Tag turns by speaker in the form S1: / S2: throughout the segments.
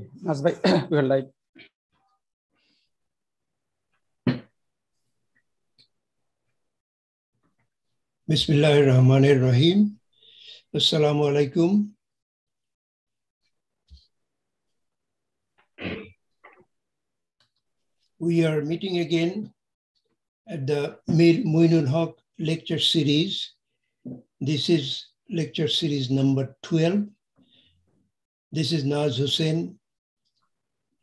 S1: Nas bhai, we are live.
S2: Bismillahir Rahmanir Rahim. Assalamu alaikum. We are meeting again at the Muinul Haq lecture series. This is lecture series number 12. This is Naz Hussain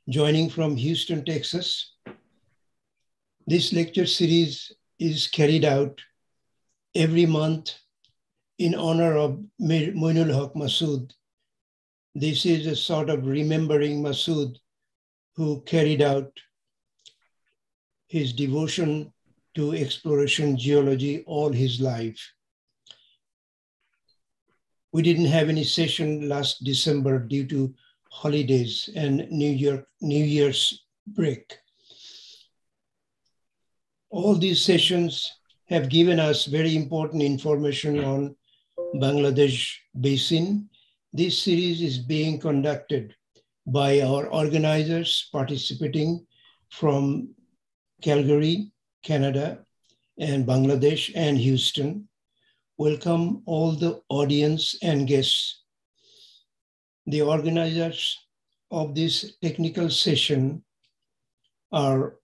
S2: joining from Houston, Texas. This lecture series is carried out every month in honor of Mir Muinul Haq Masood. This is a sort of remembering Masood who carried out his devotion to exploration geology all his life. We didn't have any session last December due to holidays and New Year New Year's break. All these sessions have given us very important information on Bangladesh Basin. This series is being conducted by our organizers participating from Calgary, Canada, and Bangladesh and Houston. Welcome all the audience and guests. The organizers of this technical session are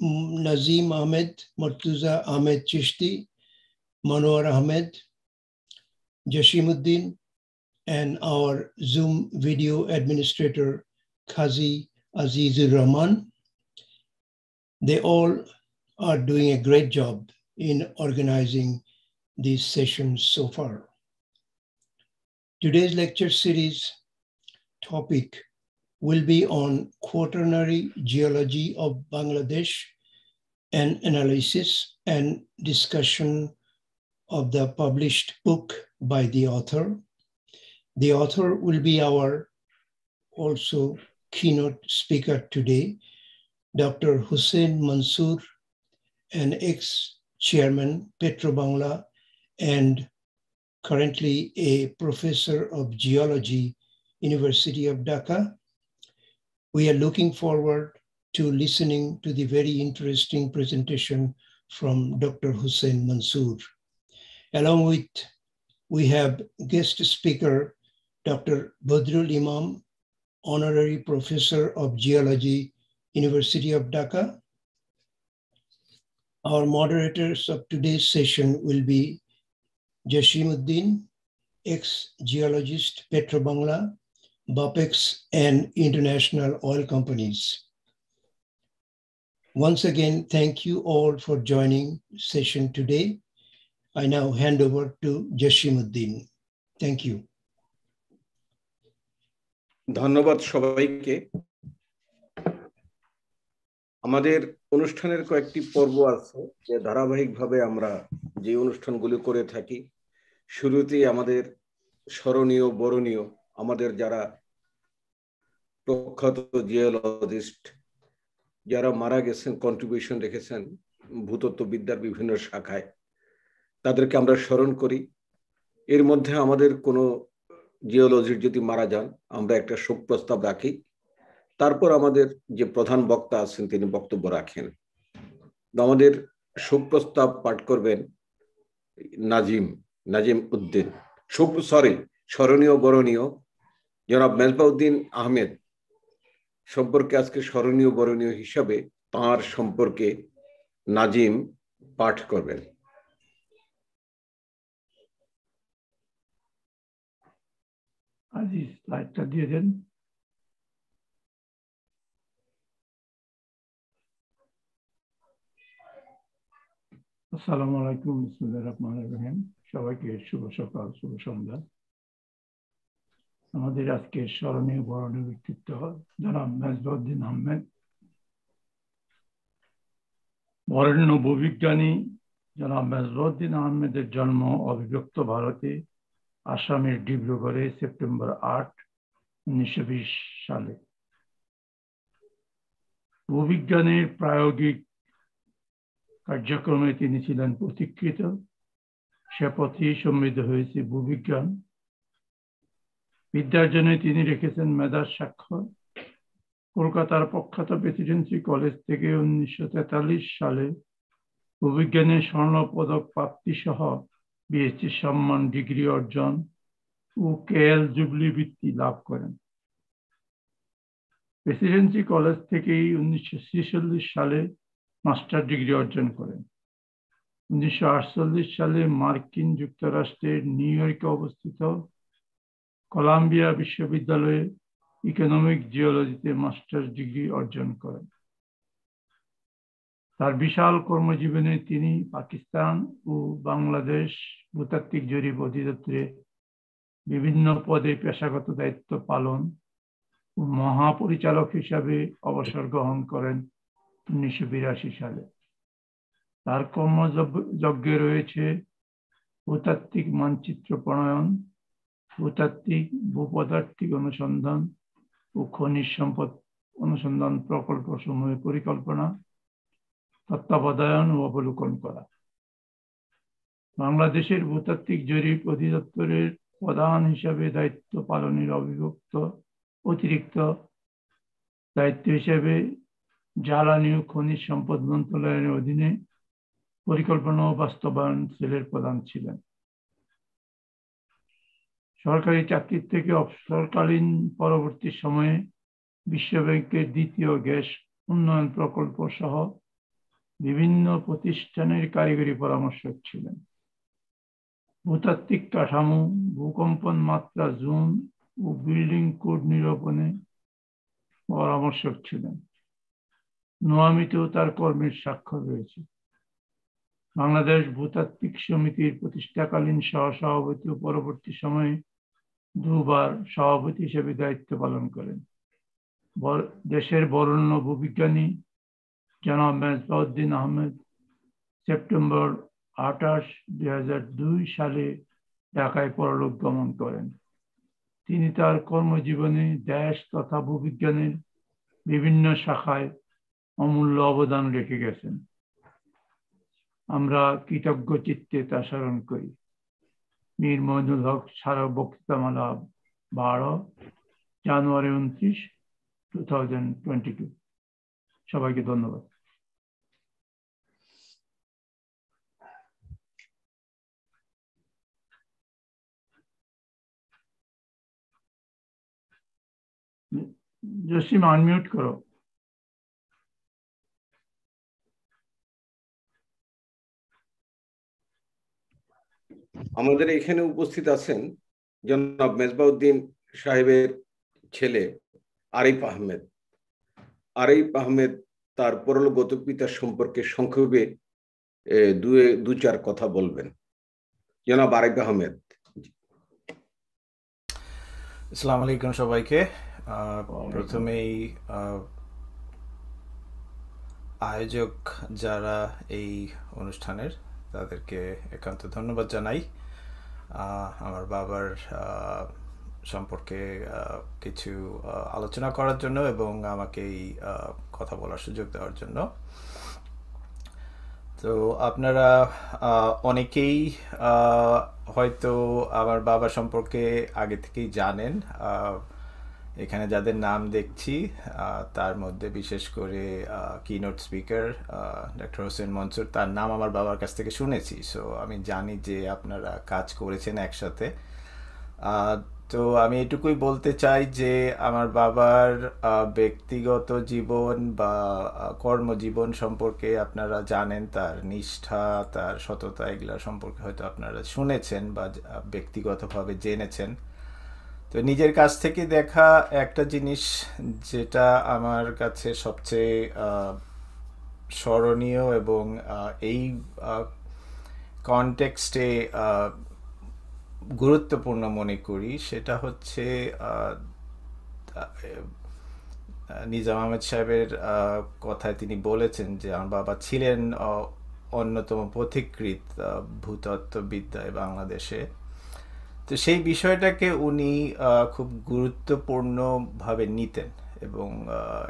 S2: Nazim Ahmed, Murtuza Ahmed Chishti, Manohar Ahmed, Jashimuddin, and our Zoom video administrator, Kazi Azizur Rahman. They all are doing a great job in organizing these sessions so far. Today's lecture series topic will be on quaternary geology of Bangladesh and analysis and discussion of the published book by the author. The author will be our also keynote speaker today, Dr. Hussein Mansour, an ex-chairman, Petrobangla, and currently a professor of geology, University of Dhaka. We are looking forward to listening to the very interesting presentation from Dr. Hussein Mansour. Along with, we have guest speaker, Dr. Badrul Imam, honorary professor of geology, University of Dhaka. Our moderators of today's session will be Jashimuddin, ex-geologist, Petrobangla, BAPEX, and international oil companies. Once again, thank you all for joining session today. I now hand over to Jashimuddin. Thank you.
S3: ধন্যবাদ সবাইকে আমাদের অনুষ্ঠানের কয়েকটি পর্ব আছে যে ধারাবাহিকভাবে আমরা যে অনুষ্ঠানগুলি করে থাকি শুরুতেই আমাদের স্মরণীয় বরণীয় আমাদের যারা প্রখ্যাত জিওলজিস্ট যারা মারা গেছেন কন্ট্রিবিউশন রেখেছেন ভূতত্ত্ববিদ্যার বিভিন্ন শাখায়, তাদেরকে আমরা স্মরণ করি। এর মধ্যে আমাদের কোনো জিওলজির যদি মারা যান, আমরা একটা শোক প্রস্তাব রাখি। তারপর আমাদের যে প্রধান বক্তা আছেন, তিনি বক্তব্য রাখেন। আমাদের শোক প্রস্তাব পাঠ করবেন নাজিম নাজিম উদ্দিন। শোক সরি স্মরণীয়, বরণীয় জনাব মেজবাউদ্দিন আহমেদ। সম্পর্কে আজকে স্মরণীয় বরণীয় হিসাবে তাঁর সম্পর্কে নাজিম পাঠ করবেন।
S4: আজি স্লাইডটা দিয়ে দেন। আসসালামু আলাইকুম রহমান রহিম। সবাইকে শুভ সকাল, শুভ সন্ধ্যা। আমাদের আজকে স্মরণীয় বরণীয় ব্যক্তিত্ব জনাব মেজবাউদ্দিন আহমেদ। বরেণ্য ভূবিজ্ঞানী জনাব মেজবাউদ্দিন আহমেদের জন্ম অবিভক্ত ভারতে আসামের ডিব্রুগড়ে সেপ্টেম্বর আট, উনিশশো সালে। ভূবিজ্ঞানের প্রায়োগিক কার্যক্রমে তিনি ছিলেন প্রতীক্ষিত সে পথেই সমৃদ্ধ হয়েছে ভূবিজ্ঞান। বিদ্যার্জনে তিনি রেখেছেন মেধার স্বাক্ষর। কলকাতার প্রখ্যাত প্রেসিডেন্সি কলেজ থেকে উনিশশো তেতাল্লিশ সালে ভূবিজ্ঞানে স্বর্ণ পদক প্রাপ্তি সহ বিএসসি সম্মান ডিগ্রি অর্জন ও কেএল জুবলি বৃত্তি লাভ করেন। প্রেসিডেন্সি কলেজ থেকেই উনিশশো ছেচল্লিশ সালে মাস্টার ডিগ্রি অর্জন করেন। উনিশশো আটচল্লিশ সালে মার্কিন যুক্তরাষ্ট্রের নিউ ইয়র্কে অবস্থিত কলাম্বিয়া বিশ্ববিদ্যালয়ে ইকোনমিক জিওলজিতে মাস্টার্স ডিগ্রি অর্জন করেন। তার বিশাল কর্মজীবনে তিনি পাকিস্তান ও বাংলাদেশ ভূতাত্ত্বিক জরিপ অধিদপ্তরে বিভিন্ন পদে পেশাগত দায়িত্ব পালন ও মহাপরিচালক হিসাবে অবসর গ্রহণ করেন উনিশশো বিরাশি সালে। তার কর্মযজ্ঞে রয়েছে ভূতাত্ত্বিক মানচিত্র প্রণয়ন ভূতাত্ত্বিক, ভূপদার্থিক অনুসন্ধান ও খনিজ সম্পদ অনুসন্ধান প্রকল্প সমূহের পরিকল্পনা তত্ত্বাবধায়ন ও অবলোকন করা। বাংলাদেশের ভূতাত্ত্বিক জরিপ অধিদপ্তরের প্রধান হিসাবে দায়িত্ব পালনের অবিভক্ত অতিরিক্ত দায়িত্ব হিসেবে জ্বালানি ও খনিজ সম্পদ মন্ত্রণালয়ের অধীনে পরিকল্পনা ও বাস্তবায়ন সেলের প্রধান ছিলেন। সরকারি চাকরির থেকে অবসরকালীন পরবর্তী সময়ে বিশ্বব্যাংকের দ্বিতীয় গ্যাস উন্নয়ন প্রকল্প সহ বিভিন্ন প্রতিষ্ঠানের কারিগরি পরামর্শক ছিলেন। ভূতাত্ত্বিক কাঠামো, ভূকম্পন মাত্রা জোন ও বিল্ডিং কোড নিরূপণে পরামর্শক ছিলেন। নোয়ামিতেও তার কর্মের স্বাক্ষর রয়েছে। বাংলাদেশ ভূতাত্ত্বিক সমিতির প্রতিষ্ঠাকালীন সহ সভাপতি ও পরবর্তী সময়ে দুবার সভাপতি হিসেবে দায়িত্ব পালন করেন। দেশের বরণ্য ভূবিজ্ঞানী জনাব মেজবাউদ্দিন আহমেদ সেপ্টেম্বর আঠাশ, দুই সালে ঢাকায় পরলোক গমন করেন। তিনি তার কর্মজীবনে দেশ তথা ভূবিজ্ঞানের বিভিন্ন শাখায় অমূল্য অবদান রেখে গেছেন। আমরা কৃতজ্ঞ চিত্তে তা স্মরণ করি। মীর মহিনুল হক সারা বক্তৃতামালা বারো, জানুয়ারি উনত্রিশ টু থাউজেন্ড টোয়েন্টি টু সবাইকে ধন্যবাদ। জসিম আনমিউট করো।
S3: আমাদের এখানে উপস্থিত আছেন জনাব মেজবাউদ্দিন সাহেবের ছেলে আরিফ আহমেদ। আরিফ আহমেদ তার পরলোকগত পিতার সম্পর্কে সংক্ষেপে দুয়ে দু চার কথা বলবেন। জনাব আরিফ আহমেদ।
S5: আসসালাম আলাইকুম সবাইকে। প্রথমেই আয়োজক যারা এই অনুষ্ঠানের তাদেরকে একান্ত ধন্যবাদ জানাই। আমার বাবার সম্পর্কে কিছু আলোচনা করার জন্য এবং আমাকে এই কথা বলার সুযোগ দেওয়ার জন্য। তো আপনারা অনেকেই হয়তো আমার বাবা সম্পর্কে আগে থেকেই জানেন। এখানে যাদের নাম দেখছি তার মধ্যে বিশেষ করে keynote speaker doctor Hossain Mansur, তার নাম আমার বাবার কাছ থেকে শুনেছি। সো আমি জানি যে আপনারা কাজ করেছেন একসাথে। তো আমি এটুকুই বলতে চাই যে আমার বাবার ব্যক্তিগত জীবন বা কর্মজীবন সম্পর্কে আপনারা জানেন, তার নিষ্ঠা, তার সততা, এগুলো সম্পর্কে হয়তো আপনারা শুনেছেন বা ব্যক্তিগতভাবে জেনেছেন। তো নিজের কাছ থেকে দেখা একটা জিনিস যেটা আমার কাছে সবচেয়ে স্মরণীয় এবং এই কনটেক্সটে গুরুত্বপূর্ণ মনে করি সেটা হচ্ছে নিজাম আহমেদ সাহেবের কথায় তিনি বলেছেন যে আমার বাবা ছিলেন অন্যতম পথিকৃত ভূতত্ত্ববিদ্যায় বাংলাদেশে। তো সেই বিষয়টাকে উনি খুব গুরুত্বপূর্ণভাবে নিতেন এবং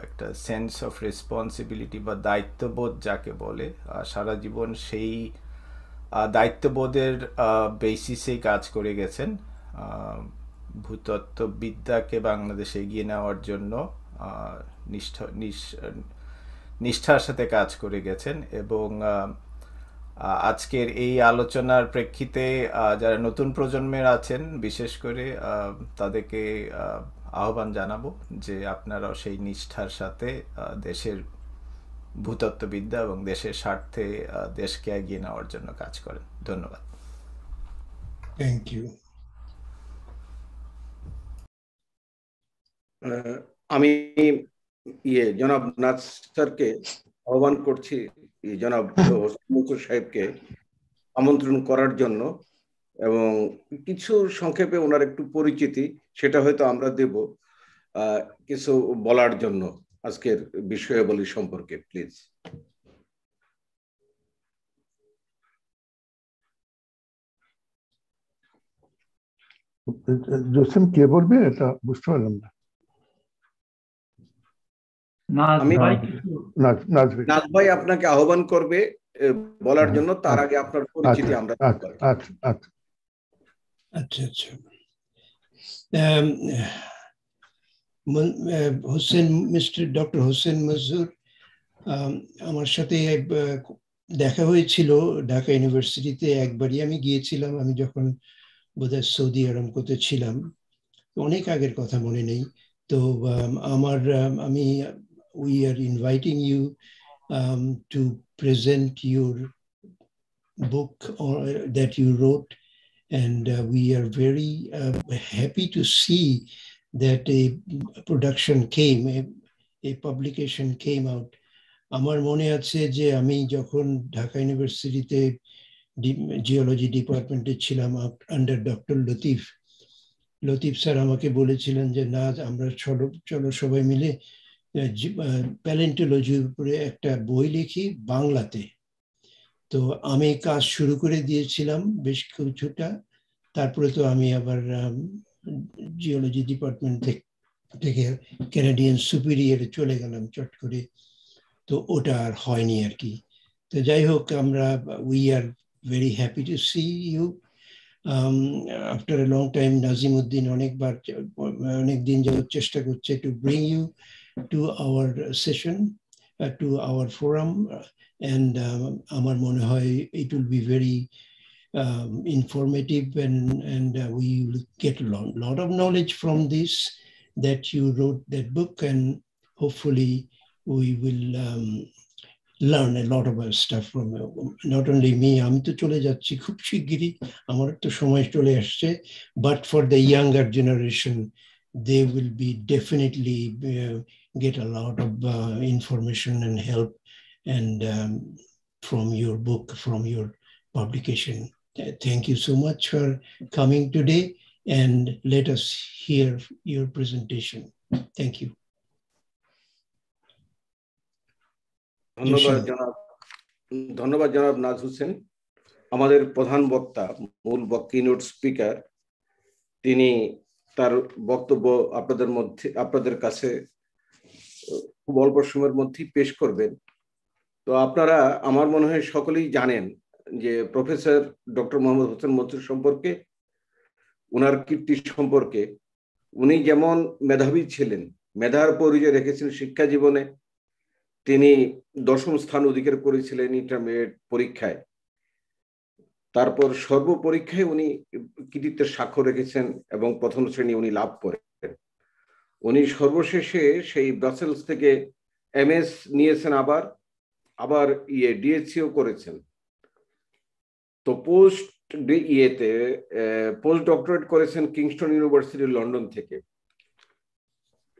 S5: একটা সেন্স অফ রেসপন্সিবিলিটি বা দায়িত্ববোধ যাকে বলে সারা জীবন সেই দায়িত্ববোধের বেসিসেই কাজ করে গেছেন। ভূতত্ত্ববিদ্যাকে বাংলাদেশে এগিয়ে নেওয়ার জন্য নিষ্ঠা নিষ্ঠার সাথে কাজ করে গেছেন এবং আজকের এই আলোচনার প্রেক্ষিতে যারা নতুন প্রজন্মের আছেন, বিশেষ করে তাদেরকে আহ্বান জানাব যে আপনারাও সেই নিষ্ঠার সাথে দেশের ভূতত্ত্ববিদ্যা এবং দেশের স্বার্থে দেশকে এগিয়ে নেওয়ার জন্য কাজ করেন। ধন্যবাদ।
S2: থ্যাংক ইউ
S3: আমি ইয়ে জনাব নাথ স্যারকে আহ্বান করছি জনাব সাহেবকে আমন্ত্রণ করার জন্য এবং কিছু সংক্ষেপে ওনার একটু পরিচিতি, সেটা হয়তো আমরা দেব কিছু বলার জন্য আজকের বিষয়াবলী সম্পর্কে প্লিজ
S6: জোসেম কে বলবে? এটা বুঝতে পারলাম না।
S3: নাজ ভাই। আপনাকে আহ্বান করবে বলার জন্য তার আগে আপনার পরিচিতি আমরা
S6: আচ্ছা আচ্ছা
S2: আচ্ছা। আচ্ছা হোসেন মিস্টার ডক্টর হোসেন মজুর আমার সাথে দেখা হয়েছিল ঢাকা ইউনিভার্সিটিতে। একবারই আমি গিয়েছিলাম আমি যখন বোধহয় সৌদি আরামকোতে ছিলাম। অনেক আগের কথা মনে নেই। তো আমার আমি we are inviting you to present your book or, that you wrote. And uh, we are very uh, happy to see that a production came a, a publication came out. আমার মনে আছে যে আমি যখন ঢাকা ইউনিভার্সিটিতে জিওলজি ডিপার্টমেন্টে ছিলাম under doctor Latif Latif sir আমাকে বলেছিলেন যে না আমরা চলো চলো সবাই মিলে প্যালেন্টোলজির উপরে একটা বই লিখি, বাংলাতে। তো আমি কাজ শুরু করে দিয়েছিলাম বেশ কিছুটা। তারপরে তো আমি আবার জিওলজি ডিপার্টমেন্ট থেকে ক্যানাডিয়ান সুপিরিয়ারে চলে গেলাম চট করে। তো ওটা আর হয়নি আর কি। তো যাই হোক, আমরা we are very happy to see you after a long time Nazimuddin অনেকবার, অনেক দিন যাওয়ার চেষ্টা করছে to bring you two hour session two hour forum and আমার মনে হয় it will be very um, informative and, and uh, we will get a lot, lot of knowledge from this that you wrote that book and hopefully we will um, learn a lot of stuff from uh, not only me আমি তো চলে যাচ্ছি খুব শিগগিরই আমার তো সময় চলে আসছে but for the younger generation they will be definitely uh, get a lot of uh, information and help and um, from your book from your publication thank you so much for coming today and let us hear your presentation. Thank you.
S3: ধন্যবাদ জনাব ধন্যবাদ জনাব নাজ হোসেন আমাদের প্রধান বক্তা মূল keynote speaker তিনি তার বক্তব্য আপনাদের মধ্যে আপনাদের কাছে খুব অল্প সময়ের মধ্যেই পেশ করবেন। তো আপনারা, আমার মনে হয় সকলেই জানেন যে প্রফেসর ডক্টর মোহাম্মদ হোসেন মসুর সম্পর্কে ওনার কীর্তি সম্পর্কে। উনি যেমন মেধাবী ছিলেন, মেধার পরিচয় রেখেছেন শিক্ষা জীবনে, তিনি দশম স্থান অধিকার করেছিলেন ইন্টারমিডিয়েট পরীক্ষায়। তারপর সর্বপরীক্ষায় উনি কৃতিত্বের স্বাক্ষর রেখেছেন এবং প্রথম শ্রেণি উনি লাভ করেন। উনি সর্বশেষে সেই ব্রাসেলস থেকে এমএস নিয়েছেন আবার আবার ইয়ে ডিএসসিও করেছেন। তো পোস্ট ইয়েতে পোস্ট ডক্টরেট করেছেন কিংস্টন ইউনিভার্সিটি লন্ডন থেকে।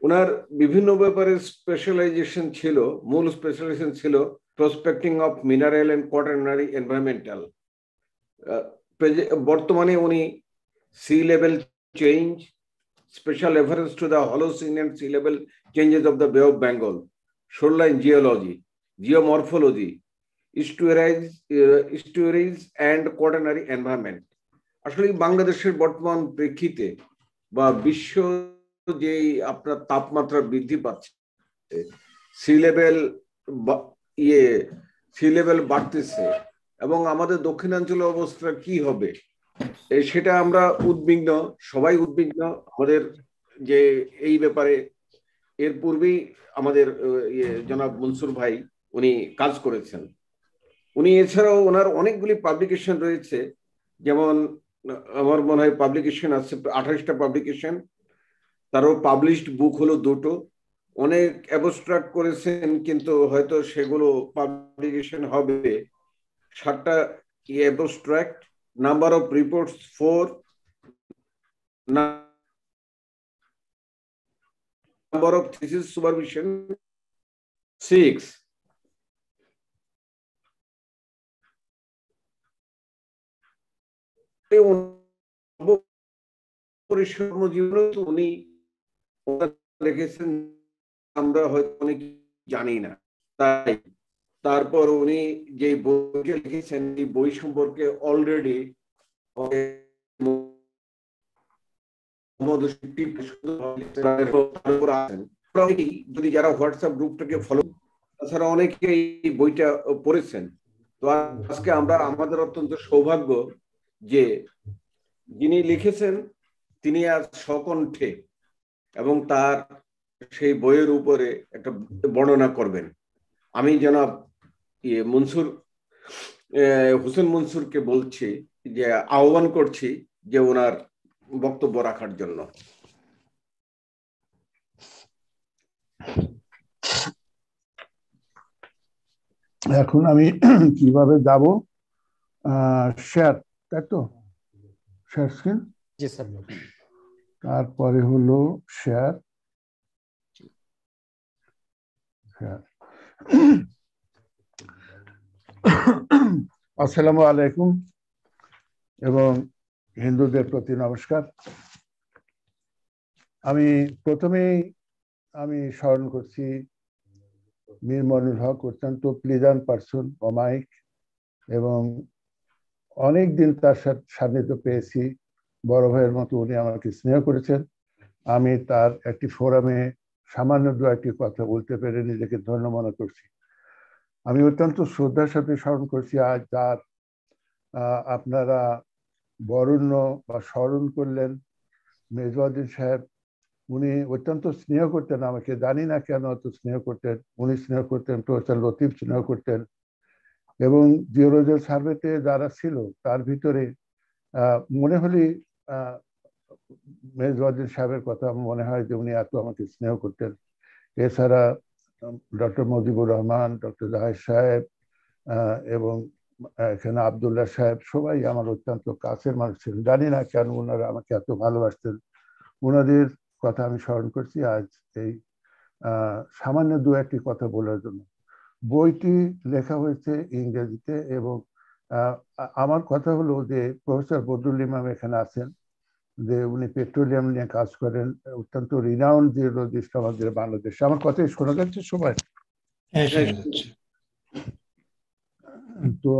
S3: ওনার বিভিন্ন ব্যাপারে স্পেশালাইজেশন ছিল, মূল স্পেশালাইজেশন ছিল prospecting of mineral and Quaternary environmental. বর্তমানে উনি sea level change special reference to the Holocene and sea level changes of the Bay of Bengal shoreline geology geomorphology estuaries estuaries and Quaternary environment আসলে বাংলাদেশের বর্তমান প্রেক্ষিতে বা বিশ্ব যে আপনার তাপমাত্রা বৃদ্ধি পাচ্ছে সি লেভেল ইয়ে সি লেভেল বাড়তেছে এবং আমাদের দক্ষিণাঞ্চলের অবস্থা কি হবে সেটা আমরা উদ্বিগ্ন, সবাই উদ্বিগ্ন। আমাদের যে এই ব্যাপারে, এর পূর্বেই আমাদের ইয়ে জনাব মনসুর ভাই উনি কাজ করেছেন। উনি এছাড়াও ওনার অনেকগুলি পাবলিকেশন রয়েছে। যেমন, আমার মনে হয় পাবলিকেশন আছে আঠাশটা পাবলিকেশন তারও পাবলিশড বুক হলো দুটো। অনেক অ্যাবস্ট্রাক্ট করেছেন, কিন্তু হয়তো সেগুলো পাবলিকেশন হবে। সাতটা abstract number of reports four number of thesis supervision, six. উনি লিখেছেন, আমরা হয়তো অনেক জানি না। তাই তারপর উনি যে বই লিখেছেন, এই বই সম্পর্কে অলরেডি যদি যারা হোয়াটসঅ্যাপ গ্রুপটাকে ফলো তাছাড়া অনেকে এই বইটা পড়েছেন। তো আজকে আমরা, আমাদের অত্যন্ত সৌভাগ্য যে যিনি লিখেছেন, তিনি আজ সকণ্ঠে এবং তার সেই বইয়ের উপরে একটা বর্ণনা করবেন। আমি জনাব ইয়ে মনসুর হুসেন মনসুরকে বলছি যে আহ্বান করছি যে ওনার বক্তব্য রাখার জন্য।
S6: এখন আমি কীভাবে যাব? শেয়ার তাই তো? শেয়ার স্ক্রিন
S1: জি স্যার।
S6: তারপরে হলো শেয়ার আসসালামু আলাইকুম এবং হিন্দুদের প্রতি নমস্কার। আমি প্রথমেই আমি স্মরণ করছি মীর মনুল হক অত্যন্ত প্লিজান পার্সন, অমায়িক, এবং অনেক দিন তার সান্নিধ্য পেয়েছি। বড় ভাইয়ের মতো উনি আমাকে স্নেহ করেছেন। আমি তার একটি ফোরামে সামান্য দু একটি কথা বলতে পেরে নিজেকে ধন্য মনে করছি। আমি অত্যন্ত শ্রদ্ধার সাথে স্মরণ করছি আজ যার আপনারা বরণ্য বা স্মরণ করলেন মেজবাউদ্দিন সাহেব। উনি অত্যন্ত স্নেহ করতেন আমাকে, জানি না কেন অত স্নেহ করতেন। উনি স্নেহ করতেন, প্রফেসর লতিফ স্নেহ করতেন। এবং জিওলজিক্যাল সার্ভেতে যারা ছিল, তার ভিতরে মনে হলি মেজবাউদ্দিন সাহেবের কথা মনে হয় যে উনি এত আমাকে স্নেহ করতেন। এছাড়া ডক্টর মজিবুর রহমান, ডক্টর জাহেদ সাহেব এবং এখানে আবদুল্লাহ সাহেব, সবাই আমার অত্যন্ত কাছের মানুষ ছিলেন। জানি না কেন ওনারা আমাকে এত ভালোবাসতেন। ওনাদের কথা আমি স্মরণ করছি আজ এই সামান্য দু একটি কথা বলার জন্য। বইটি লেখা হয়েছে ইংরেজিতে এবং আমার কথা হলো যে প্রফেসর বদরুল ইমাম এখানে আছেন। যে উনি পেট্রোলিয়াম নিয়ে কাজ করেন অত্যন্ত রিনাউন্ড জিওলজিস্ট আমাদের বাংলাদেশে। আমার কথাই শোনা যাচ্ছে সবাই? তো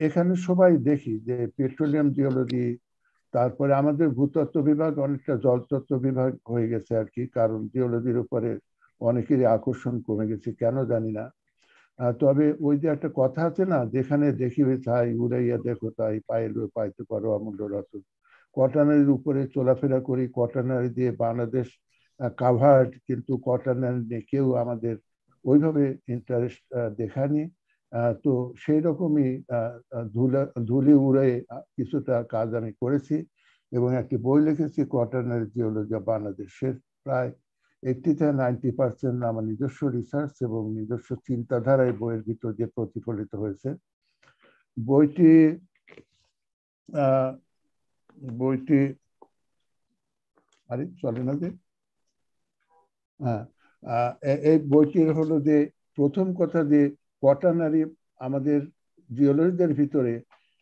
S6: এখানে সবাই দেখি যে পেট্রোলিয়াম জিওলজি তারপরে আমাদের ভূতত্ত্ব বিভাগ অনেকটা জলতত্ত্ব বিভাগ হয়ে গেছে আর কি কারণ জিওলজির উপরে অনেকেরই আকর্ষণ কমে গেছে কেন জানি না। তবে ওই যে একটা কথা আছে না যেখানে দেখিবে চাই উড়াইয়া দেখো তাই পাইলে পাইতে পারো অমূল্য রতন কটানারির উপরে চলাফেরা করি কটানারি দিয়ে বাংলাদেশ কাভার্ড কিন্তু কটানারি নিয়ে কেউ আমাদের ওইভাবে ইন্টারেস্ট দেখায়নি। তো সেই রকমই ধুলা, ধুলি উড়ে কিছুটা কাজ আমি করেছি এবং একটি বই লিখেছি কোয়াটারনারি জিওলজি বাংলাদেশের প্রায় এইটটি থেকে নাইনটি পার্সেন্ট আমার নিজস্ব রিসার্চ এবং নিজস্ব চিন্তাধারায় বইয়ের ভিতর যে প্রতিফলিত হয়েছে। বইটি বইটি আরে চলে না যে? হ্যাঁ এই বইটির হলো যে প্রথম কথা যে কোয়াটারনারি আমাদের জিওলজিদের ভিতরে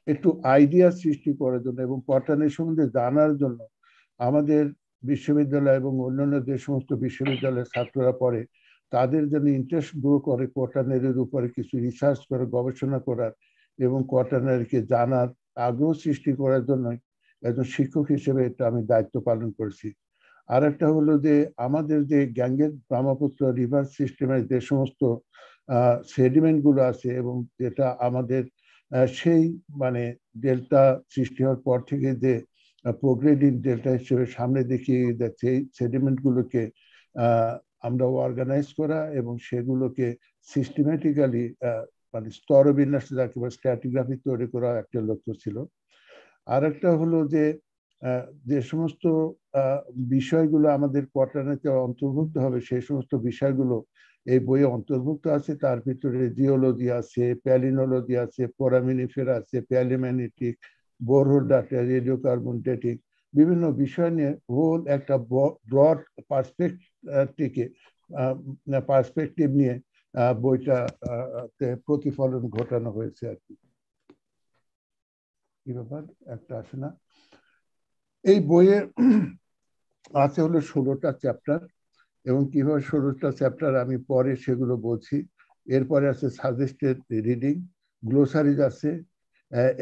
S6: একটু আইডিয়া সৃষ্টি করার জন্য এবং কোয়াটারনারি সম্বন্ধে জানার জন্য আমাদের বিশ্ববিদ্যালয় এবং অন্যান্য যে সমস্ত বিশ্ববিদ্যালয়ের ছাত্ররা পড়ে, তাদের যেন ইন্টারেস্ট গ্রো করে কোয়াটারনারির উপরে কিছু রিসার্চ করে, গবেষণা করার এবং কোয়াটারনারিকে জানার আগ্রহ সৃষ্টি করার জন্য একজন শিক্ষক হিসেবে এটা আমি দায়িত্ব পালন করেছি। আর একটা হলো যে, আমাদের যে গ্যাঙ্গের ব্রহ্মপুত্র রিভার সিস্টেমের যে সমস্ত সেডিমেন্টগুলো আছে এবং যেটা আমাদের সেই মানে ডেল্টা সৃষ্টি হওয়ার পর থেকে যে প্রোগ্রেডিং ডেল্টা হিসেবে সামনে দেখিয়ে যাচ্ছে, এই সেডিমেন্ট গুলোকে আমরা অর্গানাইজ করা এবং সেগুলোকে সিস্টেমেটিক্যালি মানে স্তরবিন্যাস যাকে বা স্ট্র্যাটিগ্রাফি তৈরি করা একটা লক্ষ্য ছিল। আর একটা হলো যে যে সমস্ত বিষয়গুলো আমাদের পটানাতে অন্তর্ভুক্ত হবে, সেই সমস্ত বিষয়গুলো এই বইয়ে অন্তর্ভুক্ত আছে। তার ভিতরে জিওলজি আছে, প্যালিনোলজি আছে, পোরামিনিফের আছে palaeomagnetic borehole data radio carbon dating বিভিন্ন বিষয় নিয়ে হোল একটা ব্রড পার্সপেক্টিভে পার্সপেক্টিভ নিয়ে বইটা প্রতিফলন ঘটানো হয়েছে আর কি। কি ব্যাপার? একটা আসে না। এই বইয়ে আছে হলো ষোলোটা চ্যাপ্টার এবং কীভাবে ষোলোটা চ্যাপ্টার আমি পরে সেগুলো বলছি। এরপরে আছে সাজেস্টেড রিডিং, গ্লোসারিজ আছে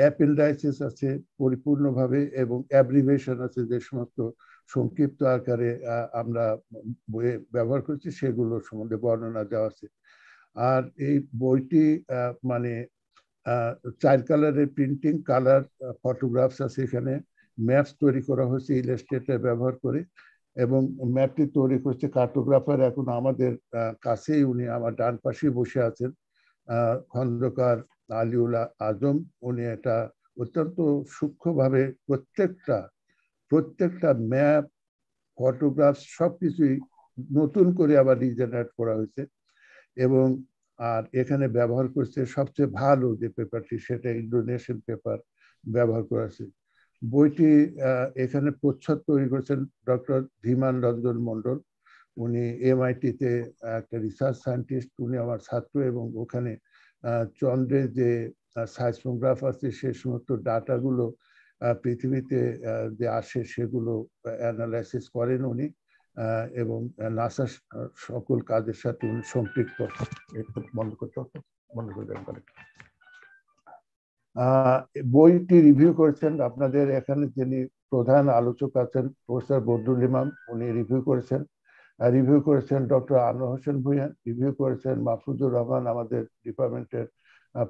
S6: অ্যাপেন্ডাইসিস আছে পরিপূর্ণভাবে এবং অ্যাব্রিভেশন আছে যে সমস্ত সংক্ষিপ্ত আকারে আমরা বইয়ে ব্যবহার করছি সেগুলো সম্বন্ধে বর্ণনা দেওয়া আছে। আর এই বইটি মানে চাইল্ড কালারের প্রিন্টিং কালার ফটোগ্রাফস আছে এখানে। ম্যাপস তৈরি করা হয়েছে ইলাস্ট্রেটার ব্যবহার করে এবং ম্যাপটি তৈরি করছে কার্টোগ্রাফার এখন আমাদের কাছেই উনি আমার ডান পাশেই বসে আছেন। খন্দকার আলিউল্লাহ আজম, উনি এটা অত্যন্ত সূক্ষ্মভাবে প্রত্যেকটা প্রত্যেকটা ম্যাপ ফটোগ্রাফ সব কিছুই নতুন করে আবার রিজেনারেট করা হয়েছে। এবং আর এখানে ব্যবহার করছে সবচেয়ে ভালো যে পেপারটি, সেটা ইন্ডোনেশিয়ান পেপার ব্যবহার করেছে। বইটি এখানে প্রচ্ছদ তৈরি করেছেন ডক্টর ধীমান রঞ্জন মন্ডল উনি এমআইটিতে একটা রিসার্চ সায়েন্টিস্ট উনি আমার ছাত্র এবং ওখানে চন্দ্রের যে সাইসমোগ্রাফ আছে, সে সমস্ত ডাটাগুলো পৃথিবীতে যে আসে সেগুলো অ্যানালাইসিস করেন উনি। এবং নাসা সকল কাজের সাথে উনি সম্পৃক্ত। বন্ধ করতে বন্ধ করে দেন বইটি রিভিউ করেছেন আপনাদের এখানে যিনি প্রধান আলোচক আছেন, প্রফেসর বদরুল ইমাম, উনি রিভিউ করেছেন। রিভিউ করেছেন ডক্টর আনোয়ার হোসেন ভুইয়া, রিভিউ করেছেন মাহফুজুর রহমান, আমাদের ডিপার্টমেন্টের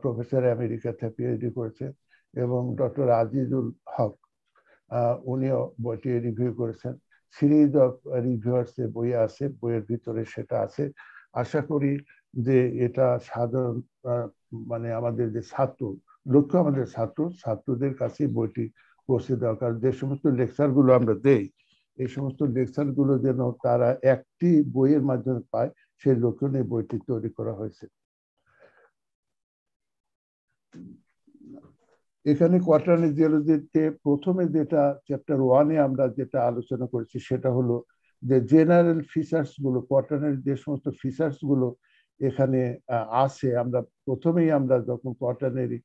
S6: প্রফেসর আমেরিকাতে পিএইচডি করেছেন এবং ডক্টর আজিজুল হক উনিও বইটি রিভিউ করেছেন। সিরিজ অফ রিভিউয়ার্স বই আছে, বইয়ের ভিতরে সেটা আছে। আশা করি যে এটা সাধারণ মানে আমাদের যে ছাত্র, লক্ষ্য আমাদের ছাত্র, ছাত্রদের কাছে বইটি পৌঁছে দেওয়া। কারণ যে সমস্ত লেকচারগুলো আমরা দেই, এই সমস্ত লেকচারগুলো যেন তারা একটি বইয়ের মাধ্যমে পায়, সেই লক্ষ্য নিয়ে বইটি তৈরি করা হয়েছে। এখানে কোয়ার্টারনি জিওলজিতে প্রথমে যেটা চ্যাপ্টার ওয়ানে আমরা যেটা আলোচনা করেছি সেটা হলো যে জেনারেল ফিচার্সগুলো কোয়ার্টারনের যে সমস্ত ফিচার্সগুলো এখানে আছে। আমরা প্রথমেই আমরা যখন কোয়ার্টারনারি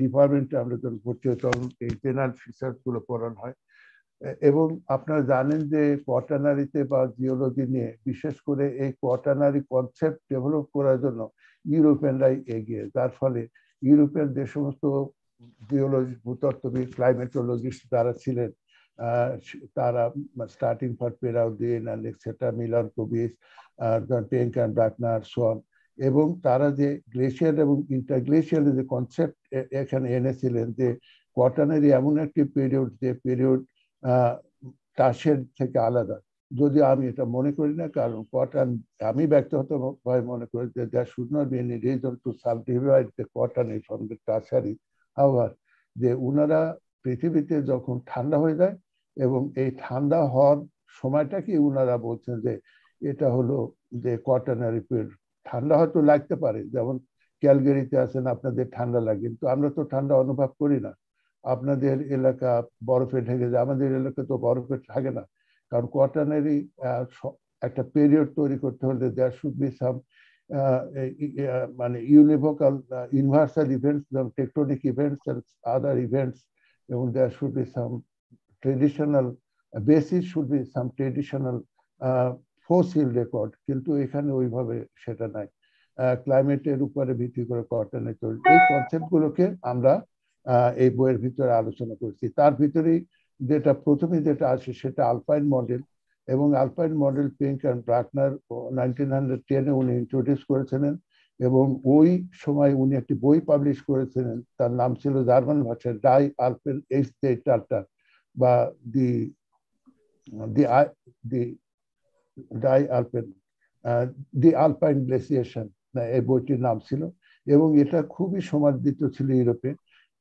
S6: ডিপার্টমেন্টে আমরা যখন ভর্তি হই তখন এই জেনারেল ফিচার্সগুলো পড়ানো হয়। এবং আপনারা জানেন যে কোয়াটানারিতে বা জিওলজি নিয়ে বিশেষ করে এই কোয়াটানারি কনসেপ্ট ডেভেলপ করার জন্য ইউরোপিয়ানরাই এগিয়ে। যার ফলে ইউরোপিয়ান যে সমস্ত জিওলজি ভূতত্ত্ববিদ ক্লাইমেটোলজিস্ট যারা ছিলেন তারা starting for পেরাউদ্দিন and et cetera Milankovitch Penck and Bruckner Schwann এবং তারা যে গ্লেশিয়ার এবং ইন্টারগ্লেশিয়ারের যে কনসেপ্ট এখানে এনেছিলেন যে কোয়াটানারি এমন একটি পিরিয়ড যে পিরিয়ড টাসের থেকে আলাদা। যদি আমি এটা মনে করি না, কারণ কটন আমি ব্যক্তিগত ভাবে মনে করি যে there should not be any reason to subdivide the cotton from the Tertiary আবার যে উনারা পৃথিবীতে যখন ঠান্ডা হয়ে যায় এবং এই ঠান্ডা হওয়ার সময়টাকে উনারা বলছেন যে এটা হলো যে কটনারি পিরিয়ড ঠান্ডা হয়তো লাগতে পারে, যেমন ক্যালগেরিতে আছেন, আপনাদের ঠান্ডা লাগে, কিন্তু আমরা তো ঠান্ডা অনুভব করি না। আপনাদের এলাকা বরফে ঢেকে যায়, আমাদের এলাকা তো বরফে থাকে না। কারণ কোয়াটানারি একটা পিরিয়ড তৈরি করতে হলে দেয়ার শুড বি সাম মানে ইউনিভোকাল ইউনিভার্সাল ইভেন্টস যেমন টেকটনিক ইভেন্টস আদার ইভেন্টস এবং there should be some traditional basis should be some traditional fossil record কিন্তু এখানে ওইভাবে সেটা নাই। ক্লাইমেটের উপরে ভিত্তি করে কোয়াটানে চলছে এই কনসেপ্টগুলোকে আমরা এই বইয়ের ভিতরে আলোচনা করছি। তার ভিতরেই যেটা, প্রথমে যেটা আছে সেটা আলপাইন মডেল এবং Alpine model Penck and Bruckner nineteen hundred টেনে উনি ইন্ট্রোডিউস করেছিলেন এবং ওই সময় উনি একটি বই পাবলিশ করেছিলেন, তার নাম ছিল জার্মান ভাষায় ডাই আলপেন এইচ দে টার্টার বা the the the Die Alpen the alpine glaciation এই বইটির নাম ছিল এবং এটা খুবই সমাদৃত ছিল ইউরোপে।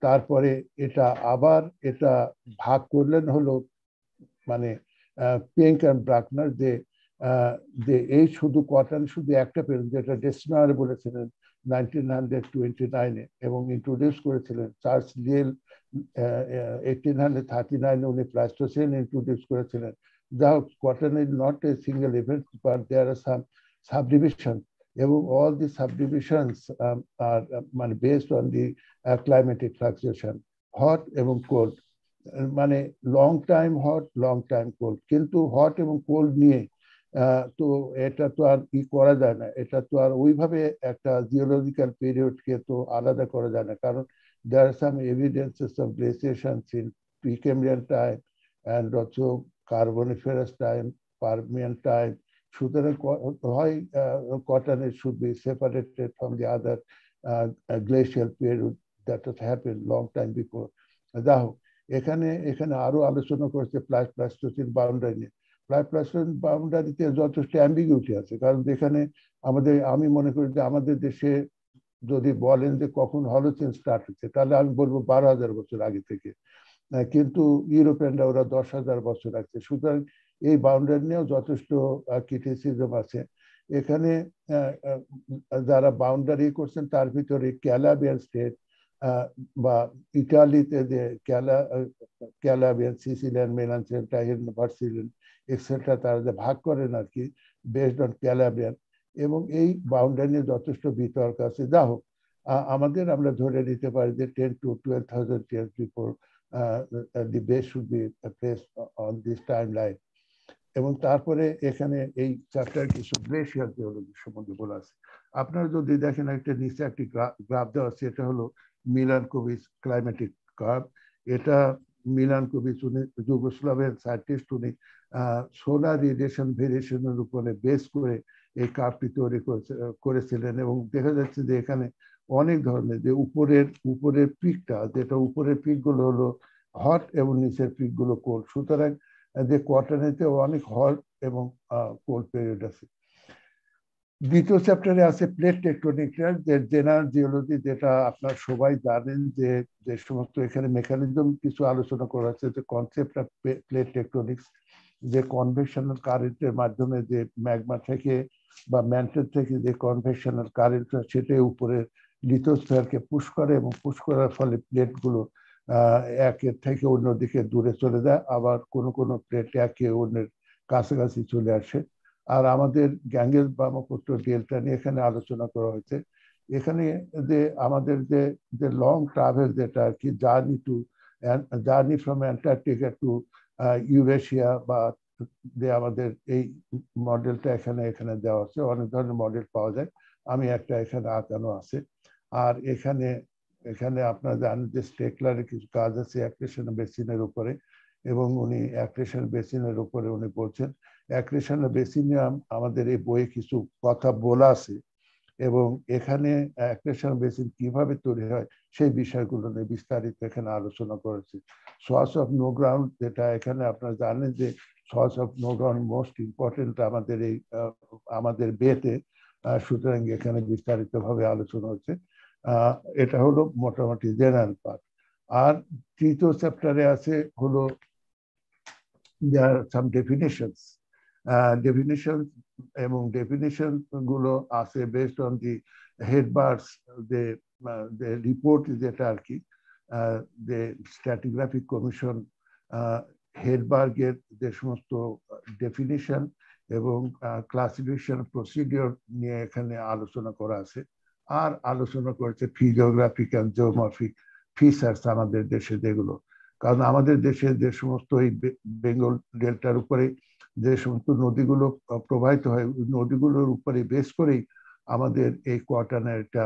S6: তারপরে এটা আবার এটা ভাগ করলেন হলো মানে পিঙ্ক অ্যান্ড ব্রাকনার যে যে এই শুধু কটন শুধু একটা পেলেন যেটা ডেসনার বলেছিলেন নাইনটিন হান্ড্রেড টোয়েন্টি নাইনে এবং ইন্ট্রোডিউস করেছিলেন Charles Lyell eighteen hundred thirty নাইনে উনি প্লাস্টোসিয়ান ইন্ট্রোডিউস করেছিলেন। যা হোক cotton is not a single event but there are some subdivision এবং অল দি সাবডিভিশনস আর মানে based on the climatic fluctuation hot এবং কোল্ড মানে long time hot long time cold কিন্তু হট এবং cold নিয়ে তো এটা তো আর ই করা যায় না। এটা তো আর ওইভাবে একটা জিওলজিক্যাল পিরিয়ডকে তো আলাদা করা যায় না। কারণ there are some evidences of glaciations in Precambrian time and also Carboniferous time Permian time সুতরাং হয় cotton be separated from the other uh, glacial period that has happened long time before যা হোক এখানে এখানে আরও আলোচনা করেছে প্লাস প্লাস্টোসিন বাউন্ডারি নিয়ে। প্লাস প্লাস্টোসিন বাউন্ডারিতে যথেষ্ট অ্যাম্বিগুইটি আছে, কারণ এখানে আমাদের, আমি মনে করি যে আমাদের দেশে যদি বলেন যে কখন হলোচেন স্টার্ট হচ্ছে, তাহলে আমি বলব বারো হাজার বছর আগে থেকে। কিন্তু ইউরোপিয়ানরা ওরা দশ হাজার বছর আছে। সুতরাং এই বাউন্ডারি নিয়েও যথেষ্ট ক্রিটিসিজম আছে। এখানে যারা বাউন্ডারি করছেন, তার ভিতরে ক্যালাবিয়ান স্টেট বা ইটালিতে যে ক্যালা, ক্যালাবিয়ান, সিসিলিয়ান মেলানসিয়ান টাইন ভার্সিলিয়ান এক্সেট্রা তারা যে ভাগ করেন আর কি বেসড অন ক্যালাবিয়ান, এবং এই বাউন্ডারি নিয়ে যথেষ্ট বিতর্ক আছে। যা হোক আমাদের আমরা ধরে নিতে পারি যে ten to twelve thousand years before the base should be place on this time line এবং তারপরে এখানে এই চ্যাপ্টার কিছু গ্লেশিয়াল জিওলজি সম্বন্ধে বলা আছে। আপনারা যদি দেখেন একটা নিচে একটি গ্রাফ দেওয়া আছে, এটা হলো মিলান কোভিস ক্লাইমেটিক কার্ভ এটা মিলান কোভিস উনি, যুগোস্লাভের সায়েন্টিস্ট উনি সোলার রেডিয়েশন ভেরিয়েশনের উপরে বেস করে এই কার্ভটি তৈরি করেছিলেন এবং দেখা যাচ্ছে যে এখানে অনেক ধরনের যে উপরের উপরের পিকটা যেটা উপরের পিকগুলো হলো হট এবং নিচের পিকগুলো কোল্ড সুতরাং যে কোয়ার্টারেতে অনেক হট এবং কোল্ড পিরিয়ড আছে। দ্বিতীয় চ্যাপ্টারে আছে প্লেট টেকটনিকটা যে জেনারেল জিওলজি যেটা আপনার সবাই জানেন যে যে সমস্ত এখানে মেকানিজম কিছু আলোচনা করা হচ্ছে যে কনসেপ্ট অফ প্লেট টেকটনিক্স যে কনভেকশনাল কারেন্টের মাধ্যমে যে ম্যাগমা থেকে বা ম্যান্টেল থেকে যে কনভেকশনাল কারেন্ট সেটাই উপরে লিথোস্ফিয়ারকে পুশ করে এবং পুশ করার ফলে প্লেটগুলো একের থেকে অন্যদিকে দূরে চলে যায়, আবার কোনো কোনো প্লেট একে অন্যের কাছাকাছি চলে আসে। আর আমাদের গ্যাঙ্গেস ব্রহ্মপুত্র ডেল্টা নিয়ে এখানে আলোচনা করা হয়েছে। এখানে যে আমাদের যে যে লং ট্রাভেল যেটা আর কি journey to journey from Antarctica to Eurasia বা যে আমাদের এই মডেলটা এখানে এখানে দেওয়া আছে, অনেক ধরনের মডেল পাওয়া যায়। আমি একটা এখানে আঁকানো আছে। আর এখানে এখানে আপনারা জানেন যে স্টেকলারের কিছু কাজ আছে অ্যাক্রেশন বেসিনের উপরে এবং উনি অ্যাক্রেশন বেসিনের উপরে উনি বলছেন অ্যাক্রেশন বেসিনে আমাদের এই বইয়ে কিছু কথা বলা আছে, এবং এখানে অ্যাক্রেশন বেসিন কীভাবে তৈরি হয় সেই বিষয়গুলো নিয়ে বিস্তারিত এখানে আলোচনা করেছে। সোয়াস অফ নো গ্রাউন্ড যেটা এখানে আপনারা জানেন যে Swatch of No Ground most important আমাদের এই আমাদের বেতে সুতরাং এখানে বিস্তারিতভাবে আলোচনা হচ্ছে। এটা হলো মোটামুটি জেনারেল পার্ট আর তৃতীয় চ্যাপ্টারে আছে হলো দেয়ার সাম ডেফিনেশনস ডেফিনেশন এবং ডেফিনেশনগুলো আছে বেসড অন দি হেডবার্স যে রিপোর্ট যেটা আর কি যে স্ট্র্যাটিগ্রাফিক কমিশন হেডবার্গের যে সমস্ত ডেফিনেশন এবং ক্লাসিফিকেশন প্রসিডিওর নিয়ে এখানে আলোচনা করা আছে। আর আলোচনা করেছে ফিজিওগ্রাফিক্যাল জিওমর্ফিক ফিচার্স আমাদের দেশে যেগুলো। কারণ আমাদের দেশে যে সমস্ত এই বেঙ্গল ডেল্টার উপরে যে সমস্ত নদীগুলো প্রবাহিত হয় নদীগুলোর উপরে বেশ করেই আমাদের এই কোয়ার্টারটা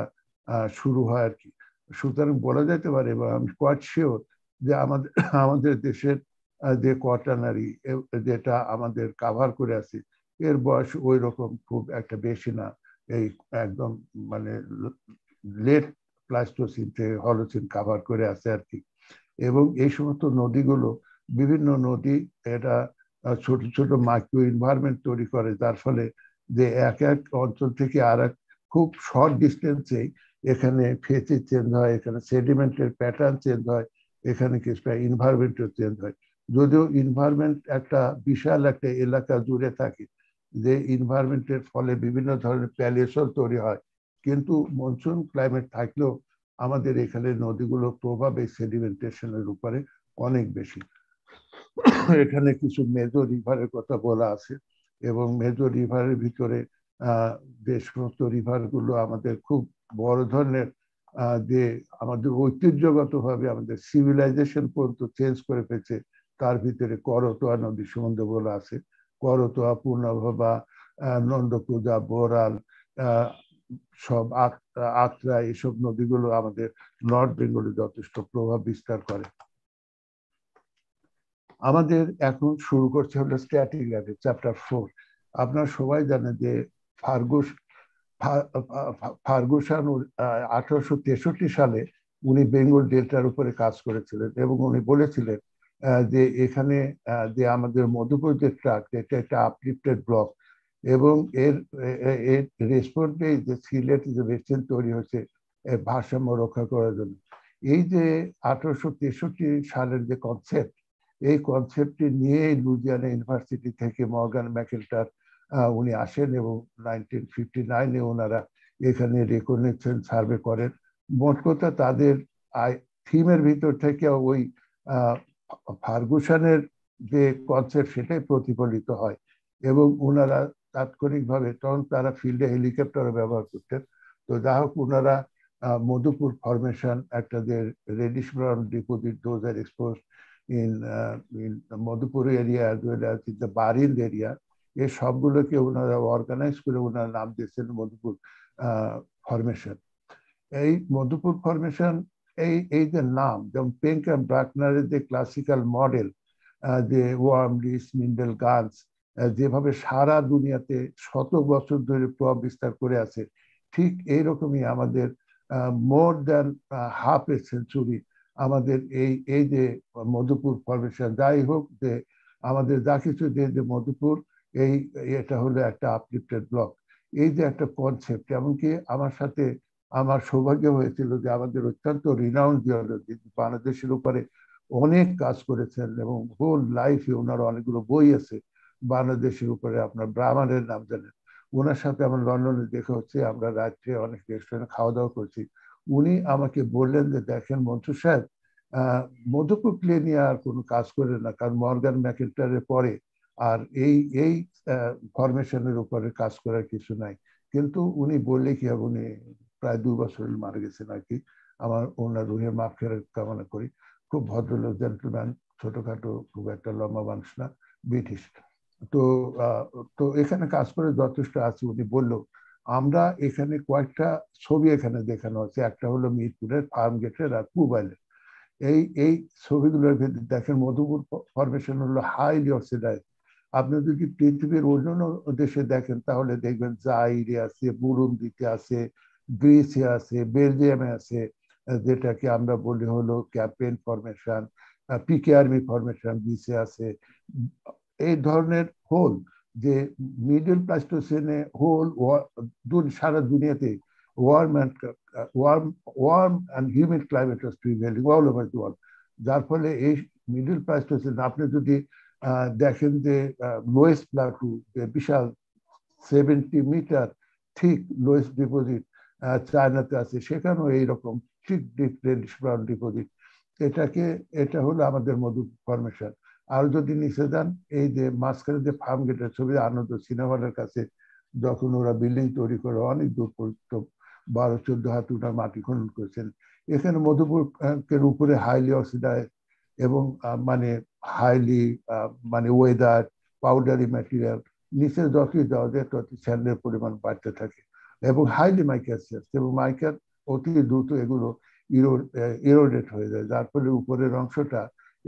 S6: শুরু হয় আর কি। সুতরাং বলা যেতে পারে বা আমি কোয়াট শিওর যে আমাদের আমাদের দেশের যে কোয়াটানারি যেটা আমাদের কাভার করে আছে, এর বয়স ওই রকম খুব একটা বেশি না। এই একদম মানে লেট প্লাস্টোসিন থেকে হলোসিন কাভার করে আছে আর কি। এবং এই সমস্ত নদীগুলো বিভিন্ন নদী এটা ছোট ছোট মাইক্রো এনভায়রনমেন্ট তৈরি করে, যার ফলে যে এক এক অঞ্চল থেকে আর এক খুব শর্ট ডিস্টেন্সেই এখানে ফেসি চেঞ্জ হয়, এখানে সেডিমেন্টের প্যাটার্ন চেঞ্জ হয়, এখানে কিছুটা ইনভারমেন্টও চেঞ্জ হয়। যদিও ইনভারমেন্ট একটা বিশাল একটা এলাকা জুড়ে থাকে, যে ইনভারমেন্টের ফলে বিভিন্ন ধরনের প্যালেসল তৈরি হয়, কিন্তু মনসুন ক্লাইমেট থাকলেও আমাদের এখানে নদীগুলোর প্রভাব এই সেডিমেন্টেশনের উপরে অনেক বেশি। এখানে কিছু মেজর রিভারের কথা বলা আছে এবং মেজর রিভারের ভিতরে যে সমস্ত রিভারগুলো আমাদের খুব বড় ধরনের যে আমাদের ঐতিহ্যগতভাবে আমাদের সিভিলাইজেশন পর্যন্ত চেঞ্জ করে ফেলছে, তার ভিতরে করতোয়া নদী সম্বন্ধে বলা আছে। করতোয়া, পূর্ণভবা নন্দপূজা বোরাল সব আত্রা এসব নদীগুলো আমাদের নর্থ বেঙ্গলে যথেষ্ট প্রভাব বিস্তার করে। আমাদের এখন শুরু করছে হলো স্ট্যাটিক ল্যাবে চ্যাপ্টার ফোর আপনারা সবাই জানেন যে ফার্গুস ফার্গুসান আঠারোশো তেষট্টি সালে উনি বেঙ্গল ডেল্টার উপরে কাজ করেছিলেন এবং উনি বলেছিলেন যে এখানে যে আমাদের মধুপুর যে ট্রাক এটা একটা আপলিফটেড ব্লক এবং এর এর রেসপন্ডে যে সিলেট যে রেসেন তৈরি হয়েছে ভারসাম্য রক্ষা করার জন্য। এই যে আঠারোশো তেষট্টি সালের যে কনসেপ্ট এই কনসেপ্টটি নিয়ে লুজিয়ানা ইউনিভার্সিটি থেকে মর্গান ম্যাকেলটার উনি আসেন এবং নাইনটিন ফিফটি নাইনে ওনারা এখানে রেকগনেশন সার্ভে করেন। মোট কথা তাদের থিমের ভিতর থেকে ওই ফার্গুসানের যে কনসেপ্ট সেটাই প্রতিফলিত হয় এবং ওনারা তাৎক্ষণিকভাবে তখন তারা ফিল্ডে হেলিকপ্টারও ব্যবহার করতেন। তো যা হোক ওনারা মধুপুর ফরমেশন একটা যে reddish brown deposit those are expose in in Madhupur area as well as in the Barind area এই সবগুলোকে ওনারা অর্গানাইজ করে ওনারা নাম দিয়েছেন মধুপুর ফরমেশন এই মধুপুর ফরমেশন এই এই যে নাম, যেমন পেঙ্ক অ্যান্ড ব্রাকনারের যে ক্লাসিক্যাল মডেল যে ওয়ার্মলিস মিন্ডেল গানস যেভাবে সারা দুনিয়াতে শত বছর ধরে প্রভাব বিস্তার করে আছে, ঠিক এইরকমই আমাদের মোর দেন হাফ এ সেঞ্চুরি আমাদের এই এই যে মধুপুর ফরমেশন যাই হোক, যে আমাদের যা কিছু যে যে মধুপুর, এই, এটা হলো একটা আপলিফটেড ব্লক এই যে একটা কনসেপ্ট এমনকি আমার সাথে আমার সৌভাগ্য হয়েছিল যে আমাদের অত্যন্ত রিনাউন্ড জিওলজি বাংলাদেশের উপরে অনেক কাজ করেছেন এবং হোল লাইফে ওনার অনেকগুলো বই আছে, বাংলাদেশের উপরে আপনার ব্রাহ্মণের নাম জানেন। ওনার সাথে আমার লন্ডনে দেখা হচ্ছে, আমরা রাত্রে অনেক রেস্টুরেন্টে খাওয়া দাওয়া করছি। উনি আমাকে বললেন যে, দেখেন মন্ত্র সাহেব মধুপুর নিয়ে আর কোনো কাজ করে না, কারণ মর্গান ম্যাকেন্টারের পরে আর এই এই ফরমেশনের উপরে কাজ করার কিছু নাই। কিন্তু উনি বললে কি হবে, উনি প্রায় দু বছর মারা গেছেন আর কি। আমার ওনার রুহের মাফ ফেরার কামনা করি। খুব ভদ্রলোক জেন্টলম্যান ছোটখাটো, খুব একটা লম্বা মানুষ না, ব্রিটিশ। তো তো এখানে কাজ করে যথেষ্ট আছে, উনি বলল আমরা এখানে কয়েকটা ছবি এখানে দেখানো হচ্ছে একটা হলো মিরপুরের ফার্ম গেটের আর পুবাইলের এই এই ছবিগুলোর ভেতরে দেখেন মধুপুর ফরমেশন হলো হাইলি অক্সিডাইজ আপনি যদি পৃথিবীর অন্যান্য দেশে দেখেন, তাহলে দেখবেন জাইরে আছে বুরুন্দিতে আছে, গ্রিসে আছে, বেলজিয়ামে আছে, যেটাকে আমরা বলি হলো ক্যাম্পেন ফরমেশন পিকে আর্মি ফরমেশন গ্রিসে আছে। এই ধরনের হোল যে মিডল প্লাস্টোসেনে হোল সারা দুনিয়াতে warm and warm warm and humid climate was prevailing all over the world যার ফলে এই মিডল প্লাস্টোসেন আপনি যদি দেখেন যে লোয়েস্ট প্লাটু বিশাল সেভেন্টি মিটার ঠিক লোয়েস্ট ডিপোজিট চায়নাতে আছে, সেখানেও এইরকম ঠিক ডিপ ডিপোজিট এটাকে, এটা হলো আমাদের মধু ফরমেশন আর যদি নিচে যান, এই যে মাঝখানে যে ফার্ম গেটের ছবি, আনন্দ সিনেমা হলের কাছে, যখন ওরা বিল্ডিং তৈরি করে, অনেক দূর পর্যন্ত বারো, চোদ্দ হাত উঠার মাটি খনন করেছেন। এখানে মধুপুরের উপরে হাইলি অক্সিডাইজ এবং মানে হাইলি মানে ওয়েদার পাউডারি ম্যাটেরিয়াল নিচে যতই যাওয়া যায় তত স্যান্ডের পরিমাণ বাড়তে থাকে। এবং হাইলি মাইকাসিয়াস এবং মাইকার অতি দ্রুত এগুলো ইরোডেট হয়ে যায়। যার ফলে উপরের অংশটা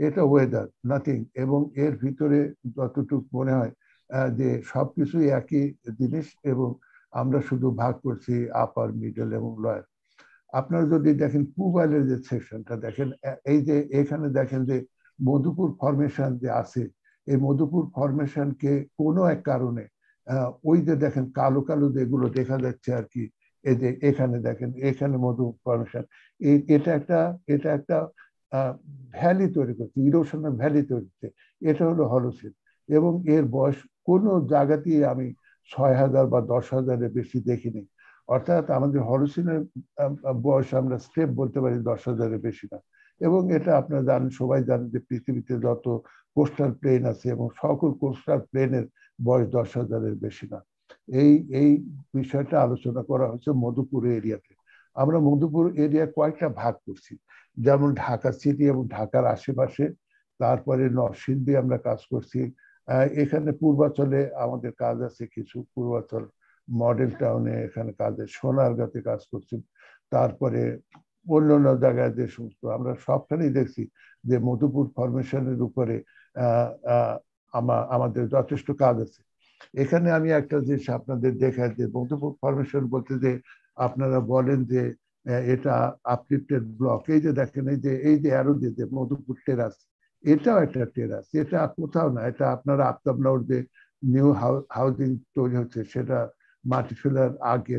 S6: এটা ওয়েদার নাথিং এবং এর ভিতরে যতটুকু মনে হয় যে সবকিছুই একই জিনিস এবং আমরা শুধু ভাগ করছি আপার মিডল এবং লয়ার আপনারা যদি দেখেন পুবাইলের যে সেকশনটা দেখেন এই যে এখানে দেখেন যে মধুপুর ফরমেশন যে আছে, এই মধুপুর ফরমেশনকে কোনো এক কারণে ওই যে দেখেন কালো কালো যেগুলো দেখা যাচ্ছে আর কি, এই যে এখানে দেখেন, এখানে মধু ফরমেশন এটা একটা এটা একটা ভ্যালি তৈরি করছে, ইরোশনের ভ্যালি তৈরি করছে, এটা হলো হলসিন এবং এর বয়স কোনো জায়গাতেই আমি ছয় হাজার বা দশ হাজারের বেশি দেখিনি। অর্থাৎ আমাদের হলসিনের বয়স আমরা স্টেপ বলতে পারি দশ হাজারের বেশি না। এবং এটা আপনারা জানেন, সবাই জানেন যে পৃথিবীতে যত কোস্টাল প্লেন আছে এবং সকল কোস্টাল প্লেনের বয়স দশ হাজারের বেশি না। এই এই বিষয়টা আলোচনা করা হচ্ছে মধুপুর এরিয়াতে। আমরা মধুপুর এরিয়া কয়েকটা ভাগ করছি। যেমন ঢাকা সিটি এবং ঢাকার আশেপাশে, তারপরে নরসিংদী আমরা কাজ করছি। এখানে পূর্বাচলে আমাদের কাজ আছে কিছু পূর্বাচল মডেল টাউনে এখানে কাজে সোনারগাঁতে কাজ করছি। তারপরে অন্য অন্য জায়গায় যে সমস্ত আমরা সবখানেই দেখছি যে মধুপুর ফরমেশনের উপরে আমাদের যথেষ্ট কাজ আছে। এখানে আমি একটা জিনিস আপনাদের দেখাই যে মধুপুর ফরমেশন বলতে যে আপনারা বলেন যে এটা আপলিফটেড ব্লক এই যে দেখেন, এই যে এই যে দিয়ে যে মধুপুর টেরাস এটাও একটা টেরাস এটা কোথাও না, এটা আপনারা আপনার যে নিউ হাউজিং তৈরি হচ্ছে, সেটা মাটি ফেলার আগে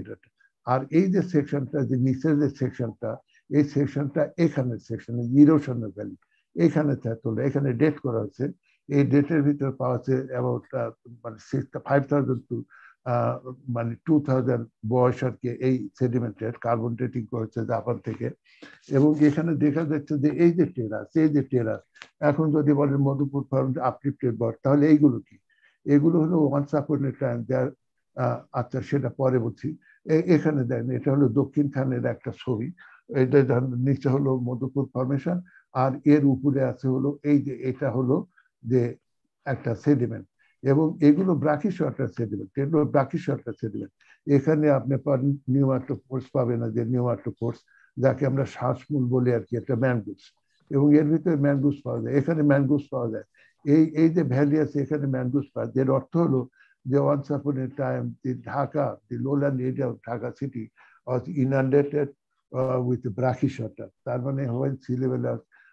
S6: আর এই যে সেকশনটা যে নিচের যে সেকশনটা এই সেকশনটা এখানে সেকশন ইরোশনের ভ্যালি এখানে তোলে, এখানে ডেট করা হয়েছে। এই ডেটের ভিতরে পাওয়া যাচ্ছে অ্যাবাউট মানে ফাইভ থাউজেন্ড টু মানে টু থাউজেন্ড বয়স আর কি এই সেডিমেন্টের কার্বন ডেটিং করেছে জাপান থেকে। এবং এখানে দেখা যাচ্ছে যে এই যে টেরাস এই যে টেরাস এখন যদি বলেন মধুপুর ফার্ম আপলিফটেড বর তাহলে এইগুলো কি? এগুলো হলো ওয়ান্স আপন টাইম যার আচ্ছা সেটা পরে বলছি। এখানে দেন এটা হলো দক্ষিণ খানের একটা ছবি। এটা নিচে হলো মধুপুর ফরমেশন আর এর উপরে আছে হলো এই যে এটা হলো যে একটা সেডিমেন্ট এবং এগুলো ব্রাকি ব্রাকিশর্টার সেডিমেন্ট এগুলো ব্রাকিশর্টার সেডিমেন্ট এখানে আপনি নিউমাটোফোর্স পাবেন না যে নিউমাটোফোর্স যাকে আমরা শ্বাসমূল বলি আর কি একটা ম্যানগুস এবং এর ভিতরে ম্যানগুস পাওয়া যায় এখানে ম্যানগুস পাওয়া যায়। এই এই যে ভ্যালি আছে এখানে ম্যানগুস পাওয়া যায়। এর অর্থ হলো যে once upon a time the Dhaka the lowland area of Dhaka city was inundated uh, with brachyshota তার মানে when sea level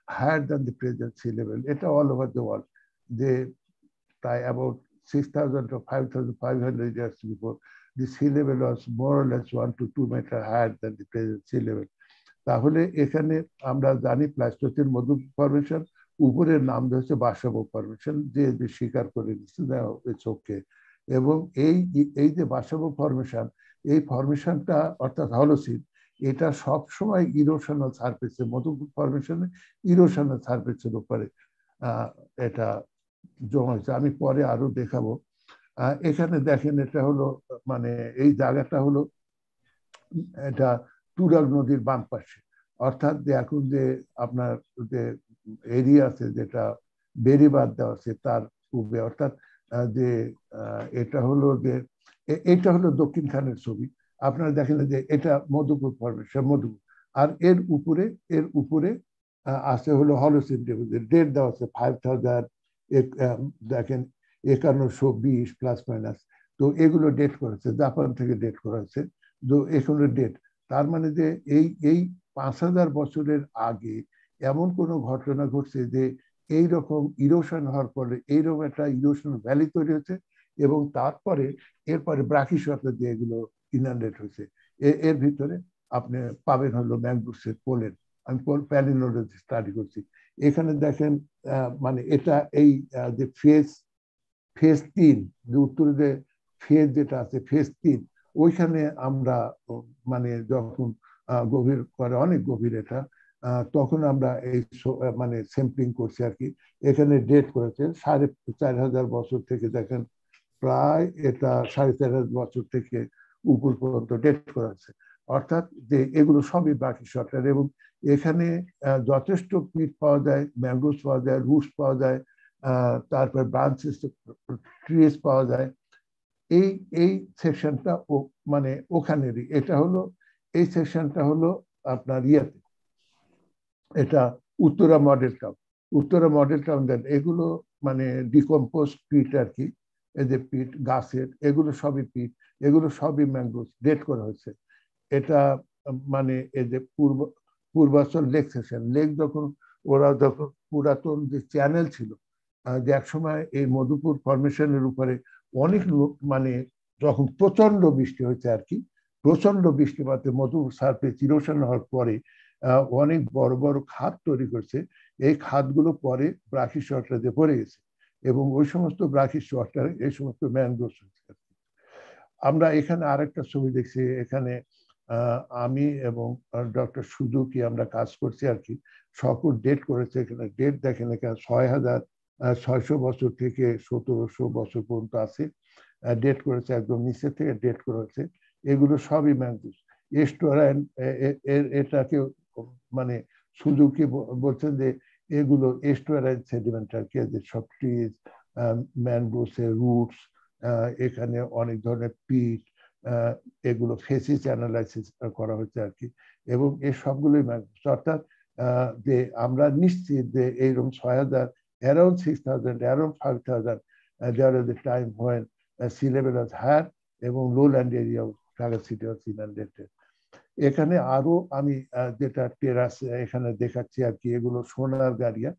S6: higher than the present sea level. এটা all over the world. they by about 6,000 to 5,500 years before, the sea level was more or less one to two meter higher than the present sea level. তাহলে এখানে আমরা জানি Pleistocene মধু formation উপরের নাম হচ্ছে Basava formation যে যে স্বীকার করে ইটস ওকে এবং এই এই যে বাসব ফরমেশন এই ফরমেশনটা অর্থাৎ হলোসিন এটা সব সময় ইরোশনাল সারফেসে মধু ফরমেশনে ইরোশনাল সারফেসের উপরে এটা জমা হয়েছে। আমি পরে আরও দেখাবো। এখানে দেখেন এটা হলো মানে এই জায়গাটা হলো, এটা তুরাগ নদীর বাম পাশে। অর্থাৎ এখন যে আপনার যে এরিয়া আছে, যেটা বেরিবাদ দেওয়া আছে, তার পূর্বে। অর্থাৎ যে এটা হলো যে এটা হলো দক্ষিণ খানের ছবি। আপনারা দেখেন যে এটা মধুপুর ফরমেশন মধুপুর। আর এর উপরে এর উপরে আছে হলো হলোসিন ডেট দেওয়া আছে ফাইভ থাউজেন্ড দেখেন, একান্নশো বিশ প্লাস মাইনাস তো এগুলো ডেট করেছে, জাপান থেকে ডেট করা হয়েছে তো এগুলো ডেট তার মানে যে এই এই পাঁচ হাজার বছরের আগে এমন কোনো ঘটনা ঘটছে যে এই রকম ইরোশন হওয়ার পরে এইরকম একটা ইরোশন ভ্যালি তৈরি হয়েছে এবং তারপরে এরপরে ব্রাকিশতা দিয়ে এগুলো ইনান্ডেট হয়েছে। এর ভিতরে আপনি পাবেন হলো ম্যাংগ্রোভসের পোলেন আমি প্যালিনোলজি স্টাডি করছি। এখানে দেখেন মানে এটা এই যে ফেজ ফেজ তিন, যে উত্তরে যে ফেজ যেটা আছে ফেজ তিন, ওইখানে আমরা মানে যখন গভীর করে, অনেক গভীর এটা তখন আমরা এই মানে স্যাম্পলিং করছি আর কি। এখানে ডেট করেছে সাড়ে চার হাজার বছর থেকে দেখেন, প্রায় এটা সাড়ে চার হাজার বছর থেকে উপর পর্যন্ত ডেট করেছে। অর্থাৎ যে এগুলো সবই বাকি সরকার এবং এখানে যথেষ্ট পিট পাওয়া যায় ম্যাঙ্গোস পাওয়া যায়, রুটস পাওয়া যায় তারপর ব্রাঞ্চেস, ট্রিজ পাওয়া যায়। এই এই সেকশনটা ও মানে ওখানেরই। এটা হলো, এই সেকশনটা হলো আপনার ইয়েতে। এটা Uttara model town. Uttara model town then, এগুলো মানে ডিকম্পোজ পিট আর কি যে পিট, গাছের, এগুলো সবই পিট, এগুলো সবই ম্যাঙ্গোস ডেট করা হয়েছে। এটা মানে এই যে পূর্ব, পূর্বাচল লেক সেকশন লেক যখন, ওরা যখন পুরাতন যে চ্যানেল ছিল যে একসময় এই মধুপুর ফরমেশনের উপরে অনেক লোক মানে যখন প্রচণ্ড বৃষ্টি হয়েছে আর কি প্রচণ্ড বৃষ্টিপাতে মধু সার্ফে চিরোশন হওয়ার পরে অনেক বড় বড় খাত তৈরি করছে। এই খাতগুলো পরে ব্রাকি শর্টারে পড়ে গেছে এবং ওই সমস্ত ব্রাকি শর্টারে এই সমস্ত ম্যানগ্রোভ আমরা এখানে আরেকটা ছবি দেখছি, এখানে আমি এবং ডক্টর সুজুকি আমরা কাজ করছি আর কি, সকল ডেট করেছে এখানে। ডেট দেখেন এখানে ছয় হাজার ছয়শো বছর থেকে সতেরোশো বছর পর্যন্ত আছে। ডেট করেছে একদম নিচে থেকে ডেট করেছে। এগুলো সবই ম্যাঙ্গুস এস্টোরাইন এটাকে মানে সুজুকি বলছেন যে এগুলো এস্টোরাইন সেডিমেন্টার কে যে সব ট্রিজ ম্যানগ্রোসের রুটস এখানে অনেক ধরনের পিট এগুলো ফেসিস অ্যানালাইসিস করা হচ্ছে আর কি। এবং এই সবগুলোই অর্থাৎ যে আমরা নিশ্চিত যে এইরকম ছয় হাজার around six thousand around five thousand there the time when sea level of higher এবং low land area Dhaka city of inundated এখানে আরও আমি যেটা টেরাস এখানে দেখাচ্ছি আর কি, এগুলো সোনার গাড়িয়া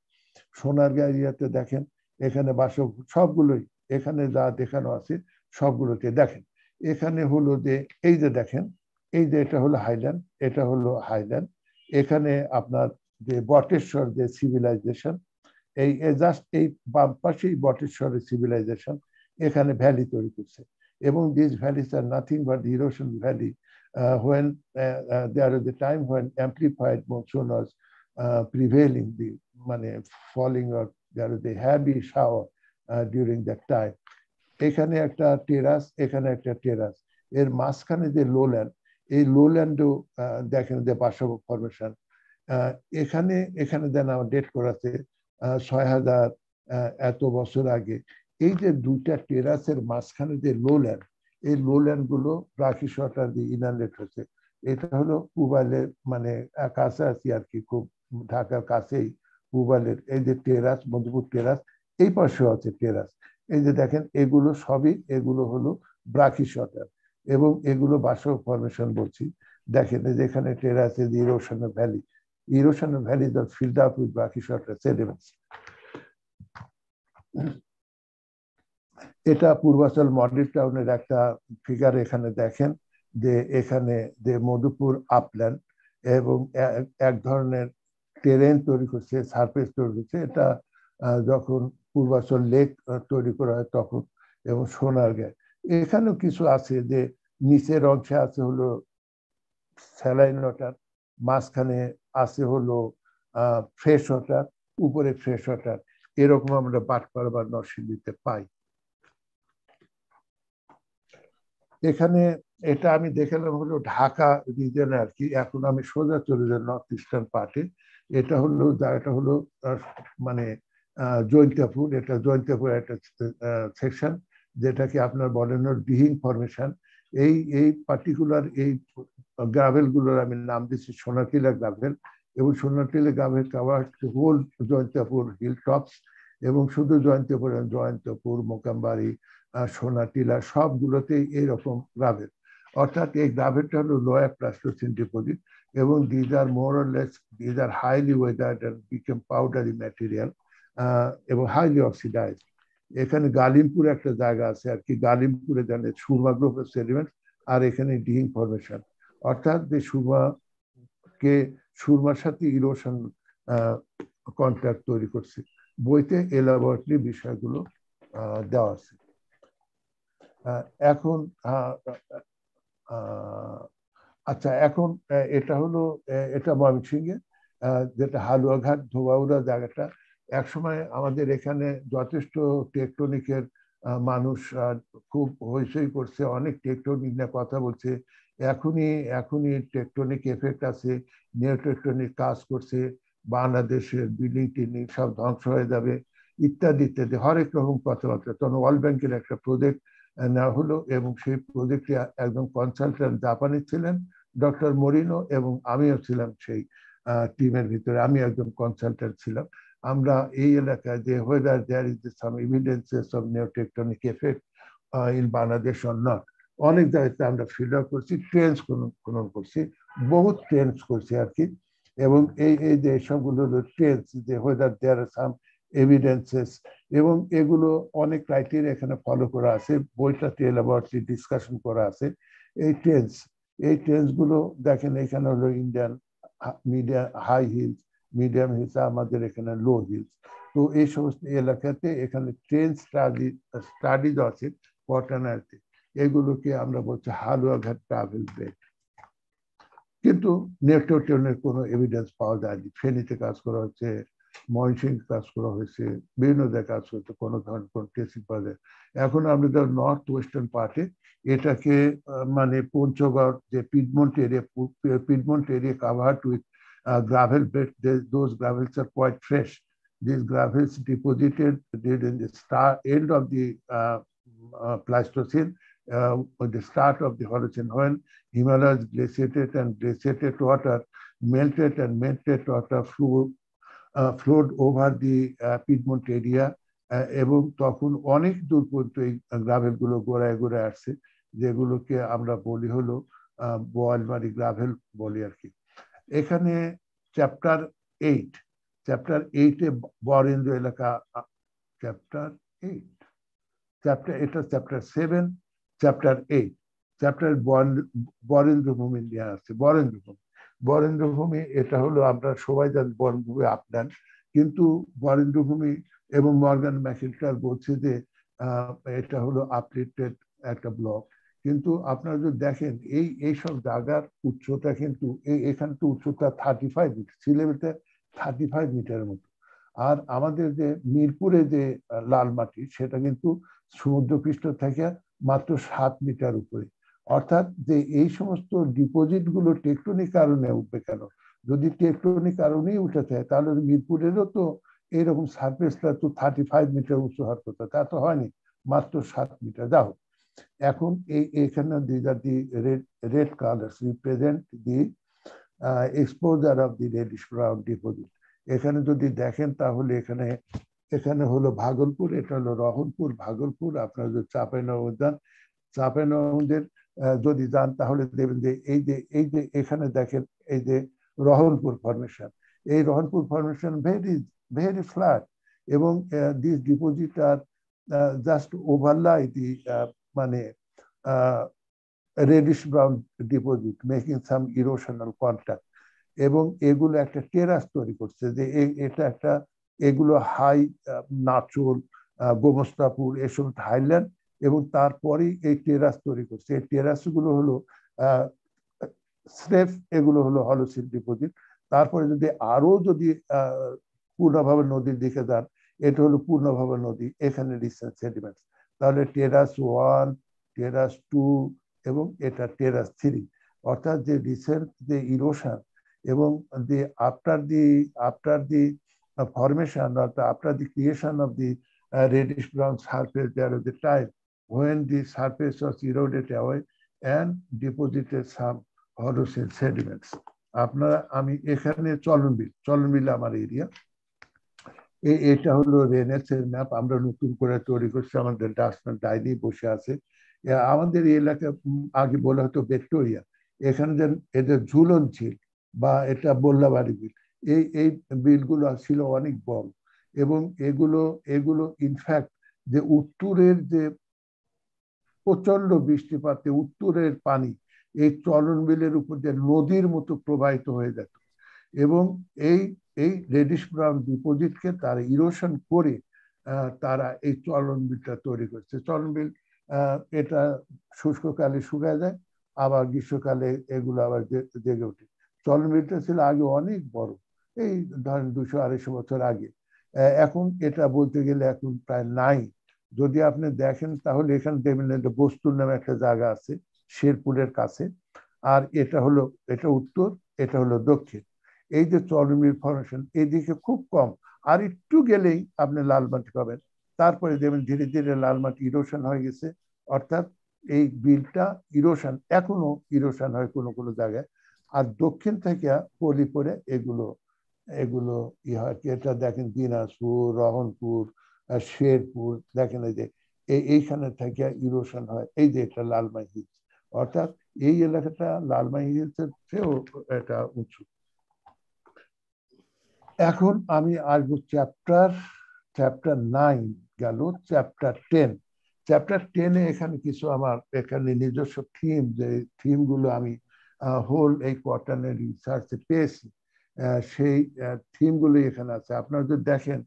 S6: সোনার গাড়িয়াতে দেখেন, এখানে বাস সবগুলোই, এখানে যা দেখানো আছে সবগুলোতে দেখেন। এখানে হলো যে এই যে দেখেন এই যে এটা হলো হাইল্যান্ড এটা হলো হাইল্যান্ড। এখানে আপনার যে বটেশ্বর যে সিভিলাইজেশন এই জাস্ট এই বাম পাশেই বটেশ্বরের সিভিলাইজেশন এখানে ভ্যালি তৈরি করছে। এবং this valleys are nothing but erosion valley uh, there is a time when amplified monsoon was uh, prevailing মানে falling there is a heavy shower uh, during that time এখানে একটা টেরাস এখানে একটা টেরাস এর মাঝখানে যে লোল্যান্ড এই লোল্যান্ডও দেখেন যে পাশব ফরমেশন এখানে এখানে দেন আমার ডেট করাতে ছয় হাজার এত বছর আগে। এই যে দুইটা টেরাসের মাঝখানে যে লোল্যান্ড এই লোল্যান্ডগুলো সরকার দিয়ে ইনারলেট হচ্ছে এটা হলো পুবালের মানে কাছাকাছি আর কি, খুব ঢাকার কাছেই পুবালের এই যে টেরাস মধুপুর টেরাস এই পাশেও আছে টেরাস এই যে দেখেন, এগুলো সবই, এগুলো হলো ব্রাকি শটার এবং এগুলো বাসক ফরমেশন বলছি। দেখেন যেখানে terrace is erosion valley erosion valley the filled up with brackish water sediments এটা পূর্বাচল মডেল টাউনের একটা ফিগার এখানে দেখেন, যে এখানে যে মধুপুর আপল্যান্ড এবং এক ধরনের টেরেন তৈরি করছে সারফেস তৈরি করছে। এটা যখন পূর্বাচল লেক তৈরি করা হয় তখন, এবং সোনার গ্যাস এখানেও কিছু আছে যে নিচের অংশে আছে হলো স্যালাইন ওয়াটার, মাঝখানে আছে হলো ফ্রেশ ওয়াটার, উপরে ফ্রেশ ওয়াটার। এরকম আমরা বাটপাড়া বা নরসিংদীতে পাই। এখানে এটা আমি দেখালাম হলো ঢাকা রিজনে আর কি। এখন আমি সোজা চলে যাই নর্থ ইস্টার্ন পার্টে এটা হলো জায়গাটা হলো মানে জৈন্তাপুর এটা জৈন্তাপুর একটা সেকশন যেটাকে আপনার বলেন ডিহিং ফরমেশন এই এই পার্টিকুলার এই গ্রাভেলগুলোর আমি নাম দিচ্ছি সোনাটিলা গ্রাভেল এবং Sonatila gravel cover whole Jayantapur hill tops এবং শুধু জয়ন্তপুর জয়ন্তপুর মোকামবাড়ি সোনাটিলা সবগুলোতেই এইরকম গ্রাভেল অর্থাৎ এই গ্রাভেলটা হলো লোয়ার প্লাস্টোসিন ডিপোজিট এবং these are more less these are highly weather became powdery material এবং হাইলি অক্সিডাইজ এখানে গালিমপুর একটা জায়গা আছে আর কি, গালিমপুরে জানে সুরমা গ্রুপের সেলিমেন্ট আর এখানে ডিহিং ফরমেশন অর্থাৎ যে সুরমা কে সুরমার সাথে ইরোশন কন্ট্রাক্ট তৈরি করছে। বইতে এলাবরেটরি বিষয়গুলো দেওয়া আছে। এখন আচ্ছা এখন এটা হলো এটা ময়মনসিংহে যেটা হালুয়াঘাট ধোবাউড়া জায়গাটা একসময় আমাদের এখানে যথেষ্ট টেকটনিকের মানুষ খুব হইচই করছে, অনেক টেকটনিক নিয়ে কথা বলছে। এখনই এখনই টেকটনিক এফেক্ট আছে নিউ টেকটনিক কাজ করছে, বাংলাদেশের বিল্ডিং টিল্ডিং সব ধ্বংস হয়ে যাবে, ইত্যাদি ইত্যাদি, হরেক রকম কথাবার্তা। তখন ওয়ার্ল্ড ব্যাংকের একটা প্রজেক্ট নেওয়া হলো এবং সেই প্রজেক্টে একজন কনসালটেন্ট জাপানি ছিলেন ডক্টর মরিনো এবং আমিও ছিলাম সেই। টিমের ভিতরে। আমি একজন কনসালটেন্ট ছিলাম। আমরা এই এলাকায় যে whether there is some evidences of neotectonic effect in Bangladesh or not অনেক জায়গাতে আমরা ফিল্ড আউট করছি ট্রেন্স খনন করছি, বহুত ট্রেন্স করছি আর কি। এবং এই এই যে সবগুলো ট্রেন্স যে হোয়েদার দেয়ার সাম এভিডেন্সেস এবং এগুলো অনেক ক্রাইটেরিয়া এখানে ফলো করা আছে। বইটা টেল অ্যাবাউট ডিসকাশন করা আছে। এই টেন্স এই টেন্সগুলো দেখেন, এখানে হলো Indian medium high hills medium hills আমাদের এখানে লো হিলস তো এই সমস্ত এলাকাতে এখানে ট্রেন স্টাডি স্টাডিজ আছে পটানাতে। এগুলোকে আমরা বলছি হালুয়াঘাট ট্রাভেল ব্রেক কিন্তু নেটওয়ার্কের কোনো এভিডেন্স পাওয়া যায়নি। ফেনীতে কাজ করা হচ্ছে মহিষিং কাজ করা হয়েছে, বিভিন্ন জায়গায় কাজ করছে, কোনো ধরনের কোনো টেস্টিং পাওয়া যায়। এখন আমরা ধর নর্থ ওয়েস্টার্ন পার্টে, এটাকে মানে পঞ্চগড়, যে piedmont area piedmont area covered with gravel bed those gravels are quite fresh this gravels deposited end of the Pleistocene the start of the Holocene when Himalayas glaciated and glaciated water melted and melted water flow flowed over the uh, Piedmont এবং তখন অনেক দূর পর্যন্ত এই গ্রাভেলগুলো গোড়ায় গোড়ায় আসছে যেগুলোকে আমরা বলি হলো বোয়ালমারি গ্রাভেল বলি আর কি। এখানে চ্যাপ্টার এইট চ্যাপ্টার এইটে বরেন্দ্র এলাকা চ্যাপ্টার এইট চ্যাপ্টার এটা chapter seven chapter eight chapter Barendra ভূমি নিয়ে আসছে বরেন্দ্র ভূমি বরেন্দ্র ভূমি এটা হলো আমরা সবাই জানি বরেন্দ্রভূমি আপনার কিন্তু বরেন্দ্র ভূমি এবং মর্গান ম্যাকিলটার বলছে যে এটা হলো আপলিটেড একটা ব্লক। কিন্তু আপনারা যদি দেখেন, এই, এইসব জায়গার উচ্চতা কিন্তু, এই, এখানে তো উচ্চতা থার্টি ফাইভ মিটার সি লেভেলটা থার্টি ফাইভ মিটারের মতো। আর আমাদের যে মিরপুরে যে লাল মাটি সেটা কিন্তু সমুদ্রপৃষ্ঠ থেকে মাত্র সাত মিটার উপরে। অর্থাৎ যে এই সমস্ত ডিপোজিটগুলো টেকটনিক কারণে উঠবে কেন? যদি টেকটনিক কারণেই উঠে থাকে, তাহলে মিরপুরেরও তো এইরকম সার্ফেসটা তো থার্টি ফাইভ মিটার উঁচু হওয়ার কথা। তা তো হয়নি, মাত্র সাত মিটার যা হোক, এখন এই এখানে these are the red red colours represent the exposure of the reddish brown deposit এখানে যদি দেখেন তাহলে এখানে এখানে হলো ভাগলপুর, এটা হলো রহনপুর। ভাগলপুর, আপনারা যান চাপাই নগরদের যদি যান, তাহলে দেখবেন যে এই যে এই যে এখানে দেখেন, এই যে রহনপুর ফরমেশন এই Rohanpur formation very very flat এবং this deposit are just overlie the মানে reddish brown deposit making some erosional contact এবং এগুলো একটা টেরাস তৈরি করছে যে এটা একটা, এগুলো হাই নাচল গোমস্তাপুর, এসব হাইল্যান্ড এবং তারপরেই এই টেরাস তৈরি করছে। এই টেরাসগুলো হলো স্রেফ এগুলো হলো হলোসিল ডিপোজিট। তারপরে যদি আরও যদি পূর্ণভাবে নদীর দিকে যান, এটা হলো পূর্ণভাবে নদী, এখানে রিসেন্ট সেডিমেন্টস তাহলে টেরাস ওয়ান, টেরাস টু এবং এটা টেরাস থ্রি। অর্থাৎ যে রিসেন্ট যে ইরোশন এবং the after the after the formation, অর্থাৎ after the creation creation the reddish brown surface, there was a time when the surface was eroded away and deposited some horosel sediments. আপনারা, আমি এখানে চলনবিল চলনবিল আমার area এটা হলো রেনেসের map আমরা নতুন করে তৈরি করছি, আমাদের ডাস্টম্যান ডাইনি বসে আছে। আমাদের এলাকা আগে বলা হতো ভিক্টোরিয়া এখানে যে এদের ঝুলন ছিল বা এটা বল্লাবাড়ি বিল, এই এই বিলগুলো ছিল অনেক বড়। এবং এগুলো এগুলো ইনফ্যাক্ট যে উত্তরের যে প্রচণ্ড বৃষ্টিপাতে উত্তরের পানি এই চলন বিলের উপর যে নদীর মতো প্রবাহিত হয়ে যেত। এবং এই এই রেডিশ ব্রাউন ডিপোজিটকে তারা ইরোশন করে তারা এই চলন বিলটা তৈরি করছে। চলন বিল এটা শুষ্ককালে শুকায় যায়, আবার গ্রীষ্মকালে এগুলো আবার জেগে ওঠে। চলন বিলটা ছিল আগে অনেক বড়, এই ধরেন দুশো আড়াইশো বছর আগে। এখন এটা বলতে গেলে এখন প্রায় নাই। যদি আপনি দেখেন, তাহলে এখানে দেখবেন বস্তুর নামে একটা জায়গা আছে, শেরপুরের কাছে। আর এটা হলো, এটা উত্তর, এটা হলো দক্ষিণ। এই যে চরমির ফরমেশন এদিকে খুব কম। আর একটু গেলেই আপনি লাল মাটি পাবেন। তারপরে দেখবেন ধীরে ধীরে লাল মাটি ইরোশন হয়ে গেছে। অর্থাৎ এই বিলটা ইরোশন এখনও ইরোশন হয় কোনো কোনো জায়গায়। আর দক্ষিণ থেকে পলি পরে এগুলো এগুলো ই হয়। এটা দেখেন দিনাজপুর, রহনপুর শেরপুর, দেখেন এই যে এইখানে থেকে ইরোশন হয়। এই যে এটা লালমাই হিলস। অর্থাৎ এই এলাকাটা লালমাই হিলসের চেয়েও এটা উঁচু। এখন আমি আসব চ্যাপ্টার চ্যাপ্টার নাইন গেল, চ্যাপ্টার টেন। চ্যাপ্টার টেনে এখানে কিছু আমার এখানে নিজস্ব থিম, যে থিমগুলো আমি হোল এই কোয়ার্টারের রিসার্চে পেয়েছি। সেই থিমগুলো এখানে আছে। আপনারা যদি দেখেন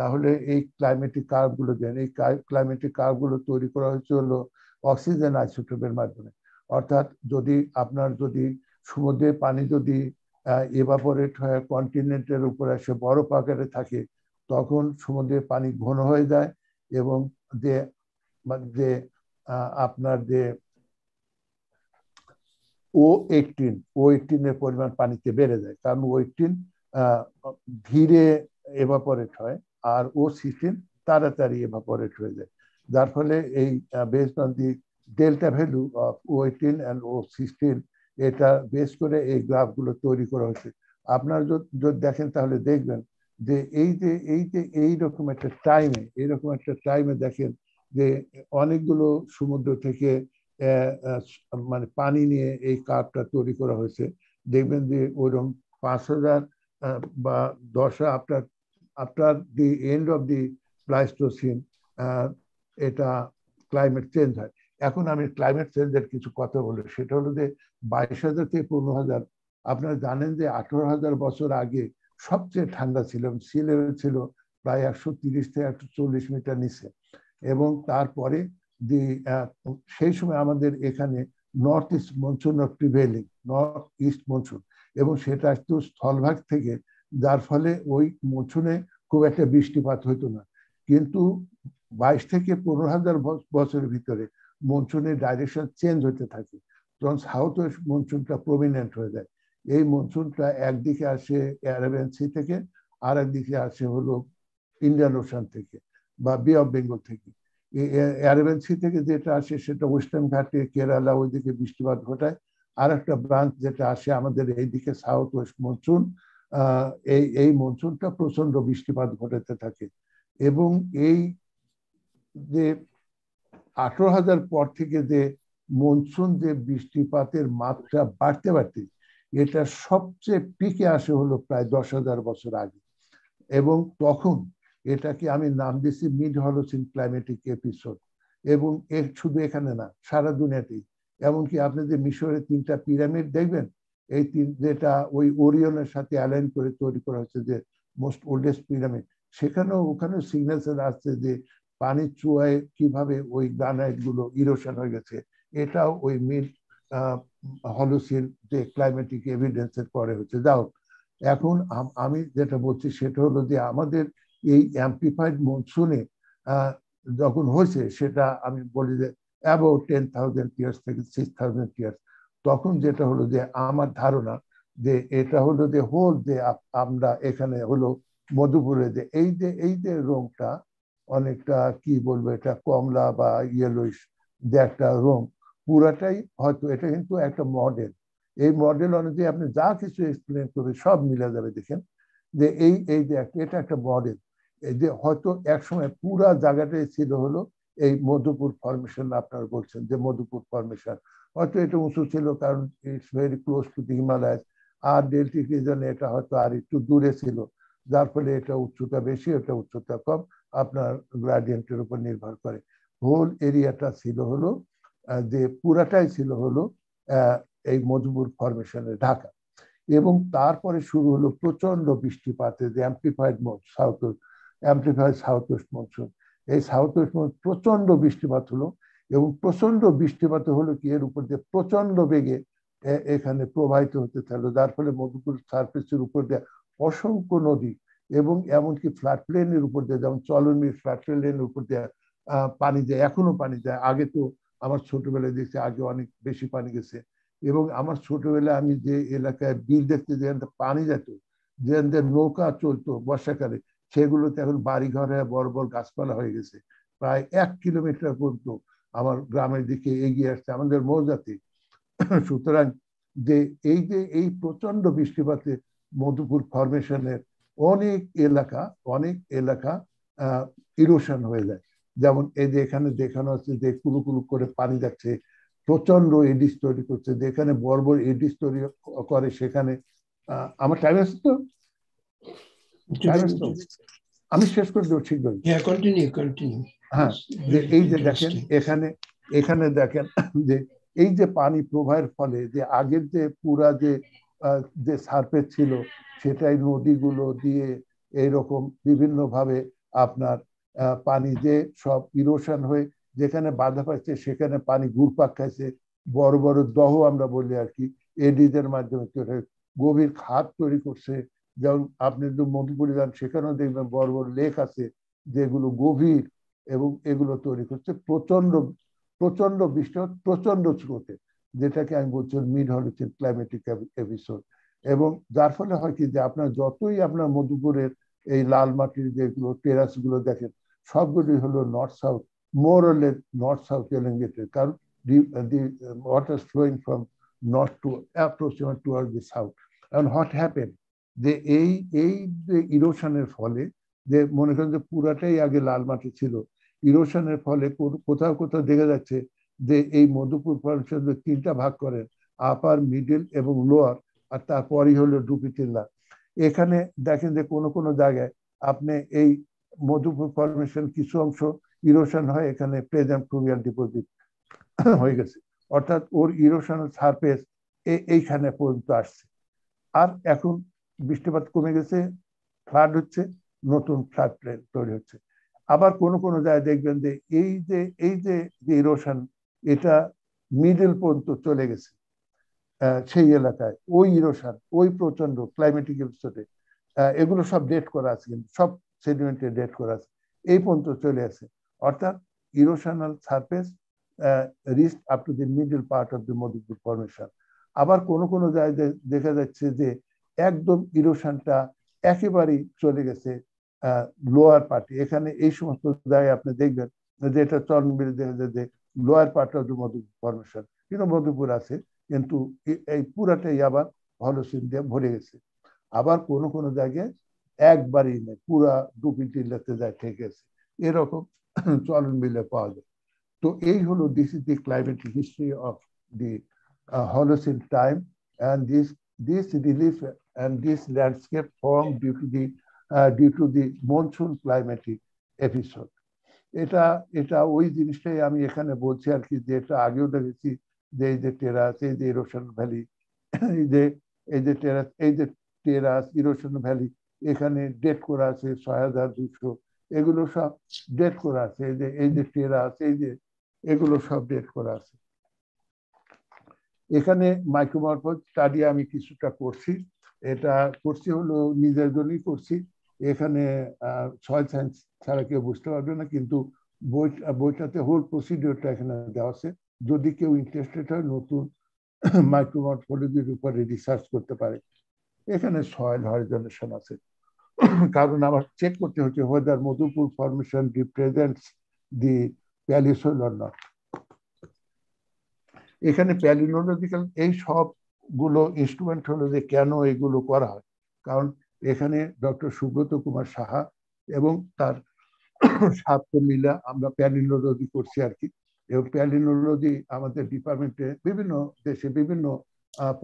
S6: তাহলে এই ক্লাইমেটিক কার্ভগুলো দেন, এই ক্লাইমেটিক কার্ভগুলো তৈরি করা হয়েছে হলো অক্সিজেন আইসোটোপের মাধ্যমে। অর্থাৎ যদি আপনার যদি সমুদ্রের পানি যদি এভাপোরেট হয়ে কন্টিনেন্টের উপর এসে বরফ আকারে থাকে, তখন সমুদ্রের পানি ঘন হয়ে যায় এবং যে যে আপনার যে ও এইটিন ও এইটিনের পরিমাণ পানিতে বেড়ে যায়। কারণ ও এইটিন ধীরে এভাপোরেট হয়। আর ও সিক্সটিন তাড়াতাড়ি এভাপোরেট হয়ে যায়। যার ফলে এই based on the delta value of O eighteen and O sixteen এটা বেস করে এই গ্রাফগুলো তৈরি করা হয়েছে। আপনারা যদি দেখেন তাহলে দেখবেন যে এই যে এই যে এইরকম একটা টাইমে এইরকম একটা টাইমে দেখেন যে অনেকগুলো সমুদ্র থেকে মানে পানি নিয়ে এই কাপটা তৈরি করা হয়েছে। দেখবেন যে ওইরকম পাঁচ হাজার বা দশ after after the end of the Pleistocene এটা ক্লাইমেট চেঞ্জ হয়। এখন আমি ক্লাইমেট চেঞ্জের কিছু কথা বলি, সেটা হলো যে বাইশ হাজার থেকে পনেরো হাজার, আপনারা জানেন যে আঠারো হাজার বছর আগে সবচেয়ে ঠান্ডা ছিল সি লেভেল ছিল প্রায় একশো তিরিশ থেকে একশো চল্লিশ মিটার নিচে। এবং তারপরে দি সেই সময় আমাদের এখানে north east monsoon of prevailing north east monsoon এবং সেটা একটু স্থলভাগ থেকে যার ফলে ওই মনসুনে খুব একটা বৃষ্টিপাত হতো না। কিন্তু বাইশ থেকে পনেরো হাজার বছরের ভিতরে মনসুনের ডাইরেকশন চেঞ্জ হতে থাকে। তখন সাউথ ওয়েস্ট মনসুনটা প্রমিনেন্ট হয়ে যায়, এই মনসুনটা একদিকে আসে অ্যারাবিয়ান সি থেকে আর একদিকে আসে হলো ইন্ডিয়ান ওশান থেকে বা বে অফ বেঙ্গল থেকে। অ্যারাবিয়ান সি থেকে যেটা আসে সেটা ওয়েস্টার্ন ঘাটে কেরালা ওইদিকে বৃষ্টিপাত ঘটায়। আর একটা ব্রাঞ্চ যেটা আসে আমাদের এইদিকে সাউথ ওয়েস্ট মনসুন এই এই মনসুনটা প্রচণ্ড বৃষ্টিপাত ঘটাতে থাকে। এবং এই যে আঠারো হাজার পর থেকে যে মনসুন যে বৃষ্টিপাতের মাত্রা বাড়তে বাড়তে, এটা সবচেয়ে পিকে আসে হলো প্রায় দশ হাজার বছর আগে। এবং তখন এটাকে আমি নাম দিয়েছি মিড হলোসিন ক্লাইমেটিক এপিসোড। এবং এর শুধু এখানে না, সারা দুনিয়াতেই। এমনকি আপনি যে মিশরের তিনটা পিরামিড দেখবেন এই তিন, যেটা ওই ওরিয়নের সাথে অ্যালাইন করে তৈরি করা হচ্ছে যে মোস্ট ওল্ডেস্ট পিরামিড সেখানেও ওখানেও সিগন্যালস আসছে যে পানির চুয়ায় কীভাবে ওই গ্রানাইটগুলো ইরোশন হয়ে গেছে। এটাও ওই মিড হলোসিন যে ক্লাইমেটিক এভিডেন্সের পরে হচ্ছে। যাও এখন আমি যেটা বলছি সেটা হলো যে আমাদের এই অ্যাম্পলিফাইড মনসুনে যখন হয়েছে সেটা আমি বলি যে অ্যাবাউট টেন থাউজেন্ড ইয়ার্স থেকে সিক্স থাউজেন্ড ইয়ার্স তখন যেটা হলো যে আমার ধারণা যে এটা হলো যে হোল যে আমরা এখানে হলো মধুপুরে যে এই যে এই যে রংটা অনেকটা কি বলব, এটা কমলা বা ইয়েলোইশ যে একটা রং পুরাটাই হয়তো এটা কিন্তু একটা মডেল এই মডেল অনুযায়ী আপনি যা কিছু এক্সপ্লেন করবে সব মিলে যাবে, দেখেন। যে এই এই যে এটা একটা মডেল এই যে হয়তো একসময় পুরা জায়গাটাই ছিল হলো এই মধুপুর ফরমেশন আপনারা বলছেন যে মধুপুর ফরমেশন হয়তো এটা উঁচু ছিল, কারণ it's very close to the Himalayas R deltaic রিজনে এটা হয়তো আর একটু দূরে ছিল, যার ফলে এটা উচ্চতা বেশি এটা উচ্চতা কম, আপনার গ্রাডিয়েন্টের উপর নির্ভর করে। হোল এরিয়াটা ছিল হলো যে পুরাটাই ছিল হলো এই মজবুর ফরমেশনে ঢাকা। এবং তারপরে শুরু হলো প্রচণ্ড বৃষ্টিপাতে যে amplified south amplified south west monsoon এই সাউথ ওয়েস্ট প্রচণ্ড বৃষ্টিপাত হলো এবং প্রচণ্ড বৃষ্টিপাত হলো কি এর উপর দিয়ে প্রচণ্ড বেগে এখানে প্রবাহিত হতে থাকল। যার ফলে মধুপুর সার্ফেসের উপর দিয়ে অসংখ্য নদী এবং এমনকি ফ্ল্যাট প্লেনের উপর দিয়ে, যেমন চলনমির ফ্ল্যাট প্লেনের উপর দিয়ে পানি যায়, এখনও পানি যায়। আগে তো আমার ছোটবেলায় দেখছি, আগে অনেক বেশি পানি গেছে। এবং আমার ছোটবেলায় আমি যে এলাকায় বিল দেখতে যেখানে পানি যেত, যেখানে নৌকা চলতো বর্ষাকালে, সেগুলোতে এখন বাড়ি ঘরে বড় বড় গাছপালা হয়ে গেছে। প্রায় এক কিলোমিটার পর্যন্ত আমার গ্রামের দিকে এগিয়ে আসছে। আমাদের মৌজাতে। সুতরাং যে এই যে এই প্রচণ্ড বৃষ্টিপাতে মধুপুর ফরমেশনের অনেক এলাকা অনেক এলাকা ইরোশন হয়ে যায়। যেমন এই যে এখানে দেখানো হচ্ছে যে কুলু কুলু করে পানি যাচ্ছে প্রচণ্ড এডিস তৈরি করছে। যেখানে বড় বড় এডিস তৈরি করে সেখানে আমার টাইম আছে তো? আমি শেষ করে দেবো
S2: Yeah, continue, continue.
S6: হ্যাঁ যে এই যে দেখেন এখানে এখানে দেখেন যে এই যে পানি প্রবাহের ফলে যে আগের যে পুরা যে যে সার্ফেস ছিল সেটাই নদীগুলো দিয়ে এইরকম বিভিন্ন ভাবে আপনার পানি যে সব ইরোশন হয়ে যেখানে বাধা পাচ্ছে সেখানে পানি ঘুরপাক খাইছে বড় বড় দহ আমরা বলি আর কি এডিজের মাধ্যমে গভীর খাত তৈরি করছে যেমন আপনি যদি মধুপুরি যান সেখানেও দেখবেন বড় বড় লেক আছে যেগুলো গভীর এবং এগুলো তৈরি করছে প্রচণ্ড প্রচণ্ড বৃষ্টি হয়, প্রচণ্ড স্রোতে যেটাকে আমি বলছি মিড হলিচেন ক্লাইমেটিক এপিসোড এবং যার ফলে হয় কি যে আপনার যতই আপনার মধুপুরের এই লাল মাটির যেগুলো টেরাসগুলো দেখেন সবগুলি হলো north south more or less north south elongated কারণ the water flowing from north to approximate toward the south এখন হোয়াট হ্যাপেন যে এই এই যে ইরোশনের ফলে যে মনে করেন যে পুরাটাই আগে লাল মাটি ছিল। ইরোশনের ফলে কোথাও কোথাও দেখা যাচ্ছে যে এই মধুপুর পরিষদ তিনটা ভাগ করেন আপার মিডিল এবং লোয়ার আর তারপরই হলো ডুপিটিল্লা এখানে দেখেন যে কোনো কোনো জায়গায় আপনি এই মধুপুর ফরমেশন কিছু অংশ ইরোশন হয়, এখানে প্রেজেন্ট ফ্লুভিয়াল ডিপোজিট হয়ে গেছে। অর্থাৎ ওর ইরোশনাল সারফেস এইখানে পর্যন্ত আসছে। আর এখন বৃষ্টিপাত কমে গেছে ফ্লাড হচ্ছে। নতুন ফ্ল্যাট প্লেন তৈরি হচ্ছে। আবার কোনো কোনো জায়গায় দেখবেন যে এই যে এই যে যে ইরোশন এটা মিডল পর্যন্ত চলে গেছে। সেই এলাকায় ওই ইরোশন ওই প্রচণ্ড ক্লাইমেটিক এপিসোডে এগুলো সব ডেট করা আছে কিন্তু, সব সেডিমেন্টে ডেট করা আছে। এই পর্যন্ত চলে আসে অর্থাৎ erosional surface rest up to the middle part of the Madhupur formation আবার কোনো কোনো জায়গায় দেখা যাচ্ছে যে একদম ইরোশনটা একেবারেই চলে গেছে। লোয়ার পার্টি এখানে এই সমস্ত জায়গায় আপনি দেখবেন যে এটা দেখা যায় যে lower part of the Madhupur formation কিন্তু মধুপুর আছে, কিন্তু এই পুরাটাই আবার হলসিন দিয়ে ভরে গেছে। আবার কোনো কোনো জায়গায় একবারই নেই, পুরা ডুবি টিল্লাতে যায়, ঠিক আছে এরকম চলন মিলে পাওয়া যায়। তো এই হলো this is the climatic history of the Holocene time and this this relief and this landscape formed due to the due to the monsoon climatic episode. এটা এটা ওই জিনিসটাই আমি এখানে বলছি আর কি, যে এটা আগেও দেখেছি, যে এই যে টেরাস এই যে ইরোশন ভ্যালি এই যে এই যে টেরাস এই যে টেরাস ইরোশন ভ্যালি এখানে ডেট করা আছে ছয় হাজার দুশো, এগুলো সব ডেট করা আছে, এই যে এই যে টেরাস এই যে, এগুলো সব ডেট করা আছে। এখানে মাইক্রোমরফোজ স্টাডি আমি কিছুটা করছি, এটা করছি হলো নিজের জন্যই করছি। এখানে সয়েল সায়েন্স ছাড়া কেউ বুঝতে পারবে না, কিন্তু বই, বইটাতে হোল প্রসিডিওরটা এখানে দেওয়া আছে। যদি কেউ ইন্টারেস্টেড হয়, নতুন মাইক্রোমরফোলজির উপরে রিসার্চ করতে পারে। এখানে সয়েল হরিজনেশন আছে। কারণ আমার চেক করতে হচ্ছে whether Madhupur formation represents the palaeosol or not এখানে প্যালিনোলজিক্যাল এই সবগুলো ইনস্ট্রুমেন্ট হলো যে কেন এগুলো করা হয়। কারণ এখানে ডক্টর সুব্রত কুমার সাহা এবং তার ছাত্র মিলা আমরা প্যালিনোলজি করছি আর কি। এবং প্যালিনোলজি আমাদের ডিপার্টমেন্টে বিভিন্ন দেশে বিভিন্ন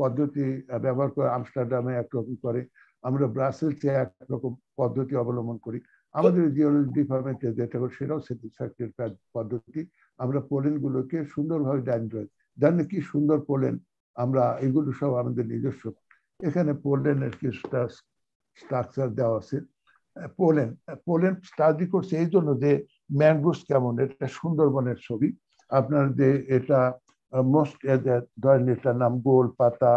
S6: পদ্ধতি ব্যবহার করে আমস্টারডামে একরকম করে। আমরা ব্রাসেলসে একরকম পদ্ধতি অবলম্বন করি। আমাদের জিওলজি ডিপার্টমেন্টে যেটা করে সেটাও স্যাটিসফ্যাক্টরি পদ্ধতি। আমরা পোলেনগুলোকে সুন্দরভাবে ডাইন্ড্রয়েড জানি কি সুন্দর পোলেন? আমরা এগুলো সব আমাদের নিজস্ব। এখানে পোলেনের কিছুটা স্ট্রাকচার দেওয়া আছে। পোলেন পোলেন স্টাডি করছে এই জন্য যে ম্যানগ্রোভস কেমন, এটা সুন্দরবনের ছবি। আপনার যে এটা মোস্ট ধরেন এটার নাম গোল পাতা,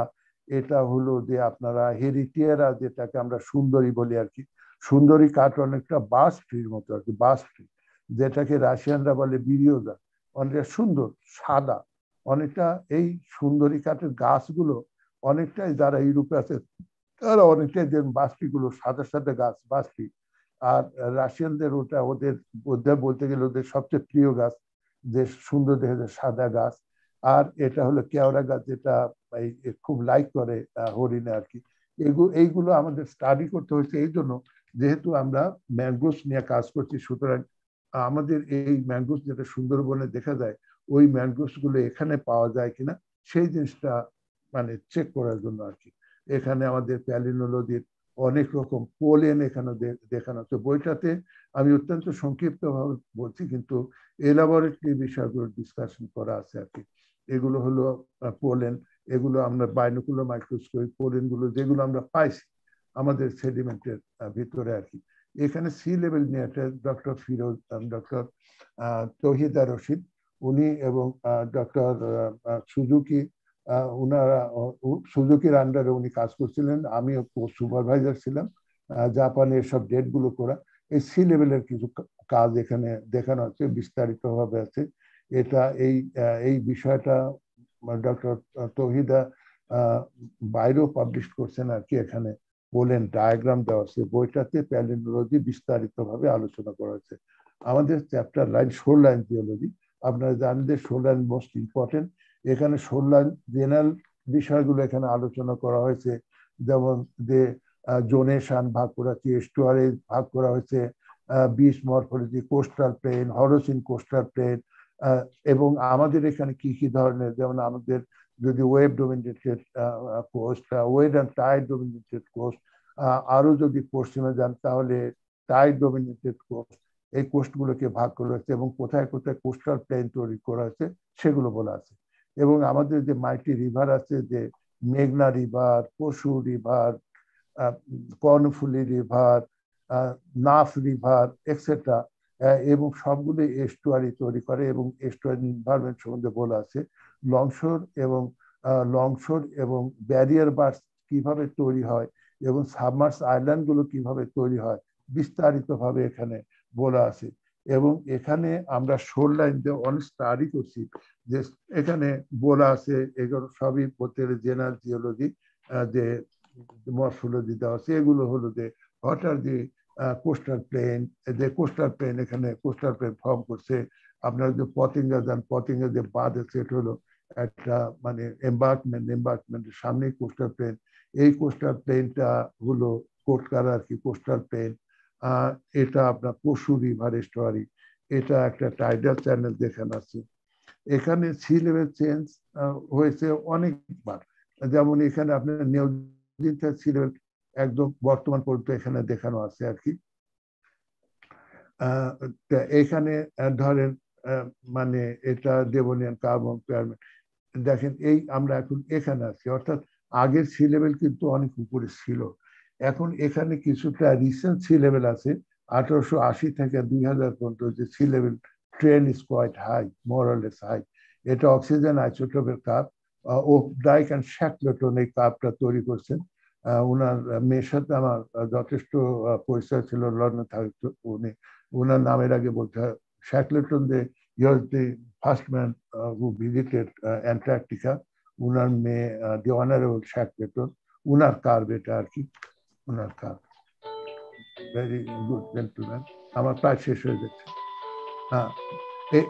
S6: এটা হলো যে আপনারা হেরিটিয়ারা যেটাকে আমরা সুন্দরী বলি আর কি। সুন্দরী কাঠ অনেকটা বাস ট্রির মতো আর কি, বাস ট্রি, যেটাকে রাশিয়ানরা বলে বিরিওজা অনেকটা সুন্দর, সাদা। অনেকটা এই সুন্দরী কাঠের গাছগুলো অনেকটাই যারা ইউরোপে আছে তারা অনেকটাই যে বাস্তিগুলো সাদা সাদা গাছ বাস্তি আর রাশিয়ানদের ওটা ওদের ওদের বলতে গেলে ওদের সবচেয়ে প্রিয় গাছ, যে সুন্দর দেখে যায় সাদা গাছ। আর এটা হলো কেওড়া গাছ, যেটা খুব লাইক করে হরিণে আর কি। এইগুলো আমাদের স্টাডি করতে হয়েছে এই জন্য যেহেতু আমরা ম্যাঙ্গোস নিয়ে কাজ করছি, সুতরাং আমাদের এই ম্যাঙ্গোস যেটা সুন্দরবনে দেখা যায়, ওই ম্যানগ্রোভসগুলো এখানে পাওয়া যায় কিনা, সেই জিনিসটা মানে চেক করার জন্য আর কি। এখানে আমাদের প্যালিনোলজির অনেক রকম পোলেন এখানে দেখানো হচ্ছে বইটাতে। আমি অত্যন্ত সংক্ষিপ্ত ভাবে বলছি, কিন্তু এলাবরেটরি বিষয়গুলো ডিসকাশন করা আছে আর কি। এগুলো হলো পোলেন। এগুলো আমরা বাইনোকুলার মাইক্রোস্কোপ পোলেনগুলো যেগুলো আমরা পাইছি আমাদের সেডিমেন্টের ভিতরে আর কি। এখানে সি লেভেল নিয়ে ডক্টর ফিরোজ ডক্টর তহিদা রশিদ। উনি এবং ডক্টর সুজুকি উনারা সুজুকির আন্ডারে উনি কাজ করছিলেন, আমিও সুপারভাইজার ছিলাম জাপানে এসব ডেটগুলো করা, এই সি লেভেলের কিছু কাজ এখানে দেখানো হচ্ছে বিস্তারিত ভাবে আছে। এটা এই এই বিষয়টা ডক্টর তহিদা বাইরেও পাবলিশ করছেন আর কি, এখানে বলেন, ডায়াগ্রাম দেওয়া আছে, বইটাতে প্যালিনোলজি বিস্তারিত ভাবে আলোচনা করা হয়েছে। আমাদের chapter line shore line geology আপনারা জানেন যে শোর লাইন মোস্ট ইম্পর্টেন্ট এখানে লাইন জেনারেল বিষয়গুলো এখানে আলোচনা করা হয়েছে। যেমন যে জোনেশন ভাগ করা হয়েছে স্টোয়ারেজ ভাগ করা হয়েছে বিশ morphology coastal plain, Holocene coastal plain এবং আমাদের এখানে কি কি ধরনের, যেমন আমাদের যদি wave dominated coast wave and tide dominated coast আরও যদি পশ্চিমে যান তাহলে টাইড ডোমিনেটেড কোস্ট, এই কোস্টগুলোকে ভাগ করা হয়েছে এবং কোথায় কোথায় কোস্টাল প্লেন তৈরি করা হয়েছে সেগুলো বলা আছে। এবং আমাদের যে মাইটি রিভার আছে, যে মেঘনা রিভার, পশু river Karnaphuli river Naf river etcetera এবং সবগুলো এস্টুয়ারি তৈরি করে এবং এস্টুয়ারি এনভায়রনমেন্ট সম্বন্ধে বলা আছে। লংশোর এবং লংশোর এবং ব্যারিয়ার বার্স কীভাবে তৈরি হয় এবং সাবমার্স আইল্যান্ডগুলো কীভাবে তৈরি হয়, বিস্তারিতভাবে এখানে বলা আছে। এবং এখানে আমরা শোর লাইন দিয়ে অনেক স্টাডি করছি যে এখানে বলা আছে, এগুলো সবই বলতে জেনারেল জিওলজি যে মরফোলজি দেওয়া আছে, এগুলো হলো যে what are the coastal plain যে কোস্টাল প্লেন এখানে কোস্টাল প্লেন ফর্ম করছে। আপনারা যে পতিঙ্গা যান পতিঙ্গা যে বাদ আছে এটা হলো একটা মানে এম্বার্কমেন্ট এম্বার্কমেন্টের সামনেই কোস্টাল প্লেন এই কোস্টাল প্লেনটা হলো কোটকারা আর কি কোস্টাল প্লেন এটা আপনার পশু রিভার এস্টোয়ারি এটা একটা টাইডাল চ্যানেল দেখানো আছে। এখানে সি লেভেল চেঞ্জ হয়েছে অনেকবার। যেমন এখানে আপনার নিয়োজিত সি লেভেল একদম বর্তমান পর্যন্ত এখানে দেখানো আছে আর কি। এখানে ধরেন মানে এটা দেবনিয়ান কার্বন পেয়ারমেন্ট দেখেন, এই আমরা এখন এখানে আছি। অর্থাৎ আগের সি লেভেল কিন্তু অনেক উপরে ছিল। এখন এখানে কিছুটা রিসেন্ট সি লেভেল আছে, আঠারোশো আশি থেকে দুই হাজার পর্যন্ত যে sea level trend is quite high more or less high এটা অক্সিজেন আইসোটোপের cup O Dijk and Shackleton এই কাপটা তৈরি করছেন ওনার মেয়ের সাথে আমার যথেষ্ট পরিচয় ছিল, লন্ডনে থাকতো উনি। ওনার নামের আগে বলতে হয় শ্যাকলেটন যে year the first man who visited Antarctica উনার মেয়ে দি অনারেবল শ্যাকলেটন উনার কার এটা আর কি। ওনার কার ভেরি গুড জেন্টলম্যান আমার প্রায় শেষ হয়ে যাচ্ছে হ্যাঁ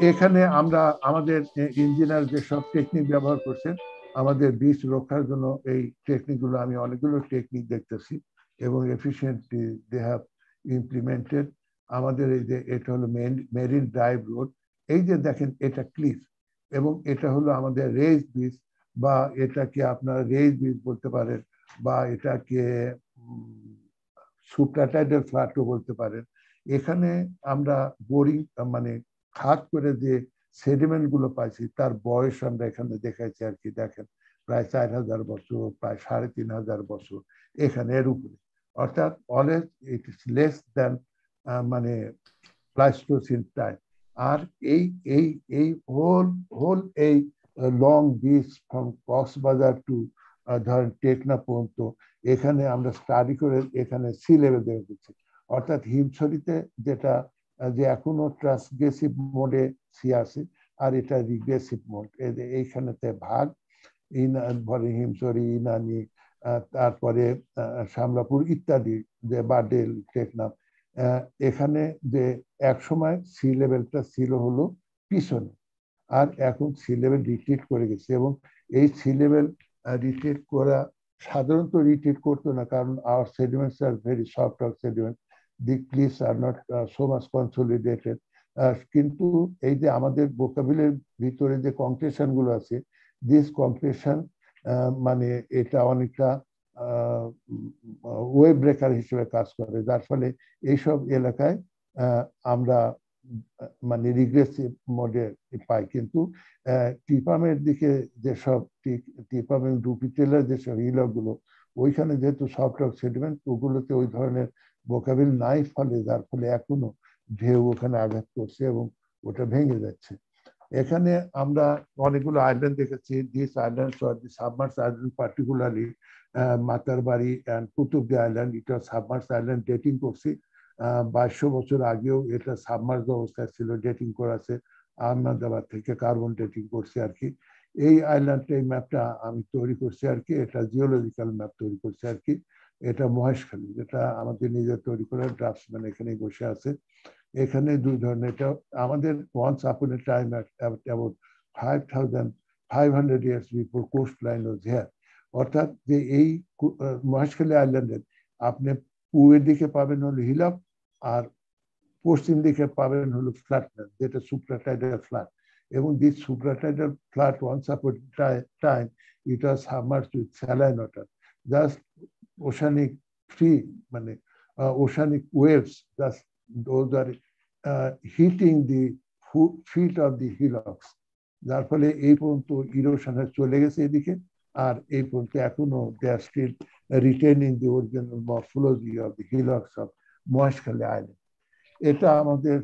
S6: এখানে আমরা আমাদের ইঞ্জিনিয়ার যেসব টেকনিক ব্যবহার করছেন, আমাদের বীজ রক্ষার জন্য এই টেকনিকগুলো আমি অনেকগুলো টেকনিক দেখতেছি এবং এফিসিয়েন্টলি দে হ্যাভ ইমপ্লিমেন্টেড আমাদের এই যে এটা হলো মেন মেরিন ড্রাইভ রোড এই যে দেখেন এটা ক্লিফ এবং এটা হলো আমাদের রেজ বীজ বা এটাকে আপনার রেজ বীজ বলতে পারেন বা এটাকে সুপ্রাটাইডাল ফ্ল্যাটও বলতে পারেন। এখানে আমরা বোরিং মানে খাত করে যে সেডিমেন্টগুলো পাইছি, তার বয়স আমরা এখানে দেখাইছি আর কি, দেখেন, প্রায় চার হাজার বছর, প্রায় সাড়ে তিন হাজার বছর এখানে এর উপরে। অর্থাৎ অলওয়েজ ইট ইস লেস দেন মানে প্লাস্টোসিন টাইম আর এই এই এই হোল হোল এই long beach from Cox's Bazar to ধরেন টেকনা পর্যন্ত, এখানে আমরা স্টাডি করে এখানে সি লেভেল দেখে দিচ্ছি অর্থাৎ হিমছড়িতে যেটা যে এখনও ট্রান্সগ্রেসিভ মোডে সি আছে, আর এটা রিগ্রেসিভ মোড এইখানেতে ভাগ, ইনা হিমছড়ি, ইনানি তারপরে শামলাপুর ইত্যাদি, যে বাডেল, টেকনাফ এখানে যে এক সময় সি লেভেলটা ছিল হলো পিছনে, আর এখন সি লেভেল রিট্রিট করে গেছে এবং এই সি লেভেল রিট্রিট করা সাধারণত রিট্রিট করতো না, কারণ our sediments are very soft of sediment the cliffs are not so much consolidated কিন্তু এই যে আমাদের বোকাবিলের ভিতরে যে কংক্রেশনগুলো আছে দিস কংক্রেশন মানে এটা অনেকটা ওয়েব ব্রেকার হিসেবে কাজ করে। যার ফলে এইসব এলাকায় আমরা মানে রিগ্রেসিভ মোডে পাই কিন্তু টিপামের দিকে যেসব টিপাম এবং ডুপিটেলের যেসব ইলকগুলো ওইখানে যেহেতু সফট রক সেডিমেন্ট ওগুলোতে ওই ধরনের বোকাবিল নাই ফলে, যার ফলে এখনও ঢেউ ওখানে আঘাত করছে এবং ওটা ভেঙে যাচ্ছে। এখানে আমরা অনেকগুলো আইল্যান্ড দেখেছি। This island the submerged island particularly Matarbari and Kutubdia island এটা সাবমার্স আইল্যান্ড ডেটিং করছি। বাইশশো বছর আগেও এটা সাবমার্স অবস্থায় ছিল, ডেটিং করাছে আহমেদাবাদ থেকে কার্বন ডেটিং করছে আর কি। এই আইল্যান্ডটা এই ম্যাপটা আমি তৈরি করছি আর কি, এটা জিওলজিক্যাল ম্যাপ তৈরি করছি আর কি, এটা মহেশখালী যেটা আমাদের নিজের তৈরি করা ড্রাফটসম্যান এখানে বসে আছে। এখানে দুই ধরনের, এটা আমাদের once upon a time about five thousand five hundred years before coast line was here অর্থাৎ যে এই মহেশখালী আইল্যান্ডের, আপনি পূবের দিকে পাবেন হলো হিলক আর পশ্চিম দিকে পাবেন হলো ফ্ল্যাটল্যান্ড যেটা সুপ্রাটাইডাল ফ্ল্যাট এবং this supratidal flat once upon time it was submerged with saline water just oceanic free মানে oceanic waves just those are hitting the feet of the hillocks. যার ফলে এই পর্যন্ত ইরোশনে চলে গেছে এদিকে, আর এই পর্যন্ত এখনও they are still retaining the original morphology of the hillocks of Maheshkhali island এটা আমাদের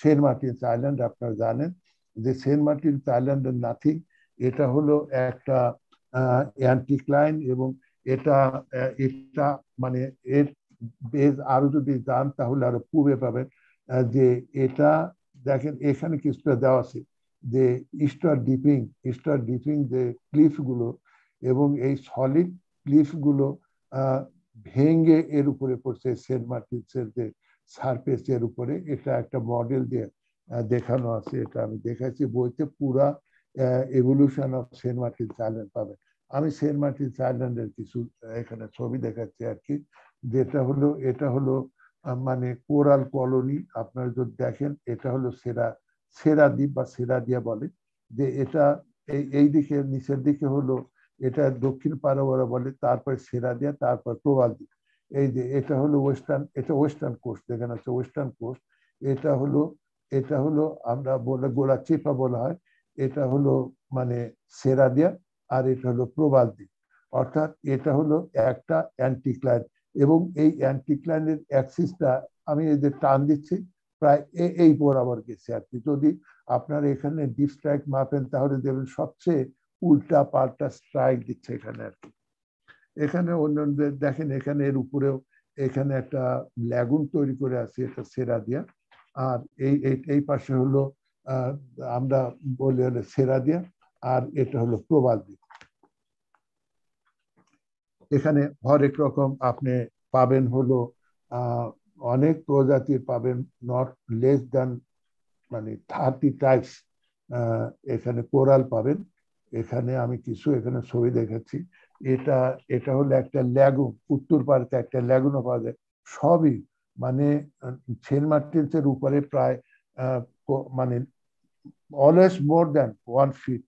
S6: সেন্ট মার্টিনস আইল্যান্ড আপনারা জানেন যে সেন্ট মার্টিনস আইল্যান্ডের নাথিং এটা হলো একটা অ্যান্টিক্লাইন এবং এটা এটা মানে এর বেজ আরও যদি যান তাহলে আরও পূর্বে পাবেন যে এটা দেখেন এখানে কিছুটা দেওয়া আছে যে ইস্টার ডিপিং ইস্টার ডিপিং যে ক্লিফগুলো এবং এই সলিড ক্লিফগুলো ভেঙ্গে এর উপরে পড়ছে সেন্ট মার্টিনসের যে সারফেস এর উপরে। এটা একটা মডেল দিয়ে দেখানো আছে, এটা আমি দেখাচ্ছি। বইতে পুরা evolution of saint Martin's island পাবেন আমি সেন্ট মার্টিনস আইল্যান্ডের কিছু এখানে ছবি দেখাচ্ছি আর কি। যেটা হলো, এটা হলো মানে কোরাল কলোনি। আপনারা যদি দেখেন, এটা হলো সেরা সেরা দ্বীপ বা সেরা দিয়া বলে। যে এটা এই দিকে, নিচের দিকে হলো এটা দক্ষিণ পারোয়ারা বলে, তারপরে সেরা দিয়া, তারপর প্রবাল দ্বীপ এই যে, এটা হলো ওয়েস্টার্ন এটা ওয়েস্টার্ন কোস্ট যেখানে আছে ওয়েস্টার্ন কোস্ট এটা হলো এটা হলো আমরা বলে গোড়া চেপা বলা হয়, এটা হলো মানে সেরা দিয়া আর এটা হলো প্রবাল দ্বীপ অর্থাৎ এটা হলো একটা অ্যান্টিক্লাইন এবং এই অ্যান্টিক্লাইনের অ্যাক্সিসটা আমি এই যে টান দিচ্ছি, প্রায় এই বরাবর গেছে আর কি। যদি আপনারা এখানে ডিপ স্ট্রাইক মাপেন, তাহলে দেখবেন সবচেয়ে উল্টা পাল্টা স্ট্রাইক দিচ্ছে এখানে আর কি। এখানে অন্যদের, দেখেন এখানে এর উপরেও এখানে একটা ল্যাগুন তৈরি করে আছে এটা সেরা দিয়া। আর এই এই পাশে হলো আমরা বলি হলো সেরা দিয়া, আর এটা হলো প্রবাল দ্বীপ এখানে হরেক রকম আপনি পাবেন হলো অনেক প্রজাতির পাবেন নট লেস দ্যান মানে থার্টি টাইপস এখানে কোরাল পাবেন। এখানে আমি কিছু এখানে ছবি দেখাচ্ছি এটা এটা হলো একটা ল্যাগুন, উত্তর পার্কে একটা ল্যাগুনও পাওয়া যায়। সবই মানে সেন্ট মার্টিনসের উপরে প্রায় মানে always more than one foot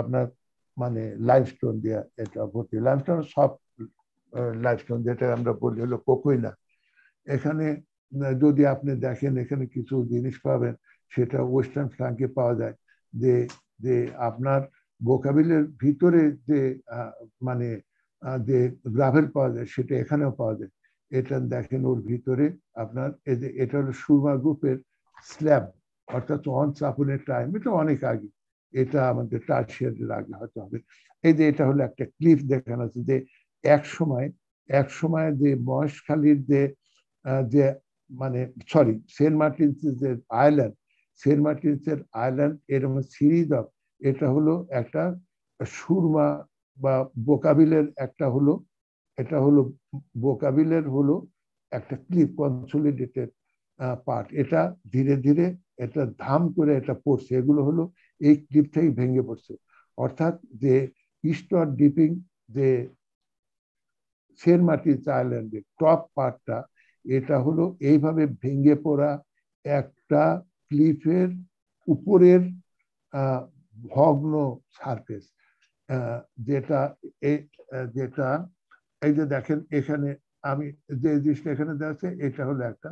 S6: আপনার মানে লাইমস্টোন দেওয়া এটা ভর্তি। লাইমস্টোন সব লাইফস্টোন যেটা আমরা বলি হলো কোকোইলা এখানে, যদি আপনি দেখেন, এখানে কিছু জিনিস পাবেন, সেটা ওয়েস্টার্ন ফ্লাঙ্কে পাওয়া যায়। যে যে আপনার বোকাবিলের ভিতরে যে মানে যে গ্রাভেল পাওয়া যায়, সেটা এখানেও পাওয়া যায়। এটা দেখেন ওর ভিতরে আপনার এটা হলো সুরমা গ্রুপের স্ল্যাব, অর্থাৎ অন চাপনের টাইম এটা অনেক আগে। এটা আমাদের টার্সিয়ারের আগে হয়তো হবে। এই যে এটা হলো একটা ক্লিফ দেখানো আছে যে, এক সময় এক সময় যে মহেশখালীর যে যে মানে সরি সেন্ট মার্টিনসের যে আইল্যান্ড সেন্ট মার্টিনসের আইল্যান্ড এরকম সিরিজ অফ এটা হলো একটা সুরমা বা বোকাবিলের একটা হলো, এটা হলো বোকাবিলের হলো একটা ক্লিপ কনসোলিডেটেড পার্ট এটা ধীরে ধীরে এটা ধাম করে এটা পড়ছে। এগুলো হলো এই ক্লিপ থেকে ভেঙে পড়ছে। অর্থাৎ যে ইস্টার ডিপিং যে সেন্ট মার্টিনস আইল্যান্ডের টপ পার্টটা এটা হলো এইভাবে ভেঙে পড়া একটা ক্লিফের উপরের ভগ্ন সারফেস যেটা যেটা, এই যে দেখেন এখানে আমি যে জিনিসটা এখানে আছে এটা হলো একটা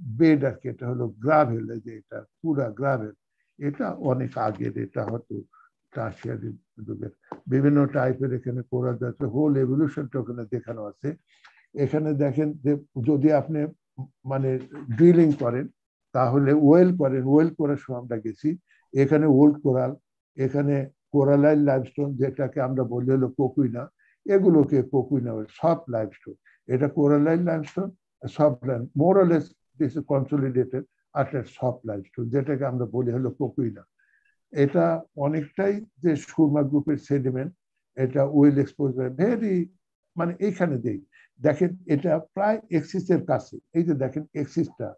S6: বেড আর কি, এটা হলো গ্রাভেল যে এটা পুরা গ্রাভেল এটা অনেক আগের, এটা হয়তো টার্সিয়ারি যুগের বিভিন্ন টাইপের এখানে করা যাচ্ছে হোল এভলিউশনটা ওখানে দেখানো আছে। এখানে দেখেন যে যদি আপনি মানে ড্রিলিং করেন, তাহলে ওয়েল করেন ওয়েল করার সময় আমরা গেছি, এখানে ওল্ড কোরাল এখানে কোরালাইন লাইমস্টোন যেটাকে আমরা বলি হলো কোকুইনা, এগুলোকে কোকুইনা বলে সব লাইমস্টোন এটা কোরালাইন লাইমস্টোন সব lime more or less this consolidated আর সব লাইমস্টোন যেটাকে আমরা বলি হলো কোকুইনা। এটা অনেকটাই যে সুরমা গ্রুপের সেডিমেন্ট এটা ওয়েল এক্সপোজার ভেরি মানে এইখানে দেই। দেখেন, এটা প্রায় এক্সিসের কাছে, এই যে দেখেন এক্সিসটা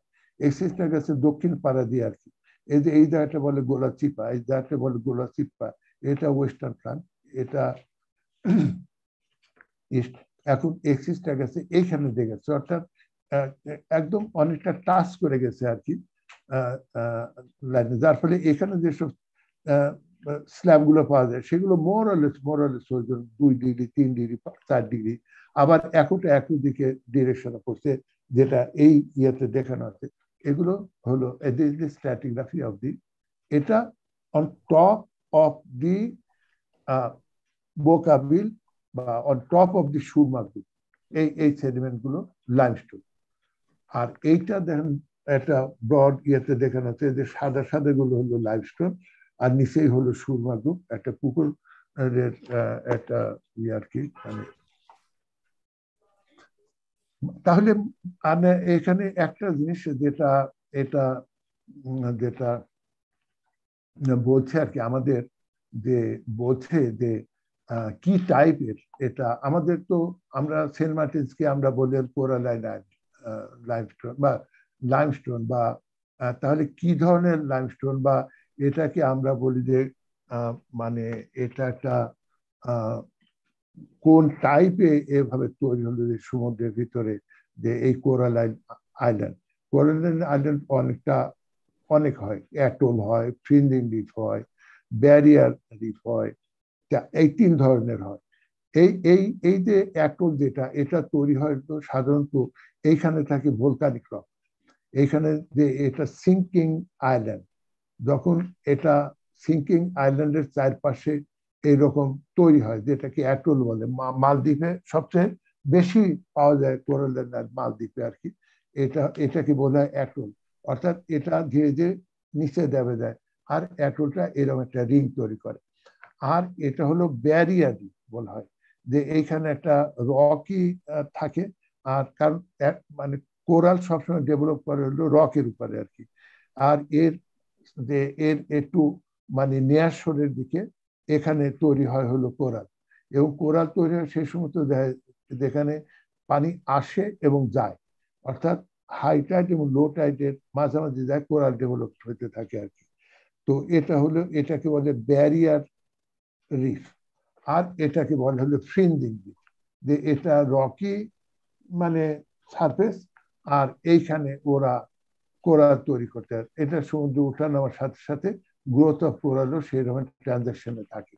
S6: এক্সিসটার কাছে দক্ষিণ পাড়া দিয়ে আর কি। এই যে, এই জায়গাটা বলে গোলা চিপা, এই জায়গাটা বলে গোলা চিপা, এটা ওয়েস্টার্ন ফ্রান্স এটা ইস্ট এখন এক্সিসটা গেছে এইখানে দিয়ে গেছে, অর্থাৎ একদম অনেকটা টাচ করে গেছে আর কি যার ফলে এখানে যেসব স্ল্যাবগুলো পাওয়া যায়, সেগুলো মোরালেস মোরালেস দুই ডিগ্রি, তিন ডিগ্রি, চার ডিগ্রি, আবার একটা একই দিকে ডিরেকশনে করছে যেটা এই ইয়েতে দেখানো আছে। এগুলো হলো স্ট্র্যাটিগ্রাফি অফ দি এটা on top of the Bokabil বা অন টপ অফ দি সুরমাগুল এই এই সেডিমেন্টগুলো লাইমস্টোন আর এইটা দেখেন, একটা ব্রড ইয়েতে দেখানো আছে, যে সাদা সাদা গুলো হলো লাইমস্টোন আর নিচেই হলো সুরমা গ্রুপ একটা পুকুর একটা ইয়ে আর কি মানে তাহলে আমি এখানে একটা জিনিস যেটা, এটা যেটা বলছে আর কি আমাদের যে, বলছে যে কি টাইপের এটা, আমাদের তো আমরা সেন্ট মার্টিনসকে আমরা বলি কোরালাইন লাইমস্টোন বা লাইমস্টোন বা তাহলে কি ধরনের লাইমস্টোন বা এটাকে আমরা বলি যে মানে এটা একটা কোন টাইপে এভাবে তৈরি হলো যে সমুদ্রের ভিতরে যে এই কোরালাইন আইল্যান্ড কোরালাইন আইল্যান্ড অনেকটা, অনেক হয়। অ্যাটল হয় ফ্রিন্ডিং রিফ হয় ব্যারিয়ার রিফ হয় এই তিন ধরনের হয়। এই এই এই যে অ্যাটল যেটা, এটা তৈরি হয় তো সাধারণত এইখানে থাকে ভোলকানিক রক এইখানে যে এটা সিঙ্কিং আইল্যান্ড যখন এটা সিঙ্কিং আইল্যান্ডের চারপাশে এইরকম তৈরি হয়, যেটাকে অ্যাটল বলে। মালদ্বীপে সবচেয়ে বেশি পাওয়া যায় কোরালের মালদ্বীপে আর কি। এটা, এটাকে বলা হয় অ্যাটল। অর্থাৎ এটা ধীরে ধীরে নিচে দেবে যায় আর অ্যাটলটা এরকম একটা রিং তৈরি করে। আর এটা হলো ব্যারিয়ার বলা হয়। যে এইখানে একটা রকই থাকে। আর কারণ মানে কোরাল সবসময় ডেভেলপ করে হলো রকের উপরে আর কি। আর এর, যে এর একটু মানে নেয়াসরের দিকে এখানে তৈরি হয় হলো কোরাল। এবং কোরাল তৈরি হয় সেই সময় যেখানে পানি আসে এবং যায়। অর্থাৎ হাই টাইট এবং লো টাইডের মাঝামাঝি যায়, কোরাল ডেভেলপ হতে থাকে আর কি। তো এটা হলো, এটাকে বলে ব্যারিয়ার রিফ আর এটাকে বলে হলো ফ্রিন্ডিং রিফ যে এটা রকি মানে সারফেস আর এইখানে ওরা কোরাল তৈরি করতে এটা সমুদ্র উঠান আমার সাথে সাথে গ্রোথ অফ কোরালও সেই রকম ট্রানজাকশনে থাকে।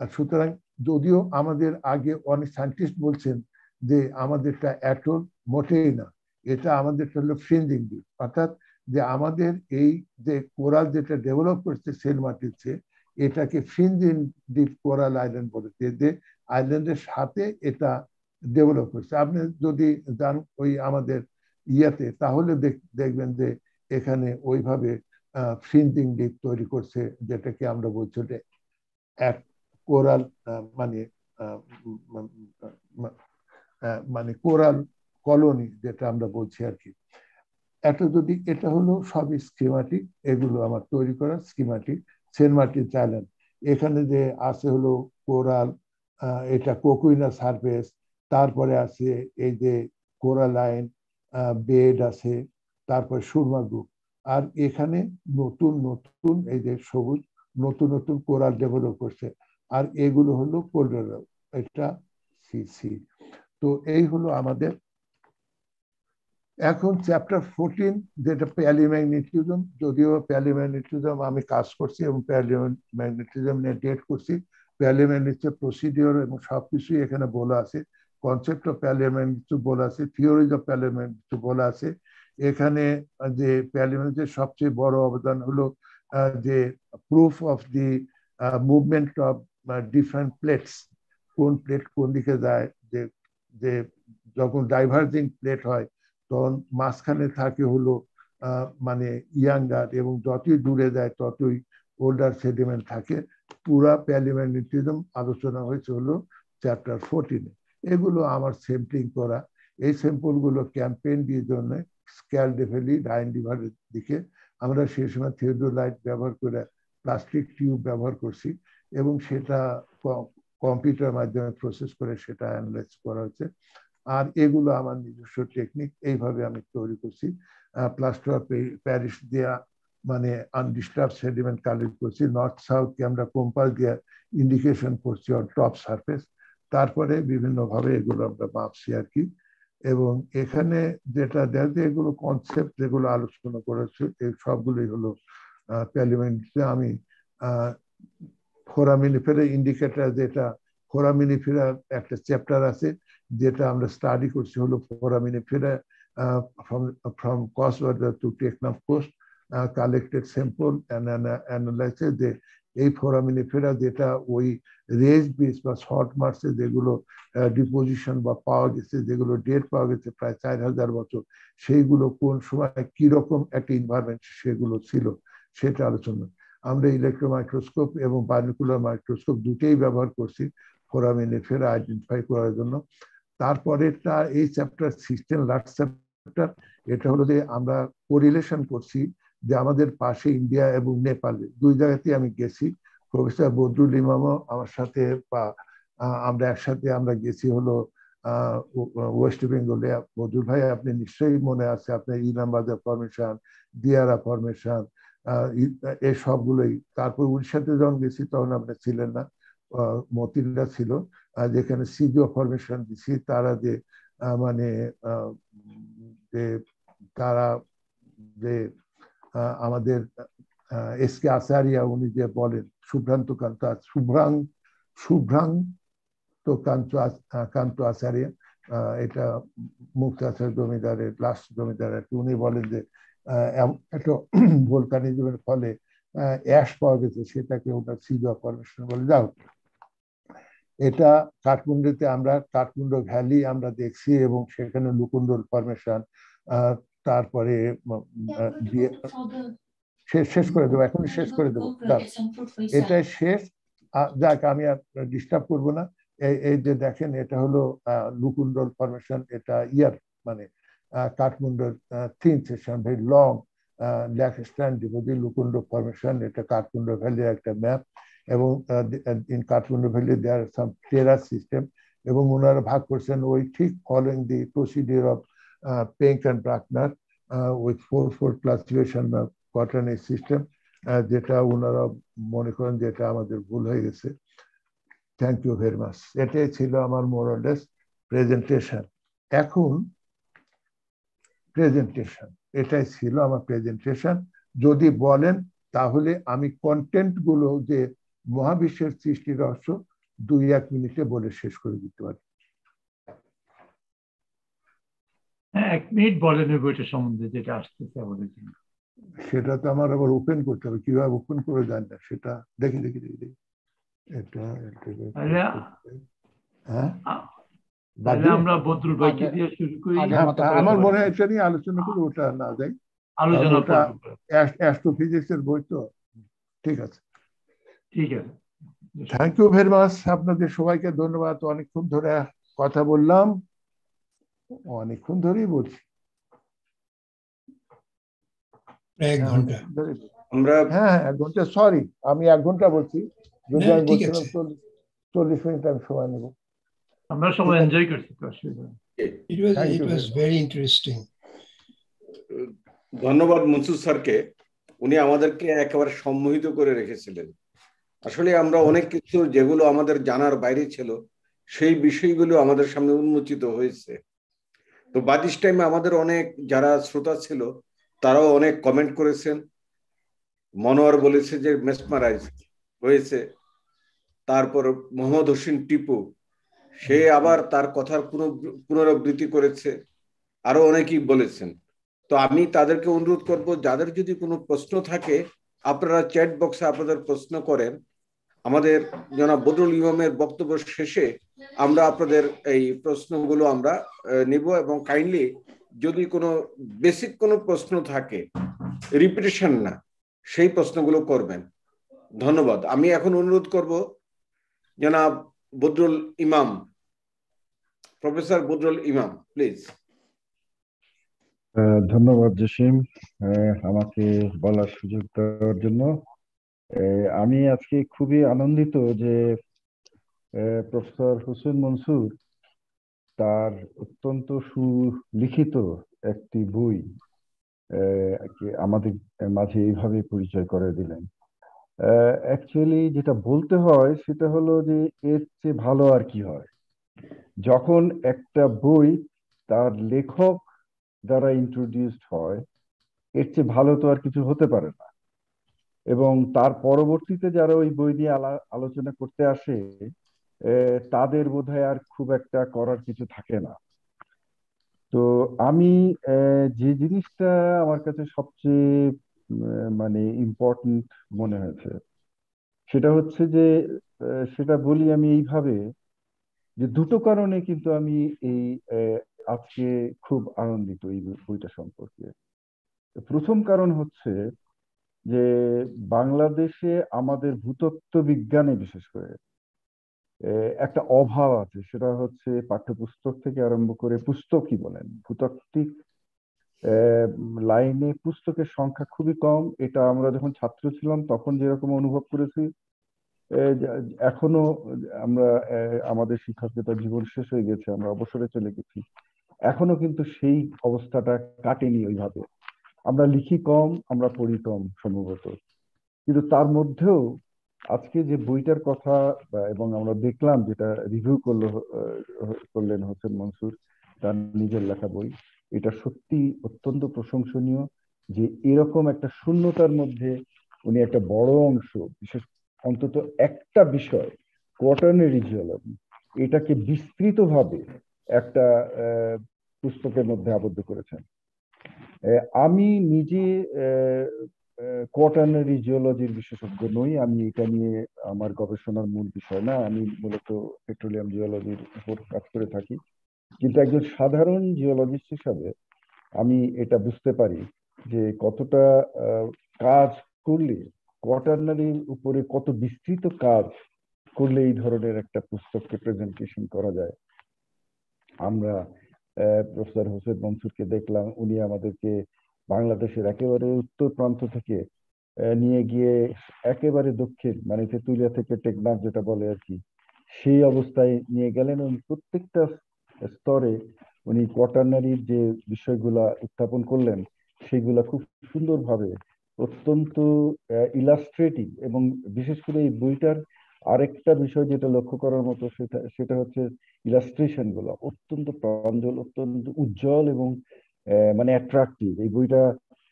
S6: আর সুতরাং যদিও আমাদের আগে অনেক সায়েন্টিস্ট বলছেন যে আমাদেরটা অ্যাটল মোটেই না, এটা আমাদেরটা হলো ফ্রিন্ডিং দ্বীপ অর্থাৎ যে আমাদের এই যে কোরাল যেটা ডেভেলপ করছে সেল মাটিতে এটাকে ফ্রিন্ডিং ডিপ কোরাল আইল্যান্ড বলেছে যে আইল্যান্ডের সাথে এটা ডেভেলপ করছে। আপনি যদি যান ওই আমাদের ইয়াতে, তাহলে দেখবেন যে এখানে ওইভাবে ফ্রিন্ডিং দ্বীপ তৈরি করছে, যেটাকে আমরা বলছি এক কোরাল মানে মানে কোরাল কলোনি যেটা আমরা বলছি আর কি। একটা যদি, এটা হলো সবই স্কিমাটিক এগুলো আমার তৈরি করা স্কিমাটিক মার্টিন আইল্যান্ড এখানে যে আছে হলো কোরাল এটা কোকুইনা সারফেস তারপরে আছে এই যে কোরালাইন বেড আছে, তারপর সুরমা গ্রুপ। আর এখানে নতুন নতুন এই যে সবুজ, নতুন নতুন কোরাল ডেভেলপ করছে। আর এগুলো হলো কোল্ডার, এটা সি সি তো এই হলো আমাদের। এখন চ্যাপ্টার ফোরটিন যেটা প্যালিম্যাগনেটিজম, যদিও প্যালিম্যাগনেটিজম আমি কাজ করছি এবং প্যালিম্যাগনেটিজম নিয়ে ডেট করছি, প্যালিম্যাগনেটিজম প্রসিডিওর এবং সবকিছুই এখানে বলা আছে কনসেপ্ট অফ পার্লিয়ামেন্ট কিছু বলা আছে থিওরিজ অফ পার্লিয়ামেন্ট কিছু বলা আছে এখানে যে পার্লিয়ামেন্টের সবচেয়ে বড় অবদান হলো যে proof of the movement of different plates কোন প্লেট কোন দিকে যায়, যে যে যখন ডাইভার্জিং প্লেট হয়, তখন মাঝখানে থাকে হলো মানে ইয়াঙ্গার এবং যতই দূরে যায়, ততই ওল্ডার সেডিমেন্ট থাকে। পুরা প্যালিমেন্টিজম আলোচনা হয়েছে হলো চ্যাপ্টার ফোরটিনে এগুলো আমার স্যাম্পলিং করা। এই স্যাম্পলগুলো ক্যাম্পেইন দিয়ে জন্য স্ক্যাল ডেভেলি ডাইন লিভারের দিকে আমরা সেই সময় থিওডোলাইট ব্যবহার করে প্লাস্টিক টিউব ব্যবহার করছি এবং সেটা কম্পিউটার মাধ্যমে প্রসেস করে সেটা অ্যানালাইজ করা হচ্ছে। আর এগুলো আমার নিজস্ব টেকনিক এইভাবে আমি তৈরি করছি। প্লাস্টার অফ প্যারিস দেওয়া মানে আনডিস্টার্ব সেডিমেন্ট কালেক্ট করছি। নর্থ সাউথকে আমরা কম্পাস দিয়ে ইন্ডিকেশন করছি অন টপ সারফেস তারপরে বিভিন্নভাবে এগুলো আমরা মাপছি আর কি। এবং এখানে যেটা দেখা এগুলো কনসেপ্ট যেগুলো আলোচনা করেছে এই সবগুলোই হলো প্যালিমেন্টে আমি ফোরামিনিফেরা ইন্ডিকেটার যেটা ফোরামিনিফেরার একটা চ্যাপ্টার আছে যেটা আমরা স্টাডি করছি হলো foraminifera from from to Teknaf Coast uh, collected sample and analyze যে এই ফোরামিনিফেরা যেটা ওই রেজ বিচ বা শর্ট মার্চে যেগুলো ডিপোজিশন বা পাওয়া গেছে, যেগুলো ডেট পাওয়া গেছে প্রায় চার হাজার বছর, সেইগুলো কোন সময় কীরকম একটা ইনভারমেন্ট সেগুলো ছিল সেটা আলোচনা। আমরা ইলেকট্রো মাইক্রোস্কোপ এবং বায়োকুলার মাইক্রোস্কোপ দুটেই ব্যবহার করছি ফোরামিনিফেরা আইডেন্টিফাই করার জন্য। তারপরেটা এই চ্যাপ্টার সিস্টেম লাস্ট চ্যাপ্টার এটা হলো যে আমরা কোরিলেশন করছি যে আমাদের পাশে ইন্ডিয়া এবং নেপালে দুই জায়গাতে আমি গেছি। প্রফেসর বদরুল ইমামও আমার সাথে বা আমরা একসাথে আমরা গেছি হলো ওয়েস্ট বেঙ্গলে। বদরুল ভাই, আপনি নিশ্চয়ই মনে আছে, আপনার ইলামবাজার ফরমেশন দিয়ারা ফরমেশন এই সবগুলোই। তারপর উড়িষ্যাতে যখন গেছি তখন আপনি ছিলেন না মতিরা ছিল যেখানে সিজিও ফরমেশন দিছি। তারা যে মানে যে, তারা যে আমাদের এস কে আচারিয়া উনি যে বলেন শুভ্রান্ত কান্ত শুভ্রাং শুভ্রাং শুভ্রান্ত কান্ত কান্ত আচার্য এটা মুক্ত আচার্য জমিদারের, লাস্ট জমিদার আর কি উনি বলেন যে একটা ভোলকানিজমের ফলে অ্যাশ পাওয়া গেছে, সেটাকে ওটা সিজা ফরমেশন বলে। যাও এটা কাঠমান্ডুতে আমরা, কাঠমান্ডু ভ্যালি আমরা দেখছি এবং সেখানে লুকুন্ডল ফরমেশন তারপরে শেষ করে দেবো এখন শেষ করে দেবো এটাই শেষ। যাক আমি আর ডিস্টার্ব করব না। এই যে দেখেন এটা হলো লুকুন্ডল ফরমেশন এটা ইয়ার মানে কাঠমান্ডুর তিন session very long lake stand deposit Lukundol formation এটা কাঠমান্ডু ভ্যালির একটা ম্যাপ এবং in Kathmandu valley there some terrace system এবং ওনারা ভাগ করছেন ওই ঠিক following the procedure of Penck and Bruckner with four four classification কটনের সিস্টেম যেটা ওনারা মনে করেন যে এটা আমাদের ভুল হয়ে গেছে। থ্যাংক ইউ ভেরি মাচ এটাই ছিল আমার মোরালেস প্রেজেন্টেশন এখন প্রেজেন্টেশন এটাই ছিল আমার প্রেজেন্টেশন যদি বলেন, তাহলে আমি কন্টেন্টগুলো যে মহাবিশ্বের সৃষ্টি রহস্য দুই এক মিনিটে বলে শেষ করে দিতে পারি।
S4: এক মিনিট বলেন বইটা সম্বন্ধে যেটা আসতেছে আমাদের জন্য
S6: সেটা তো আমার আবার ওপেন করতে হবে কীভাবে ওপেন করে জানি না সেটা দেখি দেখি দেখি দেখি। এটা
S4: হ্যাঁ? আমরা বদরুল ভাইকে দিয়ে শুরু করি।
S6: আমার মনে হয় এটা নিয়ে আলোচনা করি ওটা না যাই
S4: আলোচনা
S6: অ্যাস্ট্রোফিজিক্স এর বই তো। ঠিক আছে।
S4: ঠিক আছে।
S6: থ্যাংক ইউ ভেরি মাচ আপনাদের সবাইকে ধন্যবাদ। অনেকক্ষণ ধরে কথা বললাম। অনেকক্ষণ ধরেই বলছি।
S2: এক ঘণ্টা।
S3: আমরা
S6: হ্যাঁ এক ঘণ্টা সরি আমি এক ঘণ্টা বলছি। যদি আমি বলছিলাম চল্লিশ মিনিট আমি সময় নেব।
S4: আমরা সবাই এনজয় করছি
S2: interesting.
S3: ধন্যবাদ মনসুর স্যারকে। উনি আমাদেরকে একেবারে সম্মোহিত করে রেখেছিলেন। আসলে আমরা অনেক কিছু যেগুলো আমাদের জানার বাইরে ছিল সেই বিষয়গুলো আমাদের সামনে উন্মোচিত হয়েছে। তো বাদিস টাইমে আমাদের অনেক যারা শ্রোতা ছিল, তারাও অনেক কমেন্ট করেছেন। মনোয়ার বলেছে যে মেসমারাইজ হয়েছে। তারপর মোহাম্মদ হোসেন টিপু, সে আবার তার কথার পুনরাবৃত্তি করেছে। আরও অনেকেই বলেছেন। তো আমি তাদেরকে অনুরোধ করব, যাদের যদি কোনো প্রশ্ন থাকে, আপনারা চ্যাট বক্সে আপনাদের প্রশ্ন করেন। আমাদের জনাব বদরুল ইমামের বক্তব্য শেষে আমরা আপনাদের এই প্রশ্নগুলো আমরা নিব এবং কাইন্ডলি যদি কোনো বেসিক কোনো প্রশ্ন থাকে রিপিটেশন না, সেই প্রশ্নগুলো করবেন। ধন্যবাদ। আমি এখন অনুরোধ করব, জনাব বদরুল ইমাম, প্রফেসর বদরুল ইমাম প্লিজ
S7: ধন্যবাদ জসিম। আমাকে বলার সুযোগ দেওয়ার জন্য আমি আজকে খুবই আনন্দিত যে প্রফেসর হোসেন মনসুর তার অত্যন্ত সুলিখিত একটি বই আমাদের মাঝে এইভাবে পরিচয় করে দিলেন। অ্যাকচুয়ালি যেটা বলতে হয় সেটা হলো যে, এর চেয়ে ভালো আর কি হয়? যখন একটা বই তার লেখক দ্বারা ইন্ট্রোডিউসড হয়, এর চেয়ে ভালো তো আর কিছু হতে পারে না। এবং তার পরবর্তীতে যারা ওই বই নিয়ে আলোচনা করতে আসে তাদের বোধহয় আর খুব একটা করার কিছু থাকে না। তো আমি যে জিনিসটা আমার কাছে সবচেয়ে মানে ইম্পর্টেন্ট মনে হয়েছে, সেটা হচ্ছে যে সেটা বলি আমি এইভাবে যে দুটো কারণে কিন্তু আমি এই আজকে খুব আনন্দিত এই বইটা সম্পর্কে। প্রথম কারণ হচ্ছে যে বাংলাদেশে আমাদের ভূতত্ত্ব বিজ্ঞানে বিশেষ করে একটা অভাব আছে। সেটা হচ্ছে পাঠ্যপুস্তক থেকে আরম্ভ করে পুস্তকই বলেন। ভূতাত্ত্বিক লাইনে পুস্তকের সংখ্যা খুবই কম। এটা আমরা যখন ছাত্র ছিলাম তখন যেরকম অনুভব করেছি এখনও আমরা আমাদের শিক্ষকতা জীবন শেষ হয়ে গেছে, আমরা অবসরে চলে গেছি। এখনও কিন্তু সেই অবস্থাটা কাটেনি ওইভাবে। আমরা লিখি কম, আমরা পড়ি কম সম্ভবত। কিন্তু তার মধ্যেও আজকে যে বইটার কথা এবং আমরা দেখলাম যেটা রিভিউ করল করলেন হোসেন মনসুর তার নিজের লেখা বই, এটা সত্যি অত্যন্ত প্রশংসনীয় যে এরকম একটা শূন্যতার মধ্যে উনি একটা বড় অংশ, বিশেষ অন্তত একটা বিষয় কোয়াটার্নারি জিওলজি এটাকে বিস্তৃতভাবে একটা পুস্তকের মধ্যে আবদ্ধ করেছেন। আমি নিজে কোয়াটার্নারি জিওলজির বিশেষজ্ঞ নই। আমি এটা নিয়ে আমার গবেষণার মূল বিষয় না। আমি মূলত পেট্রোলিয়াম জিওলজির উপর কাজ করে থাকি। কিন্তু একজন সাধারণ জিওলজিস্ট হিসাবে আমি এটা বুঝতে পারি যে কতটা কাজ করলে কোয়াটার্নারির উপরে কত বিস্তৃত কাজ করলে এই ধরনের একটা পুস্তককে প্রেজেন্টেশন করা যায়। আমরা প্রফেসর হোসেন মনসুরকে দেখলাম। উনি আমাদেরকে বাংলাদেশের একেবারে উত্তর প্রান্ত থেকে নিয়ে গিয়ে একেবারে দক্ষিণ মানে তেতুলিয়া থেকে টেকনাফ যেটা বলে আর কি, সেই অবস্থায় নিয়ে গেলেন। এবং প্রত্যেকটা স্তরে উনি কোয়াটার্নারির যে বিষয়গুলা উত্থাপন করলেন, সেগুলা খুব সুন্দরভাবে অত্যন্ত ইলাস্ট্রেটিভ এবং বিশেষ করে এই বইটার আরেকটা বিষয় যেটা লক্ষ্য করার মতো সেটা সেটা হচ্ছে ইলাস্ট্রেশনগুলো। অত্যন্ত প্রাঞ্জল অত্যন্ত উজ্জ্বল এবং মানে অ্যাট্রাকটিভ এই বইটা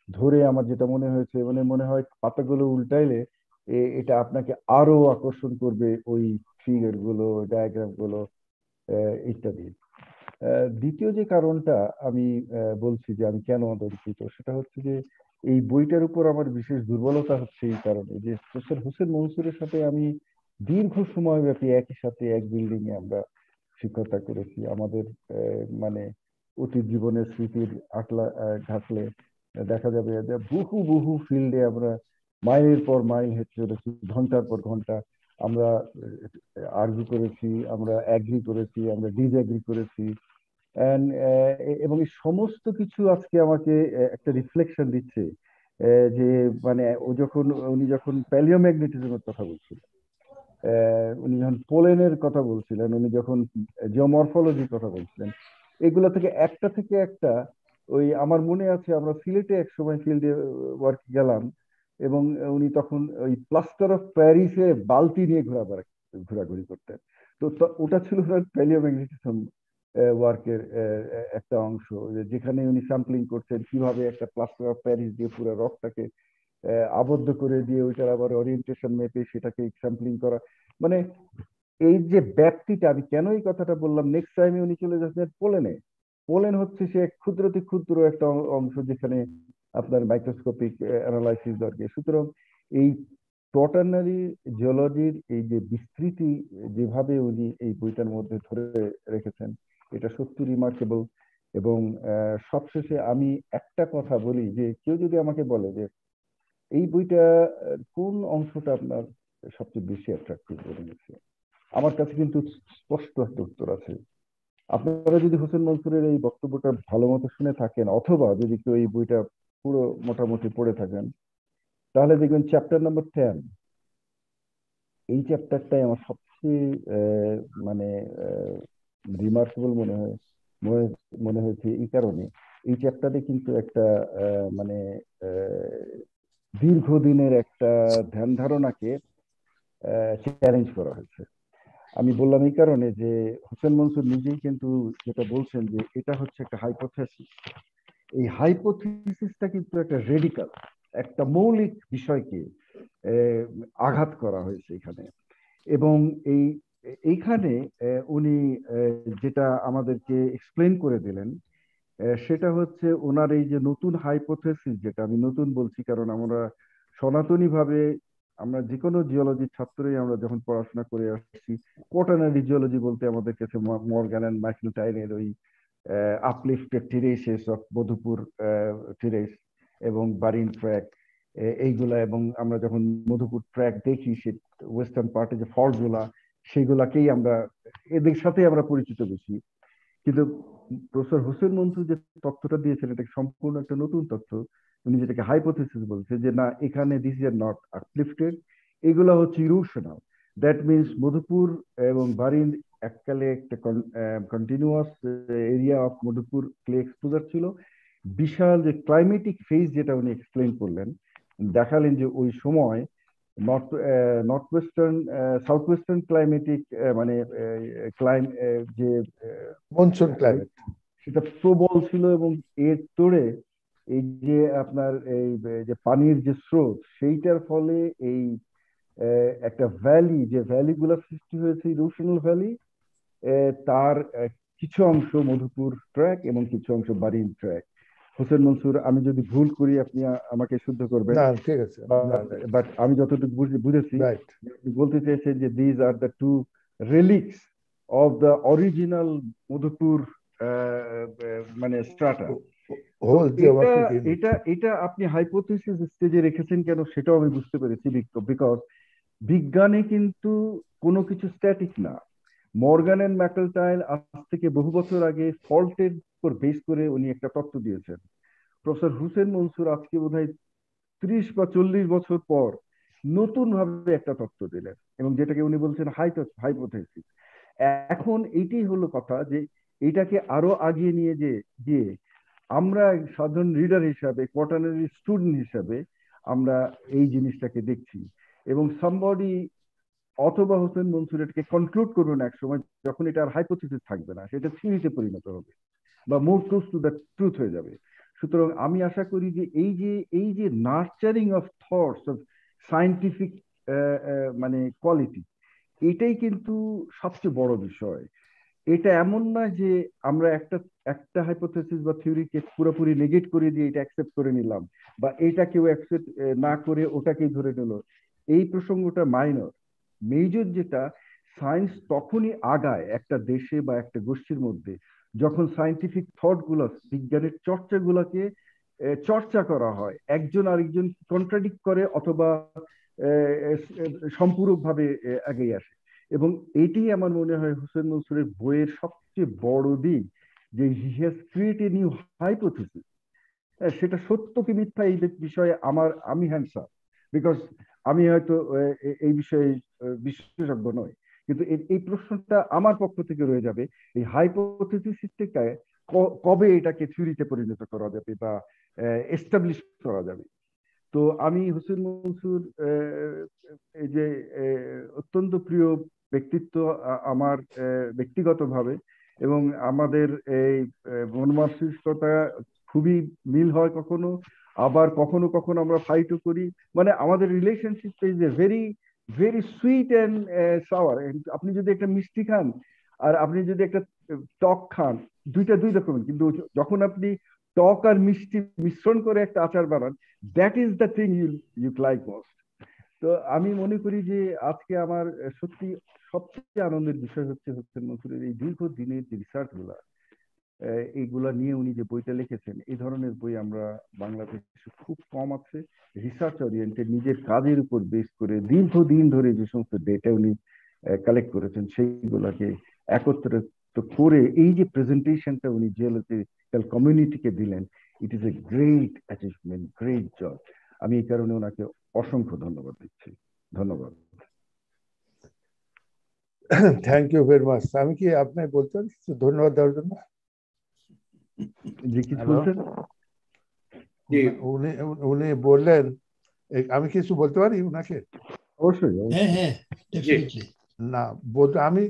S7: ধরে আমার যেটা মনে হয়েছে মানে মনে হয় পাতাগুলো উল্টাইলে এটা আপনাকে আরও আকর্ষণ করবে ওই ফিগারগুলো ডায়াগ্রামগুলো ইত্যাদি। দ্বিতীয় যে কারণটা আমি বলছি যে আমি কেন অদরিচিত সেটা হচ্ছে যে এই বইটার উপর আমার বিশেষ দুর্বলতা হচ্ছে এই কারণে যে হোসেন মনসুরের সাথে আমি দীর্ঘ সময় ব্যাপী একই সাথে এক বিল্ডিং এ আমরা শিক্ষকতা করেছি। আমাদের মানে অতীত জীবনের স্মৃতির আটলা ঘাটলে দেখা যাবে যে বহু বহু ফিল্ডে আমরা মাইলের পর মাইল হেঁটে চলেছি, ঘণ্টার পর ঘণ্টা আমরা আর্গু করেছি, আমরা অ্যাগ্রি করেছি, আমরা ডিসঅ্যাগ্রি করেছি। এবং এই সমস্ত কিছু আজকে আমাকে একটা রিফ্লেকশন দিচ্ছে যে মানে ও যখন, উনি যখন প্যালিওম্যাগনেটিজমের কথা বলছিলেন উনি যখন পোলেনের কথা বলছিলেন, উনি যখন জিওমরফোলজির কথা বলছিলেন, এগুলো থেকে একটা থেকে একটা ওই আমার মনে আছে আমরা সিলেটে এক সময় ফিল্ডে ওয়ার্ক গেলাম এবং উনি তখন ওই প্লাস্টার অফ প্যারিসে বালতি নিয়ে ঘোরা ঘোরাঘুরি করতেন। তো ওটা ছিল প্যালিওম্যাগনেটিজম ওয়ার্কের একটা অংশ। যেখানে উনি স্যাম্পলিং করছেন, কীভাবে একটা প্লাস্টার অফ প্যারিস দিয়ে পুরো রকটাকে আবদ্ধ করে দিয়ে ওইটার আবার ওরিয়েন্টেশন মেপে সেটাকে স্যাম্পলিং করা। মানে এই যে ব্যাপ্তিটা আমি কেন এই কথাটা বললাম? নেক্সট টাইমে উনি চলে যাচ্ছেন পোলেনে। পোলেন হচ্ছে সে ক্ষুদ্রতি ক্ষুদ্র একটা অংশ যেখানে আপনার মাইক্রোস্কোপিক অ্যানালাইসিস দরকার। সুতরাং এই কোয়াটার্নারি জিওলজির এই যে বিস্তৃতি, যেভাবে উনি এই বইটার মধ্যে ধরে রেখেছেন, এটা সত্যি রিমার্কেবল এবং সবশেষে আমি একটা কথা বলি যে, কেউ যদি আমাকে বলে যে এই বইটা কোন অংশটা আপনার সবচেয়ে বেশি অ্যাট্রাক্টিভ বলে গেছে আমার কাছে কিন্তু স্পষ্ট একটা উত্তর আছে। আপনারা যদি হোসেন মনসুরের এই বক্তব্যটা ভালো মতো শুনে থাকেন, অথবা যদি কেউ এই বইটা পুরো মোটামুটি পড়ে থাকেন, তাহলে দেখবেন চ্যাপ্টার নাম্বার টেন এই চ্যাপ্টারটাই আমার সবচেয়ে মানে রিমার্কেবল মনে হয়, মনে হয়েছে এই কারণে। এই চ্যাপ্টারে কিন্তু একটা মানে দীর্ঘদিনের একটা ধ্যান ধারণাকে চ্যালেঞ্জ করা হয়েছে। আমি বললাম এই কারণে যে হোসেন মনসুর নিজেই কিন্তু যেটা বলছেন যে এটা হচ্ছে একটা হাইপোথেসিস এই হাইপোথিসিসটা কিন্তু একটা রেডিকাল একটা মৌলিক বিষয়কে আঘাত করা হয়েছে এখানে। এবং এই, এইখানে উনি যেটা আমাদেরকে এক্সপ্লেন করে দিলেন সেটা হচ্ছে ওনার এই যে নতুন হাইপোথেসিস যেটা আমি নতুন বলছি, কারণ আমরা সনাতনী ভাবে আমরা যে কোনো জিওলজির ছাত্রই আমরা যখন পড়াশোনা করে আসছি কোটানারি জিওলজি বলতে আমাদের কাছে মর্গান অ্যান্ড মাইকেল টাইনের ওই uplifted terraces of Madhupur terrace এবং বারিন ট্র্যাক এইগুলা এবং আমরা যখন মধুপুর ট্র্যাক দেখি, সে ওয়েস্টার্ন পার্টে যে ফলগুলা সেগুলাকেই আমরা, এদের সাথে আমরা পরিচিত বেশি। কিন্তু প্রফেসর হোসেন মনসুর যে তথ্যটা দিয়েছেন, এটা সম্পূর্ণ একটা নতুন তথ্য? উনি যেটাকে হাইপোথিসিস বলছে যে, না, এখানে দিস ইজ নট আপলিফটেড এগুলো হচ্ছে ইরোশনাল দ্যাট মিনস মধুপুর এবং বারিন এককালে একটা continuous area of Madhupur clay exposure ছিল। বিশাল যে ক্লাইমেটিক ফেজ যেটা উনি এক্সপ্লেন করলেন, দেখালেন যে ওই সময় north north western south western climatic মানে ক্লাইম যে
S6: মনসুন ক্লাইমেট
S7: সেটা প্রবল ছিল এবং এর তোড়ে এই যে আপনার এই যে পানির যে স্রোত সেইটার ফলে এই একটা ভ্যালি যে ভ্যালিগুলো সৃষ্টি হয়েছে ইরোশনাল ভ্যালি তার কিছু অংশ মধুপুর ট্র্যাক এবং কিছু অংশ বারিন ট্র্যাক হোসেন মনসুর আমি যদি ভুল করি আপনি আমাকে শুদ্ধ করবেন।
S6: ঠিক আছে।
S7: বাট আমি যতটুকু বুঝেছি বলতে চেয়েছেন যে these are the two relics of the original Madhupur মানে স্ট্রাটা এটা এটা আপনি হাইপোথিসিস স্টেজে রেখেছেন কেন সেটাও আমি বুঝতে পেরেছি বিকজ বিজ্ঞানে কিন্তু কোনো কিছু স্ট্যাটিক না। মর্গান এন্ড ম্যাকলটাইল আজ থেকে বহু বছর আগে ফল্টের উপর বেস করে উনি একটা তত্ত্ব দিয়েছেন। প্রফেসর হুসেন মনসুর আজকে বোধ হয় ত্রিশ বা চল্লিশ বছর পর নতুন ভাবে একটা তত্ত্ব দিলেন এবং যেটাকে উনি বলছেন হাইপোথেসিস এখন এইটাই হলো কথা যে এইটাকে আরও আগিয়ে নিয়ে যে গিয়ে আমরা সাধারণ রিডার হিসাবে কোয়ার্টানারি স্টুডেন্ট হিসাবে আমরা এই জিনিসটাকে দেখছি এবং সামবডি অথবা হোসেন মনসুর এটাকে কনক্লুড করবেন এক সময় যখন এটা আর হাইপোথিসিস থাকবে না, সেটা থিওরিতে পরিণত হবে বা more close to the truth হয়ে যাবে। সুতরাং আমি আশা করি যে এই যে এই যে nurturing of thoughts of scientific মানে কোয়ালিটি এটাই কিন্তু সবচেয়ে বড় বিষয়। এটা এমন না যে আমরা একটা একটা হাইপোথেসিস বা থিওরিকে পুরোপুরি নেগেট করে দিয়ে এটা অ্যাকসেপ্ট করে নিলাম বা এটা কেউ অ্যাকসেপ্ট না করে ওটাকেই ধরে নিল। এই প্রসঙ্গটা মাইনর মেজর যেটা, সায়েন্স তখনই আগায় একটা দেশে বা একটা গোষ্ঠীর মধ্যে, যখন সায়েন্টিফিক থটগুলো বিজ্ঞানের চর্চাগুলোকে চর্চা করা হয়। একজন আরেকজন কন্ট্রাডিক্ট করে অথবা সম্পূরকভাবে এগিয়ে আসে। এবং এটি আমার মনে হয় হোসেন মনসুরের বইয়ের সবচেয়ে বড় দিক, যে he has create a new hypothesis. সেটা সত্য কি মিথ্যা এই বিষয়ে আমার, আমি হ্যান্ডসার বিকজ আমি হয়তো এই বিষয়ে বিশেষজ্ঞ নই। কিন্তু এই প্রশ্নটা আমার পক্ষ থেকে রয়ে যাবে, এই হাইপোথিসিসটাকে কবে এটাকে থিওরিতে পরিণত করা যাবে বা এস্টাবলিশ করা যাবে? তো আমি হোসেন মনসুর এই যে অত্যন্ত প্রিয় ব্যক্তিত্ব আমার ব্যক্তিগতভাবে এবং আমাদের এই মনমানসিকতা খুবই মিল হয় কখনো। আবার কখনো কখনো আমরা ফাইটও করি। মানে আমাদের relationship is a very very sweet and sour আপনি যদি একটা মিষ্টি খান, আর আপনি যদি একটা টক খান, দুইটা দুই রকমের। কিন্তু যখন আপনি টক আর মিষ্টি মিশ্রণ করে একটা আচার বানান that is the thing you you like most তো আমি মনে করি যে আজকে আমার, সত্যি সবচেয়ে আনন্দের বিষয় হচ্ছে হচ্ছে মনসুরের এই দীর্ঘ দিনের যে রিসার্চগুলা। এইগুলা নিয়ে উনি যে বইটা লিখেছেন, এই ধরনের বই আমরা বাংলাদেশে খুব কম আছে। রিসার্চ ওরিয়েন্টেড নিজের কাজের উপর বেস করে দীর্ঘদিন ধরে যে সমস্ত ডেটা উনি কালেক্ট করেছেন, সেইগুলাকে একত্রিত করে এই যে প্রেজেন্টেশনটা উনি জিওলজিক্যাল কমিউনিটিকে দিলেন it is a great achievement great job আমি এই কারণে ওনাকে অসংখ্য ধন্যবাদ দিচ্ছি। ধন্যবাদ।
S6: থ্যাংক ইউ ভেরি মাচ আমি কি আপনাকে বলতে ধন্যবাদ দেওয়ার জন্য?
S7: জি কিছু বলছেন
S6: উনি উনি বললেন আমি কিছু বলতে পারি উনাকে
S7: অবশ্যই
S2: হ্যাঁ হ্যাঁ ডেফিনেটলি
S6: না আমি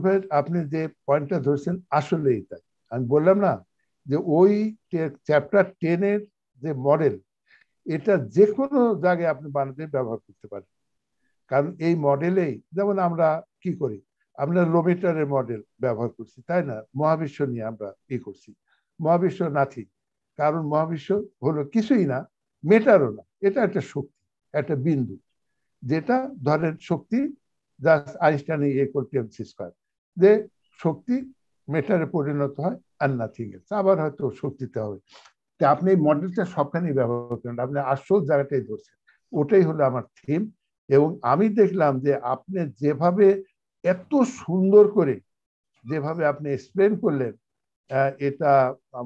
S6: ভাই আপনি যে পয়েন্টটা ধরছেন আসলেই তাই আমি বললাম না যে ওই চ্যাপ্টার টেনের যে মডেল এটা যে কোনো জায়গায় আপনি বানাতে ব্যবহার করতে পারেন কারণ এই মডেলেই যেমন আমরা কি করি আমরা লোমিটারের মডেল ব্যবহার করছি তাই না মহাবিশ্ব নিয়ে আমরা ই করছি মহাবিশ্ব নাথি। কারণ মহাবিশ্ব হলো কিছুই না, মেটারও না। এটা একটা শক্তি, একটা বিন্দু। যেটা ধরেন শক্তি, জাস্ট আইনস্টাইন এ করতে স্কোয়ার। যে শক্তি মেটারে পরিণত হয় আর নাথিং এলস আবার হয়তো শক্তিতে হবে। তা আপনি এই মডেলটা সবখানেই ব্যবহার করেন। আপনি আসল জায়গাটাই ধরছেন। ওটাই হলো আমার থিম এবং আমি দেখলাম যে আপনি যেভাবে এত সুন্দর করে, যেভাবে আপনি এক্সপ্লেন করলেন এটা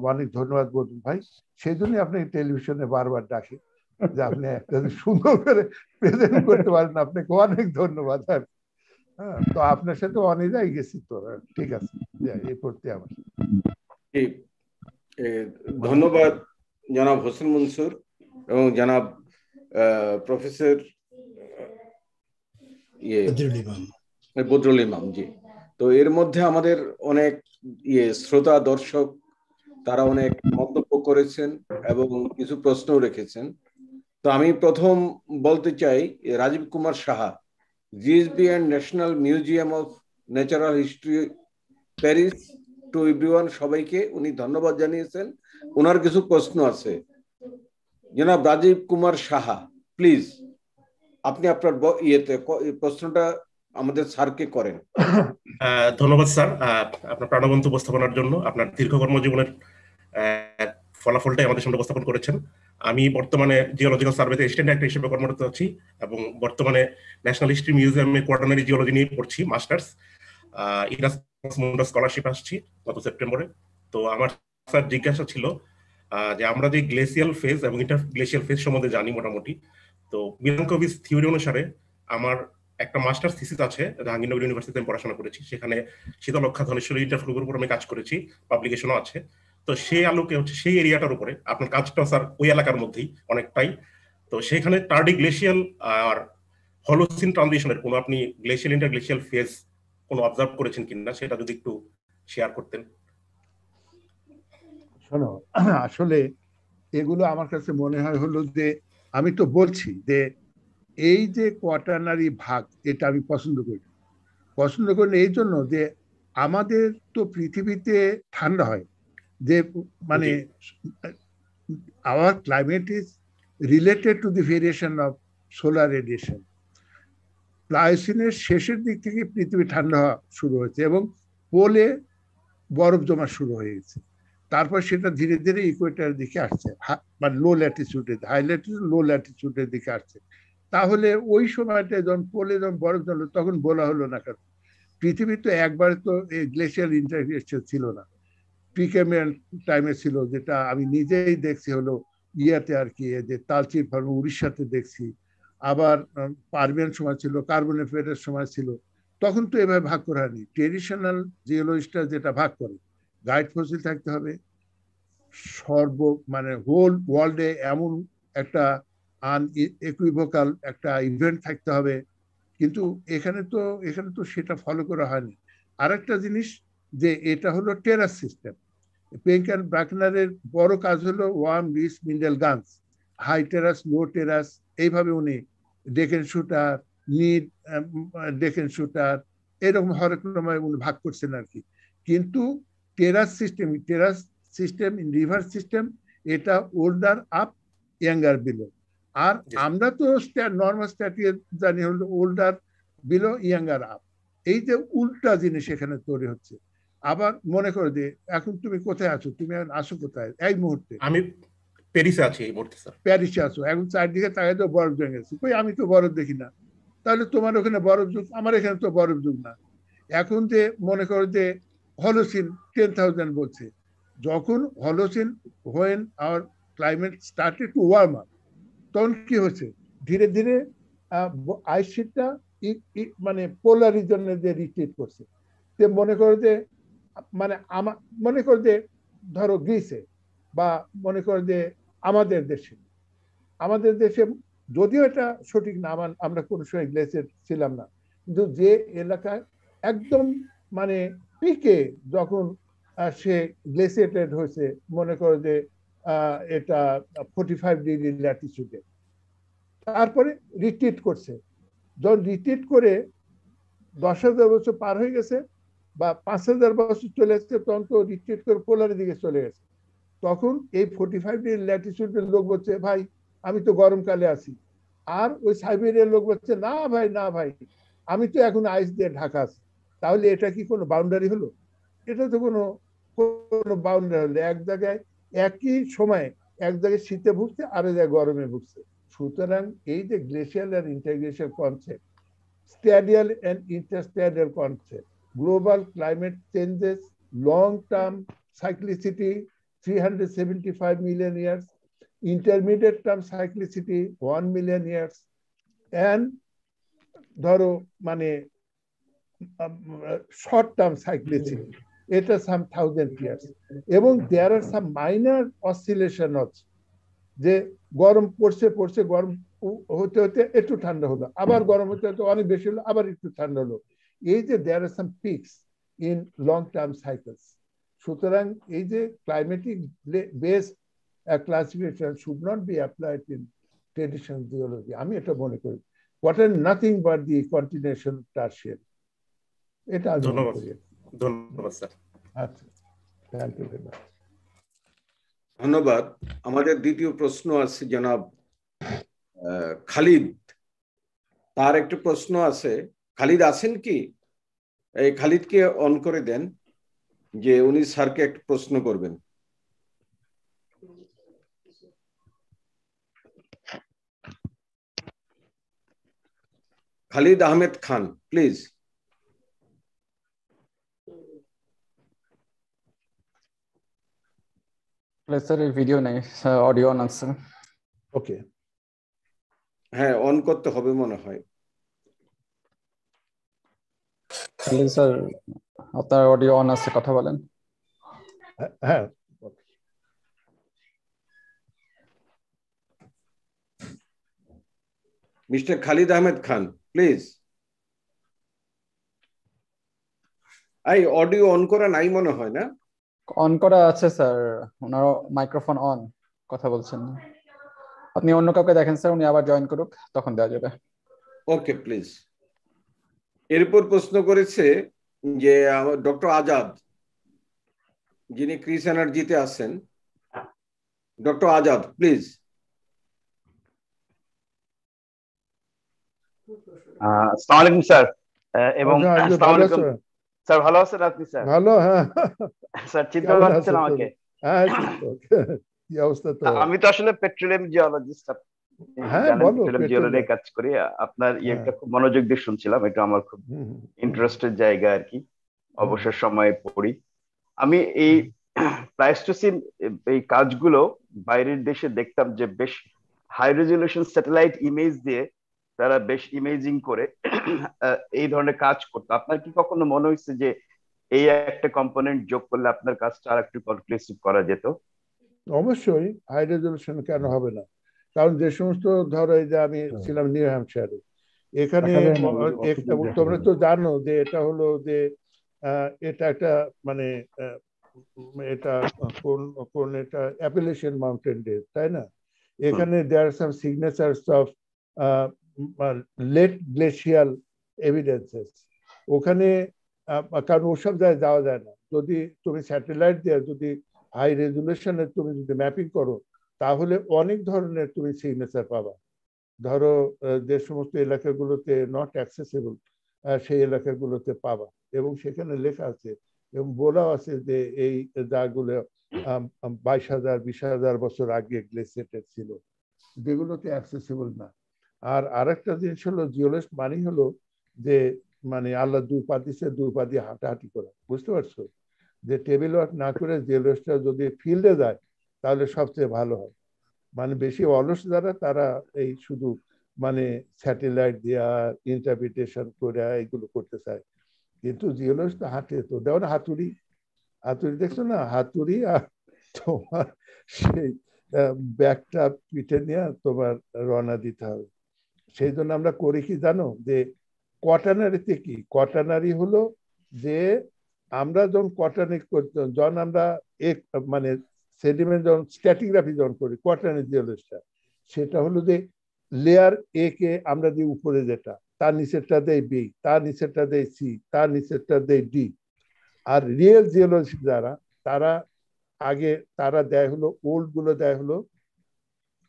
S6: অনেক ধন্যবাদ বলুন ভাই। সেই জন্যই আপনাকে টেলিভিশনে বারবার ডাকি যে আপনি একটা সুন্দর করে প্রেজেন্ট করতে পারেন আপনাকে অনেক ধন্যবাদ আর হ্যাঁ তো আপনার সাথে অনেকটাই গেছি তো ঠিক আছে এই করতে আমার।
S3: ধন্যবাদ জনাব হোসেন মনসুর এবং জনাব প্রফেসর ইয়ে বদরুল ইমাম জি। তো এর মধ্যে আমাদের অনেক ইয়ে শ্রোতা, দর্শক, তারা অনেক মন্তব্য করেছেন এবং কিছু প্রশ্নও রেখেছেন। তো আমি প্রথম বলতে চাই Rajib Kumar Saha GSB and National Museum of Natural History Paris to everyone সবাইকে উনি ধন্যবাদ জানিয়েছেন। ওনার কিছু প্রশ্ন আছে। জনাব রাজীব কুমার সাহা প্লিজ আপনি আপনার ইয়েতে প্রশ্নটা আমাদের স্যারকে করেন।
S8: ধন্যবাদ স্যার। আপনার প্রাণবন্ত উপস্থাপনার জন্য, আপনার দীর্ঘ কর্মজীবনের ফলাফলটাই আমাদের সামনে উপস্থাপন করেছেন। আমি বর্তমানে জিওলজিক্যাল সার্ভেতে অ্যাসিস্ট্যান্ট ডাক্তার হিসেবে কর্মরত আছি এবং বর্তমানে ন্যাশনাল হিস্ট্রি মিউজিয়ামে কোয়ার্টানারি জিওলজি নিয়ে পড়ছি মাস্টার্স ইরাসমাস মুন্ডা স্কলারশিপ আসছি গত সেপ্টেম্বরে তো আমার স্যার জিজ্ঞাসা ছিল যে আমরা যে গ্লেসিয়াল ফেজ এবং ইন্টার গ্লেসিয়াল ফেজ সম্বন্ধে জানি মোটামুটি। তো মিলাঙ্কোভিস থিওরি অনুসারে আমার একটা মাস্টার থিসিস আছে জাহাঙ্গীরনগর ইউনিভার্সিটিতে আমি পড়াশোনা করেছি। সেখানে শীতলক্ষা ধনেশ্বরী ইন্টারফ্লুর উপর আমি কাজ করেছি পাবলিকেশনও আছে। তো সেই আলোকে হচ্ছে, সেই এরিয়াটার উপরে, আপনার কাজটা স্যার ওই এলাকার মধ্যেই অনেকটাই। তো সেখানে টার্ডি গ্লেশিয়াল আর হলোসিন ট্রানজিশনের কোনো আপনি গ্লেশিয়াল ইন্টার গ্লেশিয়াল ফেজ কোনো অবজার্ভ করেছেন কিনা, সেটা যদি একটু শেয়ার করতেন।
S6: শোনো, আসলে এগুলো আমার কাছে মনে হয় হলো যে, আমি তো বলছি যে এই যে কোয়াটার্নারি ভাগ এটা আমি পছন্দ করি পছন্দ করি এই জন্য যে আমাদের তো পৃথিবীতে ঠান্ডা হয় যে মানে our climate is related to the variation of solar radiation প্লায়োসিনের শেষের দিক থেকে পৃথিবী ঠান্ডা হওয়া শুরু হয়েছে এবং পোলে বরফ জমা শুরু হয়ে গেছে। তারপর সেটা ধীরে ধীরে ইকুয়েটারের দিকে আসছে। মানে লো ল্যাটিচিউডের হাই ল্যাটিচিউড লো ল্যাটিচিউডের দিকে আসছে। তাহলে ওই সময়টা যখন পোলে যখন বরফ জমলো তখন বলা হলো না কেন? পৃথিবী তো একবার তো এই গ্লেশিয়াল ইন্টারগ্রেশন ছিল না। প্রিকেমিয়ান টাইমে ছিল, যেটা আমি নিজেই দেখছি হলো ইয়াতে আর কি যে তালচির ফার্ম উড়িষ্যাতে দেখছি। আবার পারমিয়ান সময় ছিল কার্বনেফেরের সময় ছিল। তখন তো এভাবে ভাগ করা হয়নি। ট্রেডিশনাল জিওলজিস্টরা যেটা ভাগ করে গাইড ফসিল থাকতে হবে। সর্ব মানে হোল ওয়ার্ল্ডে এমন একটা আন ইকুইভোকাল একটা ইভেন্ট থাকতে হবে। কিন্তু এখানে তো এখানে তো সেটা ফলো করা হয়নি। আরেকটা জিনিস যে এটা হলো টেরাস সিস্টেম পেঙ্ক অ্যান্ড ব্রাকনারের বড় কাজ হলো Wurm Riss Mindel Gunz high terrace low terrace এইভাবে উনি ডেকেন শুটার নিড ডেকেন শুটার এরকম হরেক রকমের উনি ভাগ করছেন আর কি কিন্তু terrace system terrace system in river system এটা ওল্ডার আপ ইয়াঙ্গার বিলো আর আমরা তো নর্মাল স্ট্যাটি জানি হলো ওল্ডার বিলো ইয়াঙ্গার আপ এই যে উল্টা জিনিস এখানে তৈরি হচ্ছে। আবার মনে করো যে এখন তুমি কোথায় আছো? তুমি এখন আসো কোথায়? এই মুহূর্তে।
S8: আমি প্যারিসে আছি এই মুহূর্তে স্যার।
S6: প্যারিসে আছো। এখন চারদিকে তাকাই তো বরফ জমে গেছে। কই আমি তো বরফ দেখি না। তাহলে তোমার ওখানে বরফ যুগ আমার এখানে তো বরফ যুগ না। এখন যে মনে করো যে হলোসিন টেন থাউজেন্ড বলছে। যখন Holocene when our climate started to warm up তখন কি হয়েছে? ধীরে ধীরে আইস শিটটা মানে পোলার রিজনে যে রিট্রিট করছে। তে মনে করো যে মানে আমার মনে করো যে, ধরো গ্রিসে বা মনে করো যে, আমাদের দেশে। আমাদের দেশে যদিও এটা সঠিক না আমার কোনো সময় গ্লেসিয়ার ছিলাম না। কিন্তু যে এলাকায় একদম মানে পিকে যখন সে গ্লেসিয়েটেড হয়েছে, মনে করো যে এটা ফোর্টি ফাইভ ডিগ্রি ল্যাটিচিউডে তারপরে রিট্রিট করছে। যখন রিট্রিট করে দশ হাজার বছর পার হয়ে গেছে বা পাঁচ হাজার বছর চলে এসছে, তখন তো রিট্রিট করে পোলারের দিকে চলে গেছে। তখন এই ফোর্টি ফাইভ ডিগ্রি ল্যাটিচিউডের লোক বলছে, ভাই, আমি তো গরমকালে আছি। আর ওই সাইবেরিয়ার লোক বলছে, না ভাই না ভাই, আমি তো এখন আইস দিয়ে ঢাকা আছি। তাহলে এটা কি কোনো বাউন্ডারি হলো? এটা তো কোনো কোনো বাউন্ডারি হলো এক জায়গায় একই সময় এক জায়গায় শীতে ভুগছে আর এক জায়গায় গরমে ভুগছে। সুতরাং এই যে glacial and interglacial concept stadial and interstadial concept global climate changes long term cyclicity 375 million years, intermediate term cyclicity 1 million years, and ধরো মানে শর্ট টার্ম সাইক্লিসিটি এটা সাম থাউজেন্ড ইয়ার্স এবং দেয়ার আর সাম মাইনার অসিলেশন হচ্ছে যে গরম পড়ছে পড়ছে গরম হতে হতে একটু ঠান্ডা হলো আবার গরম হতে হতে অনেক বেশি হলো আবার একটু ঠান্ডা হলো। এই যে there are some peaks in long term cycles সুতরাং এই যে climatic based classification should not be applied in traditional geology আমি এটা মনে করি। What are nothing but the continuation Tertiary এটা আমি
S8: ধন্যবাদ স্যার।
S6: আচ্ছা থ্যাংক ইউ ভেরি মাচ
S3: ধন্যবাদ। আমাদের দ্বিতীয় প্রশ্ন আছে জনাব খালিদ। তার একটি প্রশ্ন আছে খালিদ আছেন কি? এই খালিদকে অন করে দেন যে উনি স্যারকে একটা প্রশ্ন করবেন। Khalid Ahmed Khan
S1: please sir video নেই অডিও অন আছে।
S6: ওকে
S3: হ্যাঁ অন করতে হবে মনে হয়।
S1: খালিদ স্যার আপনার অডিও অন আছে কথা বলেন।
S6: হ্যাঁ
S3: মিস্টার খালিদ আহমেদ খান প্লিজ এই অডিও অন করা নাই মনে হয় না?
S1: অন করা আছে স্যার। ওনার মাইক্রোফোন অন কথা বলছেন। আপনি অন্য কাউকে দেখেন স্যার উনি আবার জয়েন করুক তখন দেওয়া যাবে।
S3: ওকে প্লিজ এরপর প্রশ্ন করেছে যে ডক্টর আজাদ যিনি ক্রিস এনার্জিতে আছেন ডক্টর আজাদ প্লিজ
S9: আসসালামু আলাইকুম স্যার। এবং আসসালামু আলাইকুম। স্যার ভালো আছেন আপনি স্যার?
S6: ভালো হ্যাঁ।
S9: স্যার চিন্তা করছেন আমাকে?
S6: হ্যাঁ কি অবস্থা তো?
S9: আমি তো আসলে পেট্রোলিয়াম জিওলজিস্ট
S6: হ্যাঁ বলো
S9: পেট্রোলিয়াম কাজ করি। আপনার ইয়েটা খুব মনোযোগ দিয়ে শুনছিলাম এটা আমার খুব ইন্টারেস্টেড জায়গা আর কি। অবসর সময়ে পড়ি। আমি এই প্লাইস্টোসিন এই কাজগুলো বাইরের দেশে দেখতাম যে বেশ হাই রেজলিউশন স্যাটেলাইট ইমেজ দিয়ে তারা বেশ ইমেজিং করে এই ধরনের কাজ করতো। আপনার কি কখনো মনে হয়েছে যে এই একটা কম্পোনেন্ট যোগ করলে আপনার কাজটা আর একটু কনক্লুসিভ করা যেত?
S6: অবশ্যই হাই রেজলিউশন কেন হবে না? কারণ যে সমস্ত ধরো এই যে আমি ছিলাম নিউ হ্যাম্পশায়ারে এখানে তোমরা তো জানো যে এটা হলো যে এটা একটা মানে এটা কোন কোন এটা অ্যাপিলেশন মাউন্টেন ডে তাই না? এখানে there some signatures of late glacial evidences ওখানে কারণ ওসব জায়গায় যাওয়া যায় না। যদি তুমি স্যাটেলাইট দিয়ে যদি হাই রেজুলেশনে তুমি যদি ম্যাপিং করো, তাহলে অনেক ধরনের তুমি সিগনেচার পাবা। ধরো যে সমস্ত এলাকাগুলোতে নট অ্যাক্সেসেবল সেই এলাকাগুলোতে পাবা। এবং সেখানে লেখা আছে, এবং বলাও আছে যে এই জায়গাগুলো বাইশ হাজার, বিশ হাজার বছর আগে গ্লেসিয়েটেড ছিল। যেগুলোতে অ্যাক্সেসিবল না। আর আরেকটা জিনিস হলো জিওলজিস্ট মানে হলো যে মানে আল্লাহ দুই পা দিছে, দুই পা দিয়ে হাঁটাহাঁটি করা। বুঝতে পারছ? যে টেবিল ওয়ার্ক না করে জিওলজিস্টরা যদি ফিল্ডে যায়, তাহলে সবচেয়ে ভালো হয়। মানে বেশি অলস যারা, তারা এই শুধু মানে স্যাটেলাইট দেওয়া ইন্টারপ্রিটেশন করে, এগুলো করতে চায়। কিন্তু জিওলজিস্ট তো হাঁটে তো। দেও না হাতুড়ি। হাতুড়ি দেখছ না? হাতুড়ি আর তোমার সেই ব্যাগটা পিঠে নিয়ে তোমার রওনা দিতে হবে। সেই জন্য আমরা করি কি জানো? যে কটানারিতে কি? কটানারি হলো যে আমরা যখন কটানি যখন আমরা এক মানে সেডিমেন্ট যখন স্ট্যাটিগ্রাফি যখন করি কোয়াটার্নি জিওলজিস্টটা সেটা হলো যে লেয়ার এ কে আমরা দিই উপরে যেটা, তার নিচেরটা দেয় বি তার নিচেরটা দেয় সি তার নিচেরটা দেয় ডি আর রিয়েল জিওলজি যারা তারা আগে, তারা দেয় হলো ওল্ডগুলো দেয় হলো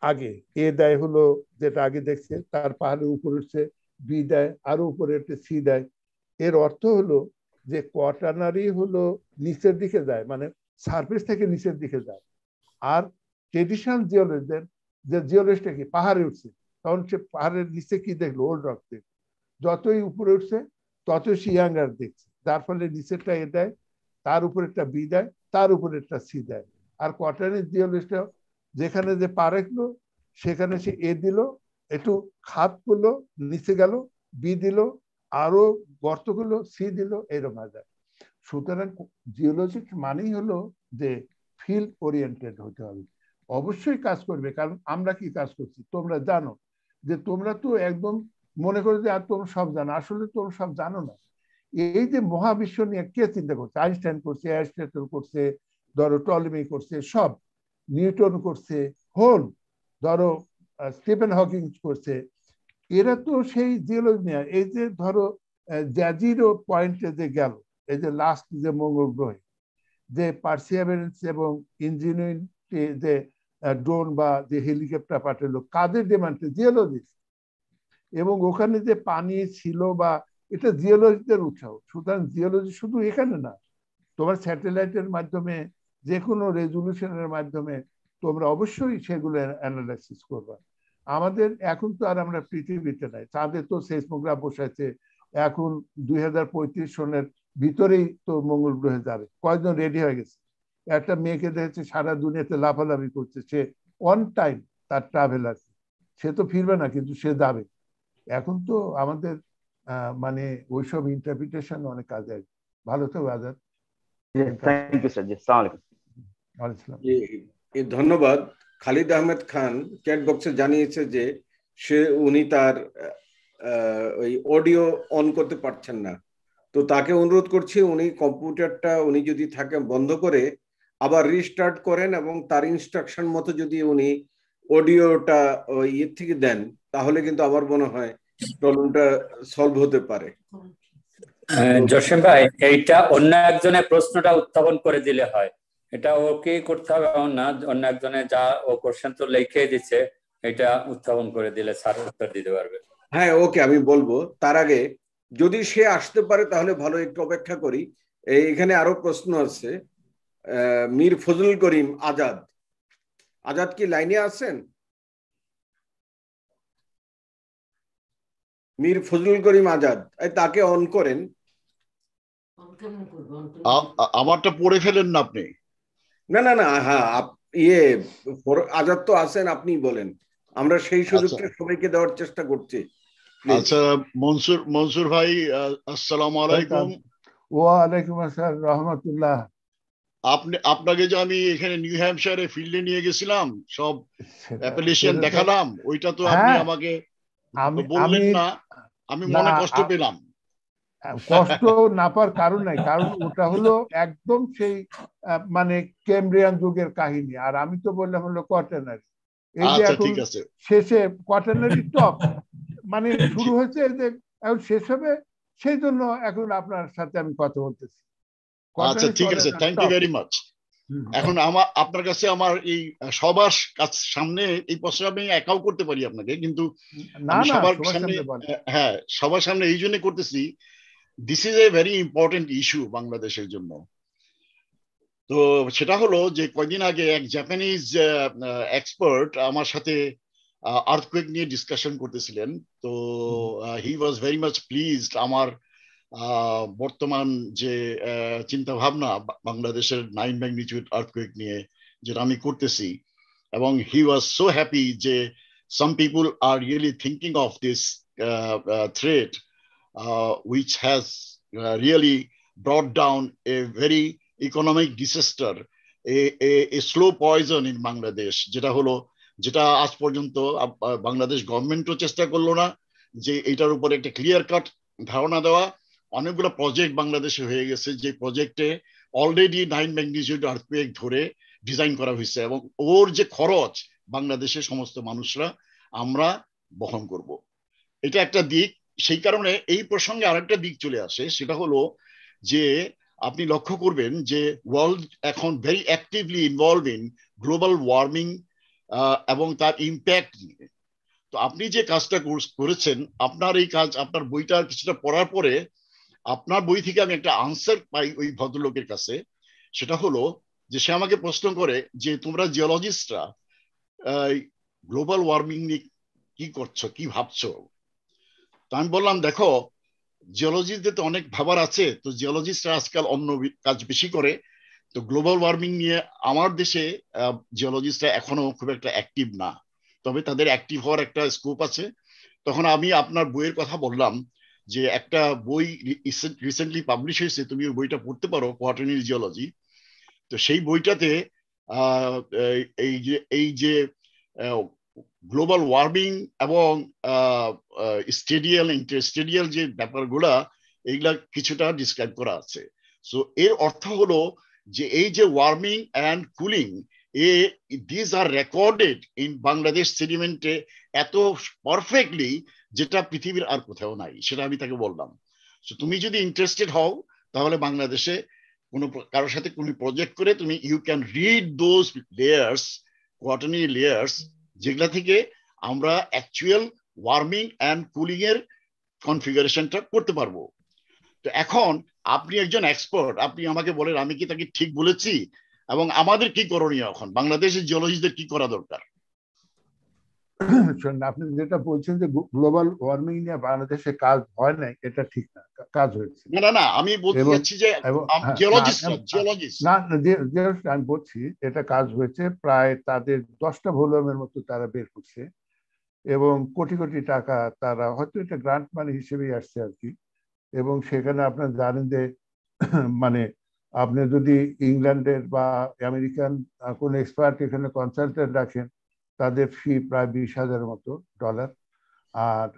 S6: আগে, এ দেয় হলো যেটা আগে দেখছে তার পাহাড়ের উপরে উঠছে বি দেয়, আরও উপরে একটা সি দেয়। এর অর্থ হলো যে কোয়াটার্নারি হলো নিচের দিকে যায় মানে সারফেস থেকে নিচের দিকে যায়। আর ট্রেডিশনাল জিওলজিদের যে জিওলজিটা কি, পাহাড়ে উঠছে, তখন সে পাহাড়ের নিচে কি দেখল? ওল্ড রক দেখল। যতই উপরে উঠছে, ততই সে ইয়াঙ্গার দেখছে। যার ফলে নিচেরটা এ দেয়, তার উপরে একটা বি দেয়, তার উপরে একটা সি দেয়। আর কোয়ার্টারের জিওলজিটা যেখানে যে পা রাখল সেখানে সে এ দিল, একটু খাত করল, নিচে গেল, বি দিল, আরও গর্ত করল, সি দিল, এরকম যায়। সুতরাং জিওলজিস্ট মানেই হলো যে ফিল্ড ওরিয়েন্টেড হতে হবে। অবশ্যই কাজ করবে, কারণ আমরা কি কাজ করছি? তোমরা জানো যে তোমরা তো একদম মনে করো যে আর তোমরা সব জানো, আসলে তোমরা সব জানো না। এই যে মহাবিশ্ব নিয়ে কে চিন্তা করছে? আইনস্টাইন করছে, অ্যারিস্টটল করছে, ধরো টলমি করছে, সব। নিউটন করছে, হোল, ধরো স্টিফেন হকিং করছে, এরা তো সেই জিওলজি নিয়ে এই যে ধরো জ্যাজিরো পয়েন্টে যে গেল, এই যে লাস্ট যে মঙ্গল গ্রহে, যে পার্সিয়াবেন্স এবং ইঞ্জিনিয়ারিং যে ড্রোন বা যে হেলিকপ্টার পাঠালো, কাদের ডিমান্ডে জিওলজিস্ট এবং ওখানে যে পানি ছিল বা, এটা জিওলজিদের উৎসাহ, সুতরাং জিওলজি শুধু এখানে না, তোমার স্যাটেলাইটের মাধ্যমে যে কোনো রেজলিউশনের মাধ্যমে তোমরা অবশ্যই সেগুলো অ্যানালাইসিস করবা। আমাদের এখন তো আর আমরা পৃথিবীতে নাই। চাঁদে তো সেসমোগ্রাফ বসাইছে। এখন দুই হাজার পঁয়ত্রিশ সনের ভিতরেই তো মঙ্গল গ্রহে যাবে। কয়েকজন রেডি হয়ে গেছে? একটা মেয়েকে দেখেছে সারা দুনিয়াতে লাফালাফি করছে। সে অন টাইম তার ট্রাভেল আছে সে তো ফিরবে না, কিন্তু সে যাবে। এখন তো আমাদের মানে ওইসব ইন্টারপ্রিটেশন অনেক কাজে আসবে। ভালো তো আজাদ।
S3: ধন্যবাদ। খালিদ আহমেদ খান চ্যাট বক্সে জানিয়েছে যে সে উনি তার ওই অডিও অন করতে পারছেন না। তো তাকে অনুরোধ করছি উনি কম্পিউটারটা উনি যদি থাকে বন্ধ করে আবার রিস্টার্ট করেন এবং তার ইনস্ট্রাকশন মতো যদি উনি অডিওটা ওই ইয়ে থেকে দেন তাহলে কিন্তু আমার মনে হয় প্রবলেমটা সলভ হতে পারে।
S10: জসিম ভাই এইটা অন্য একজনের প্রশ্নটা উত্থাপন করে দিলে হয়। এটা ওকে করতে হবে এমন না অন্য একজনে যা ও কোশ্চেন তো লিখে দিচ্ছে এটা উত্থাপন করে দিলে স্যার উত্তর দিতে পারবে।
S3: হ্যাঁ ওকে আমি বলব তার আগে যদি সে আসতে পারে তাহলে ভালো একটু অপেক্ষা করি। এখানে আরও প্রশ্ন আছে। মীর ফজলুল করিম আজাদ। আজাদ কি লাইনে আছেন? মীর ফজলুল করিম আজাদ তাকে অন করেন।
S11: আমারটা পড়ে ফেলেন না আপনি।
S3: না না না হ্যাঁ ইয়ে আজাদ তো আছেন আপনি বলেন। আমরা সেই সুযোগটা সবাইকে দেওয়ার চেষ্টা করছি।
S11: আচ্ছা মনসুর মনসুর ভাই আসসালামু আলাইকুম।
S6: ওয়ালাইকুম আসসালাম রহমতুল্লাহ।
S11: আপনি আপনাকে যে আমি এখানে নিউ হ্যাম্পশায়ারে ফিল্ডে নিয়ে গেছিলাম সব অ্যাপ্লিকেশন দেখালাম ওইটা তো আপনি আমাকে বললেন না আমি মনে কষ্ট পেলাম।
S6: কষ্ট না পাওয়ার কারণ নাই কারণ ওটা হলো একদম সেই মানে কেমব্রিয়ান যুগের কাহিনী। আর আমি তো বললাম হলো কোয়ার্টানারি এই যে এখন শেষে কোয়ার্টানারি টপ মানে শুরু হয়েছে যে এখন শেষ হবে সেই জন্য এখন আপনার সাথে আমি কথা বলতেছি।
S11: আচ্ছা ঠিক আছে। থ্যাংক ইউ ভেরি মাচ এখন আমার আপনার কাছে আমার এই সবার কাছ সামনে এই প্রশ্ন আমি একাও করতে পারি আপনাকে কিন্তু সবার সামনে হ্যাঁ সবার সামনে এই জন্য করতেছি this is a very important issue বাংলাদেশের জন্য। তো সেটা হলো যে কয়দিন আগে এক জাপানিজ এক্সপার্ট আমার সাথে আর্থকুয়েক নিয়ে ডিসকাশন করতেছিলেন। তো he was very much pleased আমার বর্তমান যে চিন্তা ভাবনা বাংলাদেশের নাইন ম্যাগনিটিউড আর্থকুয়েক নিয়ে যেটা আমি করতেছি। এবং হি ওয়াজ সো হ্যাপি যে some people are really thinking of this threat which has really brought down a very economic disaster a slow poison in Bangladesh যেটা হলো, যেটা আজ পর্যন্ত বাংলাদেশ গভর্নমেন্টও চেষ্টা করল না, যে এটার উপরে একটা ক্লিয়ার কাট ধারণা দেওয়া। অনেকগুলো প্রজেক্ট বাংলাদেশে হয়ে গেছে, যে প্রজেক্টে অলরেডি নাইন ম্যাগনিটিউড আর্থকুয়েক ধরে ডিজাইন করা হয়েছে এবং ওর যে খরচ বাংলাদেশের সমস্ত মানুষরা আমরা বহন করব। এটা একটা দিক। সেই কারণে এই প্রসঙ্গে আরেকটা দিক চলে আসে, সেটা হলো যে আপনি লক্ষ্য করবেন যে ওয়ার্ল্ড এখন very actively involve in global warming এবং তার ইম্প্যাক্ট নিয়ে। তো আপনি যে কাজটা করেছেন, আপনার এই কাজ, আপনার বইটা কিছুটা পড়ার পরে আপনার বই থেকে আমি একটা আনসার পাই ওই ভদ্রলোকের কাছে, সেটা হলো যে সে আমাকে প্রশ্ন করে যে তোমরা জিওলজিস্টরা গ্লোবাল ওয়ার্মিং নিয়ে কি করছ, কি ভাবছ? তো আমি বললাম, দেখো জিওলজিস্টদের তো অনেক ভাবার আছে। তো জিওলজিস্টরা আজকাল অন্য কাজ বেশি করে। তো গ্লোবাল ওয়ার্মিং নিয়ে আমার দেশে জিওলজিস্টরা এখনও খুব একটা অ্যাক্টিভ না। তবে তাদের অ্যাক্টিভ হওয়ার একটা স্কোপ আছে। তখন আমি আপনার বইয়ের কথা বললাম যে, একটা বই রিসেন্টলি পাবলিশ হয়েছে। তুমি ওই বইটা পড়তে পারো কোয়াটার্নির জিওলজি তো সেই বইটাতে এই যে এই যে গ্লোবাল ওয়ার্মিং এবং স্টেডিয়াল ইন্টারস্টেডিয়াল যে ব্যাপারগুলা, এইগুলা কিছুটা ডিসক্রাইব করা আছে। সো এর অর্থ হলো যে এই যে warming and cooling A this are recorded in Bangladesh সেডিমেন্টে এত পারফেক্টলি যেটা পৃথিবীর আর কোথাও নাই, সেটা আমি তাকে বললাম। সো তুমি যদি ইন্টারেস্টেড হও, তাহলে বাংলাদেশে কোনো কারোর সাথে কোনো প্রজেক্ট করে তুমি you can read those layers quaternary layers যেগুলা থেকে আমরা অ্যাকচুয়াল ওয়ার্মিং অ্যান্ড কুলিং এর কনফিগারেশনটা করতে পারব। তো এখন আপনি একজন এক্সপার্ট আপনি আমাকে বলেন, আমি কি তাকে ঠিক বলেছি? এবং আমাদের কি করণীয় এখন? বাংলাদেশের জিওলজিস্টদের কি করা দরকার?
S6: আপনি যেটা বলছেন যে গ্লোবাল ওয়ার্মিং নিয়ে বাংলাদেশে কাজ হয় নাই এটা ঠিক না কাজ হয়েছে।
S11: না না আমি বলতে চাচ্ছি যে জিওলজিস্ট জিওলজিস্ট
S6: না আমি বলছি এটা কাজ হয়েছে প্রায় তাদের দশটা ভলিউমের মতো তারা বের করছে এবং কোটি কোটি টাকা তারা হয়তো এটা গ্রান্ট মানি হিসেবেই আসছে আর কি এবং সেখানে আপনার জানেন যে মানে আপনি যদি ইংল্যান্ডের বা আমেরিকান কোন এক্সপার্ট এখানে কনসালটেন্ট রাখেন তাদের ফি প্রায় বিশ হাজারের মতো ডলার আর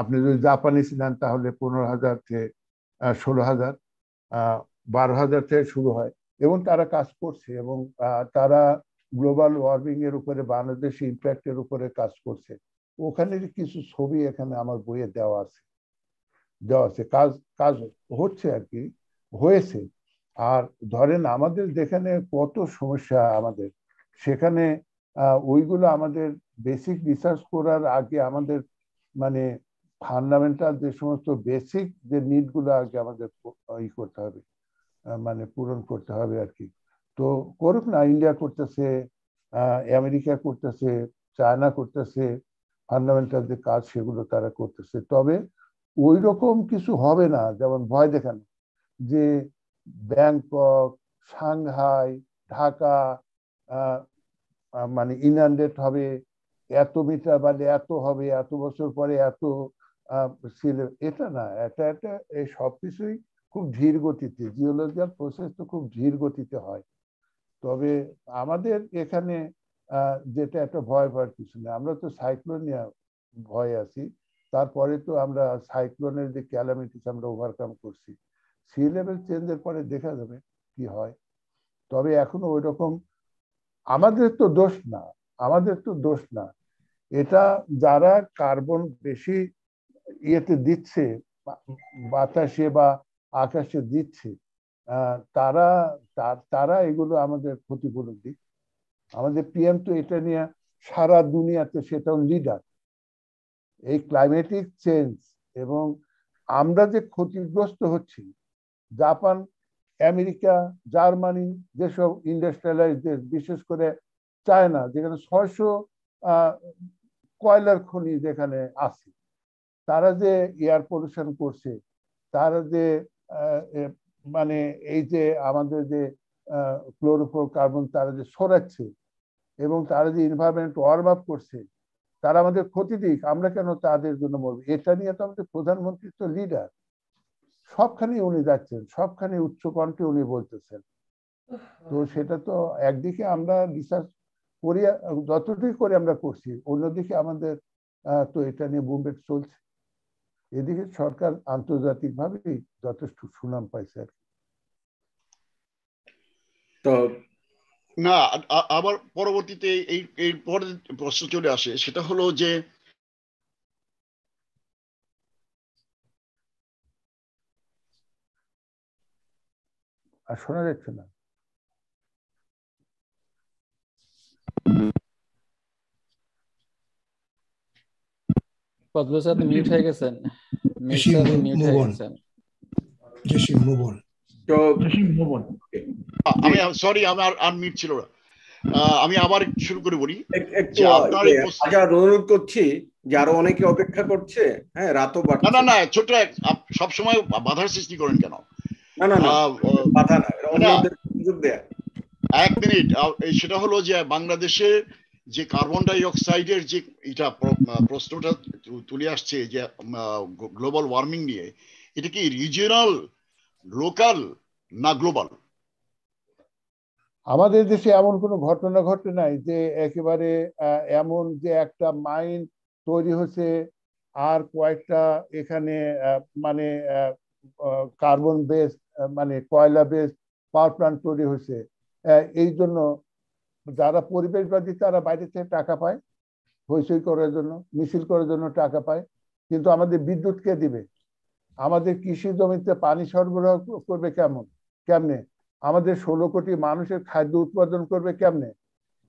S6: আপনি যদি জাপানিজ নেন তাহলে পনেরো হাজার থেকে ষোলো হাজার বারো হাজার থেকে শুরু হয়। এবং তারা কাজ করছে এবং তারা গ্লোবাল ওয়ার্মিং এর উপরে, বাংলাদেশ ইম্প্যাক্টের উপরে কাজ করছে। ওখানে কিছু ছবি এখানে আমার বইয়ে দেওয়া আছে। দেওয়া আছে। কাজ কাজ হচ্ছে আর কি, হয়েছে। আর ধরেন আমাদের যেখানে কত সমস্যা আমাদের, সেখানে ওইগুলো আমাদের বেসিক রিসার্চ করার আগে আমাদের মানে ফান্ডামেন্টাল যে সমস্ত বেসিক যে নিডগুলো আগে আমাদের ই করতে হবে মানে পূরণ করতে হবে আর কি। তো করুক না ইন্ডিয়া করতেছে আমেরিকা করতেছে চায়না করতেছে ফান্ডামেন্টাল যে কাজ সেগুলো তারা করতেছে। তবে ওই রকম কিছু হবে না, যেমন ভয় দেখানো, যে ব্যাংকক, সাংহাই, ঢাকা মানে ইনান্ডেট হবে, এত মিটার বাদে এত হবে, এত বছর পরে এত এটা না, এটা এটা, এই সব কিছুই খুব ধীর গতিতে জিওলজিক্যাল প্রসেস তো খুব ধীর গতিতে হয়। তবে আমাদের এখানে যেটা একটা ভয় ভয়ের কিছু নেই, আমরা তো সাইক্লোন নিয়ে ভয় আছি, তারপরে তো আমরা সাইক্লোনের যে ক্যালামিটিস আমরা ওভারকাম করছি সি লেভেল চেঞ্জের পরে দেখা যাবে কি হয়। তবে এখনও ওই রকম আমাদের তো দোষ না, আমাদের তো দোষ না। এটা যারা কার্বন বেশি ইয়েতে দিচ্ছে বাতাসে বা আকাশে দিচ্ছে তারা তারা এগুলো আমাদের ক্ষতিপূরণ দিক। আমাদের পিএম তো এটা নিয়ে সারা দুনিয়াতে সেটাও লিডার এই ক্লাইমেটিক চেঞ্জ এবং আমরা যে ক্ষতিগ্রস্ত হচ্ছি, জাপান আমেরিকা, জার্মানি যেসব ইন্ডাস্ট্রিয়ালাইজ দেশ, বিশেষ করে চায়না, যেখানে ছয়শো কয়লার খনি যেখানে আছে, তারা যে এয়ার পলিউশন করছে, তারা যে মানে এই যে আমাদের যে ক্লোরোফোর কার্বন তারা যে সরাচ্ছে এবং তারা যে এনভায়রনমেন্ট ওয়ার্ম আপ করছে, তারা আমাদের ক্ষতি দিক, আমরা কেন তাদের জন্য মরবো? এটা নিয়ে তো আমাদের প্রধানমন্ত্রী তো লিডার সবখানে উনি যাচ্ছেন সবখানে উচ্চ কণ্ঠে উনি বলতেছেন। তো সেটা তো একদিকে আমরা রিসার্চ করি যতটুকু করে আমরা করছি অন্যদিকে আমাদের তো এটা নিয়ে মুভমেন্ট চলছে। এদিকে সরকার আন্তর্জাতিকভাবেই যথেষ্ট সুনাম পাইছে আর
S11: তো না আবার পরবর্তীতে এই এই পরে প্রশ্ন চলে আসে সেটা হলো যে
S6: আর শোনা যাচ্ছে না।
S1: ফজলুল স্যার মিউট হয়ে গেছেন? মিউট হয়ে গেছেন।
S2: জসিম মোবন
S11: আমি সরি আমার আনমিউট ছিল না। আমি আবার শুরু করে বলি
S3: অনুরোধ করছি যে আরও অনেকে অপেক্ষা করছে হ্যাঁ রাতও
S11: না না না ছোট সবসময় বাধার সৃষ্টি করেন কেন?
S3: না না না বাধা না সুযোগ দেয়া।
S11: এক মিনিট সেটা হলো যে বাংলাদেশে যে কার্বন ডাই অক্সাইডের যে এটা প্রশ্নটা তুলে আসছে যে গ্লোবাল ওয়ার্মিং নিয়ে এটা কি রিজিয়নাল লোকাল না গ্লোবাল
S6: আমাদের দেশে এমন কোনো ঘটনা ঘটে নাই যে একেবারে এমন যে একটা মাইন তৈরি হয়েছে আর কয়েকটা এখানে মানে কার্বন বেস মানে কয়লা বেস পাওয়ার প্লান্ট তৈরি হয়েছে। এই জন্য যারা পরিবেশবাদী, তারা বাইরে থেকে টাকা পায় হইচই করার জন্য, মিছিল করার জন্য টাকা পায়। কিন্তু আমাদের বিদ্যুৎ কে দিবে? আমাদের কৃষি জমিতে পানি সরবরাহ করবে কেমন? কেমনে? আমাদের ষোলো কোটি মানুষের খাদ্য উৎপাদন করবে কেমনে?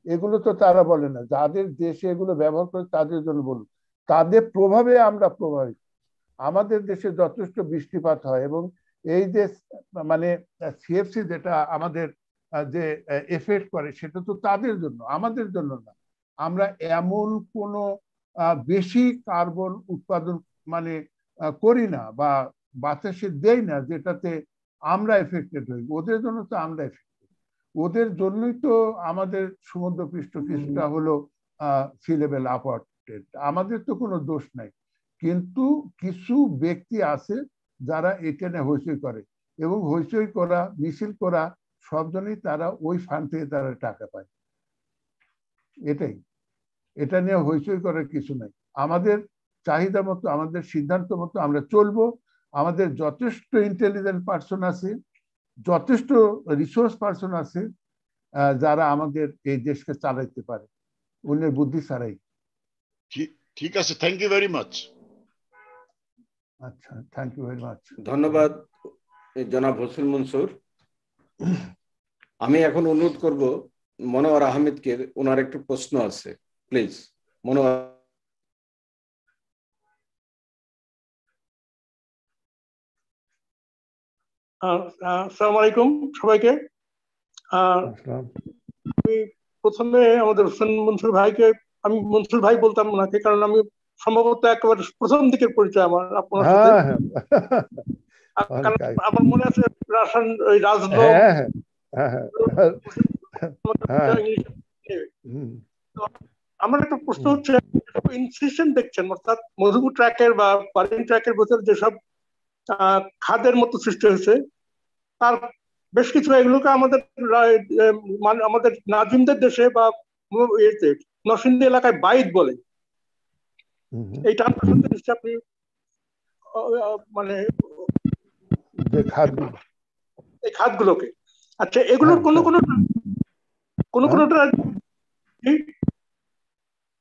S6: এগুলো তো তারা বলে না। যাদের দেশে এগুলো ব্যবহার করে, তাদের জন্য বলুন। তাদের প্রভাবে আমরা প্রভাবিত। আমাদের দেশে যথেষ্ট বৃষ্টিপাত হয় এবং এই যে মানে সিএফসি যেটা আমাদের যে এফেক্ট করে সেটা তো তাদের জন্য আমাদের জন্য না। আমরা এমন কোনো বেশি কার্বন উৎপাদন মানে করি না বা বাতাসে দেই না যেটাতে আমরা এফেক্টেড হই। ওদের জন্য তো আমরা এফেক্টেড ওদের জন্যই তো আমাদের সমুদ্র পৃষ্ঠ কিছুটা হলো সি লেভেল আমাদের তো কোনো দোষ নাই। কিন্তু কিছু ব্যক্তি আছে যারা এটা নিয়ে হইচই করে। এবং হইচই করা, মিছিল করা, সব জন্যই তারা ওই ফান্ড থেকে তারা টাকা পায়। এটাই। এটা নিয়ে হইচই করার কিছু নাই। আমাদের চাহিদা মতো, আমাদের সিদ্ধান্ত মতো আমরা চলবো। আমাদের যথেষ্ট ইন্টেলিজেন্ট পার্সন আছে, যথেষ্ট রিসোর্স পার্সন আছে যারা আমাদের এই দেশকে চালাইতে পারে। অন্যের বুদ্ধি ছাড়াই।
S11: ঠিক আছে। থ্যাংক ইউ ভেরি মাচ
S6: আচ্ছা থ্যাংক ইউ ভেরি মাচ
S3: ধন্যবাদ জনাব হোসেন মনসুর। আমি এখন অনুরোধ করব মনোয়ার আহমেদকে ওনার একটু প্রশ্ন আছে প্লিজ মনোয়ার।
S12: আসসালামু আলাইকুম সবাইকে। প্রথমে আমাদের হোসেন মনসুর ভাইকে আমি মনসুর ভাই বলতাম ওনাকে কারণ আমি সম্ভবত একেবারে প্রথম দিকের পরিচয় আমার আপনার সাথে। আমার মনে আছে রাসায়ন ওই রাজলোক আমার একটা প্রশ্ন হচ্ছে ইনসিশন দেখছেন অর্থাৎ মধুপুর ট্র্যাকের বা পারিন ট্র্যাকের ভেতর যেসব খাদের মতো সৃষ্টি হয়েছে তার বেশ কিছু এগুলোকে আমাদের আমাদের নাজিমদের দেশে বা নরসিংদী এলাকায় বাইদ বলে। এই সাথে নিশ্চয় আপনি মানে এই খাতগুলোকে আচ্ছা এগুলোর কোন কোন কোন কোনটা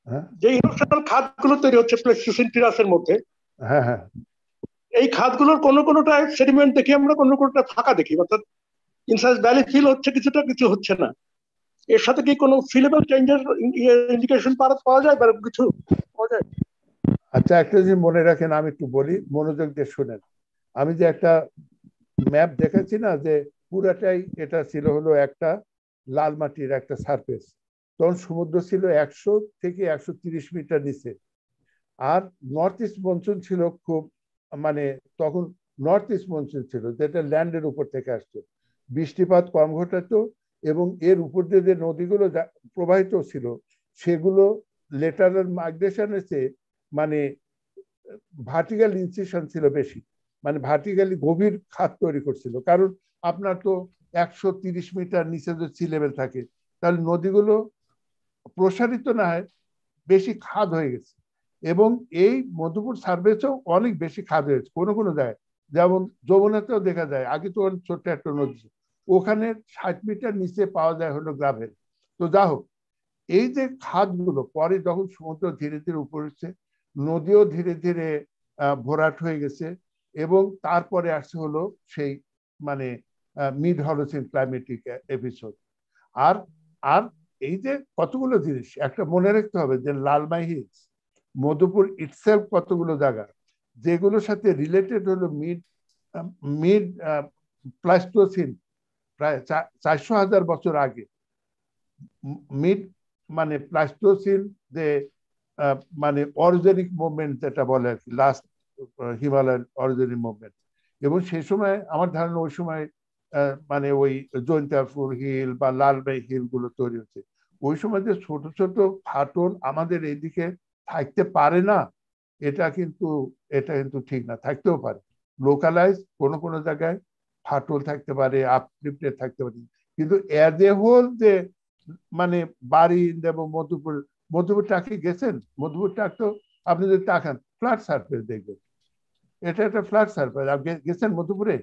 S12: হ্যাঁ? যে ইরোশনাল খাতগুলো তৈরি হচ্ছে প্লেক্সিসিন টিরাসের মধ্যে
S6: হ্যাঁ হ্যাঁ।
S12: এই খাতগুলোর কোনো কোনোটা সেডিমেন্ট দেখি আমরা কোনো কোনোটা ফাঁকা দেখি। অর্থাৎ ইনসাইজ ভ্যালি ফিল হচ্ছে কিছুটা কিছু হচ্ছে না। এর সাথে কি কোনো ফিলেবল চেঞ্জের ইন্ডিকেশন পাওয়া যায় বা কিছু পাওয়া যায়?
S6: আচ্ছা একটা জিনিস মনে রাখেন, আমি একটু বলি, মনোযোগ দিয়ে শুনেন। আমি যে একটা ম্যাপ দেখাচ্ছি না, যে পুরাটাই এটা ছিল হলো একটা লাল মাটির একটা সারফেস তখন সমুদ্র ছিল একশো থেকে একশো তিরিশ মিটার নিচে। আর নর্থ ইস্ট মনসুন ছিল খুব মানে তখন নর্থ ইস্ট মনসুন ছিল, যেটা ল্যান্ডের উপর থেকে আসতো। বৃষ্টিপাত কম ঘটাতো এবং এর উপর দিয়ে যে নদীগুলো প্রবাহিত ছিল, সেগুলো লেটারের মাইগ্রেশনের চেয়ে মানে ভার্টিক্যাল ইনসিশন ছিল বেশি। মানে ভার্টিক্যালি গভীর খাত তৈরি করছিল। কারণ আপনার তো একশো তিরিশ মিটার নিচে যদি সি লেভেল থাকে, তাহলে নদীগুলো প্রসারিত না হয়, বেশি খাদ হয়ে গেছে। এবং এই মধুপুর সার্ভেসেও অনেক বেশি খাদ হয়েছে কোনো কোনো জায়গায়। যেমন যমুনাতেও দেখা যায়, আগে তো অনেক ছোট্ট একটা নদী ওখানে ষাট মিটার নিচে পাওয়া যায় হলো গ্রাভেল তো যা হোক, এই যে খাদগুলো, পরে যখন সমুদ্র ধীরে ধীরে উপর হচ্ছে নদীও ধীরে ধীরে ভরাট হয়ে গেছে এবং তারপরে আসছে হলো সেই মানে মিড হলোসিন ক্লাইমেটিক এপিসোড আর আর এই যে কতগুলো জিনিস, একটা মনে রাখতে হবে যে লালমাই হিলস, মধুপুর ইটসেলফ কতগুলো জায়গা, যেগুলোর সাথে রিলেটেড হলো মিড মিড প্লাস্টোসিন প্রায় চারশো হাজার বছর আগে মিড মানে প্লাস্টোসিন যে মানে অর্জেনিক মুভমেন্ট যেটা বলে আর কি লাস্ট হিমালয়ান অর্জেনিক মুভমেন্ট। এবং সেই সময় আমার ধারণা ওই সময় মানে ওই জৈন্তাপুর হিল বা লালবাই হিলগুলো তৈরি হচ্ছে। ওই সময় যে ছোট ছোট ফাটল আমাদের এইদিকে থাকতে পারে না, এটা কিন্তু এটা কিন্তু ঠিক না, থাকতেও পারে। লোকালাইজ কোনো কোনো জায়গায় ফাটল থাকতে পারে আপলিফটেড থাকতে পারে। কিন্তু এজ এ হোল যে মানে বাড়ি এবং মধুপুর মধুপুর টাকে গেছেন? মধুপুর টাক তো আপনি যদি তাকান ফ্ল্যাট সার্ফেস দেখবেন। এটা একটা ফ্ল্যাট সার্ফেস আপনি গেছেন মধুপুরে?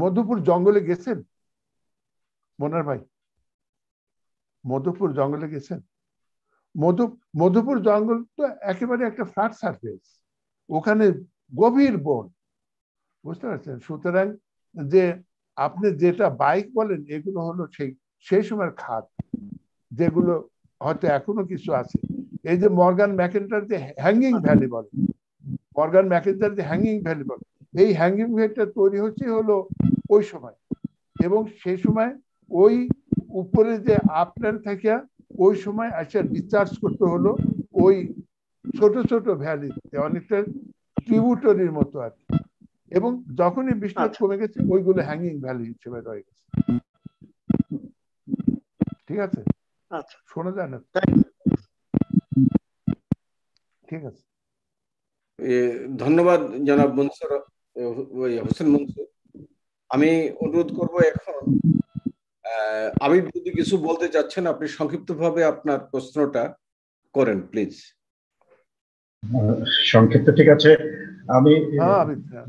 S6: মধুপুর জঙ্গলে গেছেন? মনার ভাই, মধুপুর জঙ্গলে গেছেন? মধু, মধুপুর জঙ্গল তো একেবারে একটা ফ্ল্যাট সার্ফেস ওখানে গভীর বন। বুঝতে পারছেন? সুতরাং যে আপনি যেটা বাইক বলেন, এগুলো হলো সেই সেই সময়ের খাত। যেগুলো হয়তো এখনও কিছু আছে। এই যে মর্গান ম্যাকেন্টার যে হ্যাঙ্গিং ভ্যালি বলে মর্গান ম্যাকেন্টার যে হ্যাঙ্গিং ভ্যালি বলে এই হ্যাঙ্গিং ভ্যালিটা তৈরি হচ্ছে হলো ওই সময়। এবং সেই সময় ওই উপরে যে আপল্যান্ড থেকে ওই সময় আসে রিচার্জ করতে হলো ওই ছোট ছোট ভ্যালিতে অনেকটা ট্রিবিউটরির মতো আর কি। এবং যখনই বৃষ্টিপাত কমে গেছে ওইগুলো হ্যাঙ্গিং ভ্যালি হিসেবে রয়ে গেছে। ঠিক আছে?
S12: আচ্ছা।
S6: শোনা যায় না? ঠিক আছে।
S3: ধন্যবাদ জনাব মনসুর হোসেন মনসুর। আমি অনুরোধ করব এখন আমি যদি কিছু বলতে চাচ্ছেন আপনি সংক্ষিপ্তভাবে আপনার প্রশ্নটা করেন প্লিজ।
S13: সংক্ষিপ্ত ঠিক আছে। আমি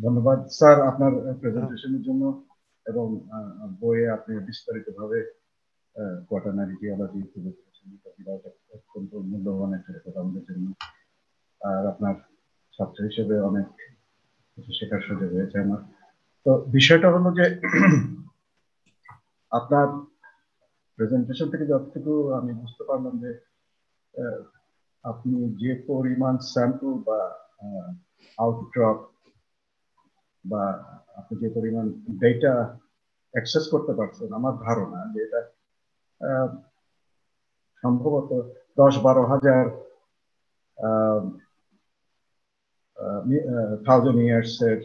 S13: ধন্যবাদ স্যার আপনার প্রেজেন্টেশনের জন্য এবং বইয়ে আপনি বিস্তারিত ভাবে কোয়াটানারি জিওলজি তুলে ধরেছেন অত্যন্ত মূল্যবান একটা রেকর্ড আমাদের জন্য। আর আপনার ছাত্র হিসেবে অনেক কিছু শেখার সুযোগ হয়েছে আমার। তো বিষয়টা হলো যে আপনার প্রেজেন্টেশন থেকে যতটুকু আমি বুঝতে পারলাম যে আপনি যে পরিমাণ স্যাম্পল বা আউটড্রপ বা আপনি যে পরিমাণ ডেটা অ্যাক্সেস করতে পারছেন, আমার ধারণা যে এটা সম্ভবত দশ বারো হাজার থাউজেন্ড ইয়ার্স এর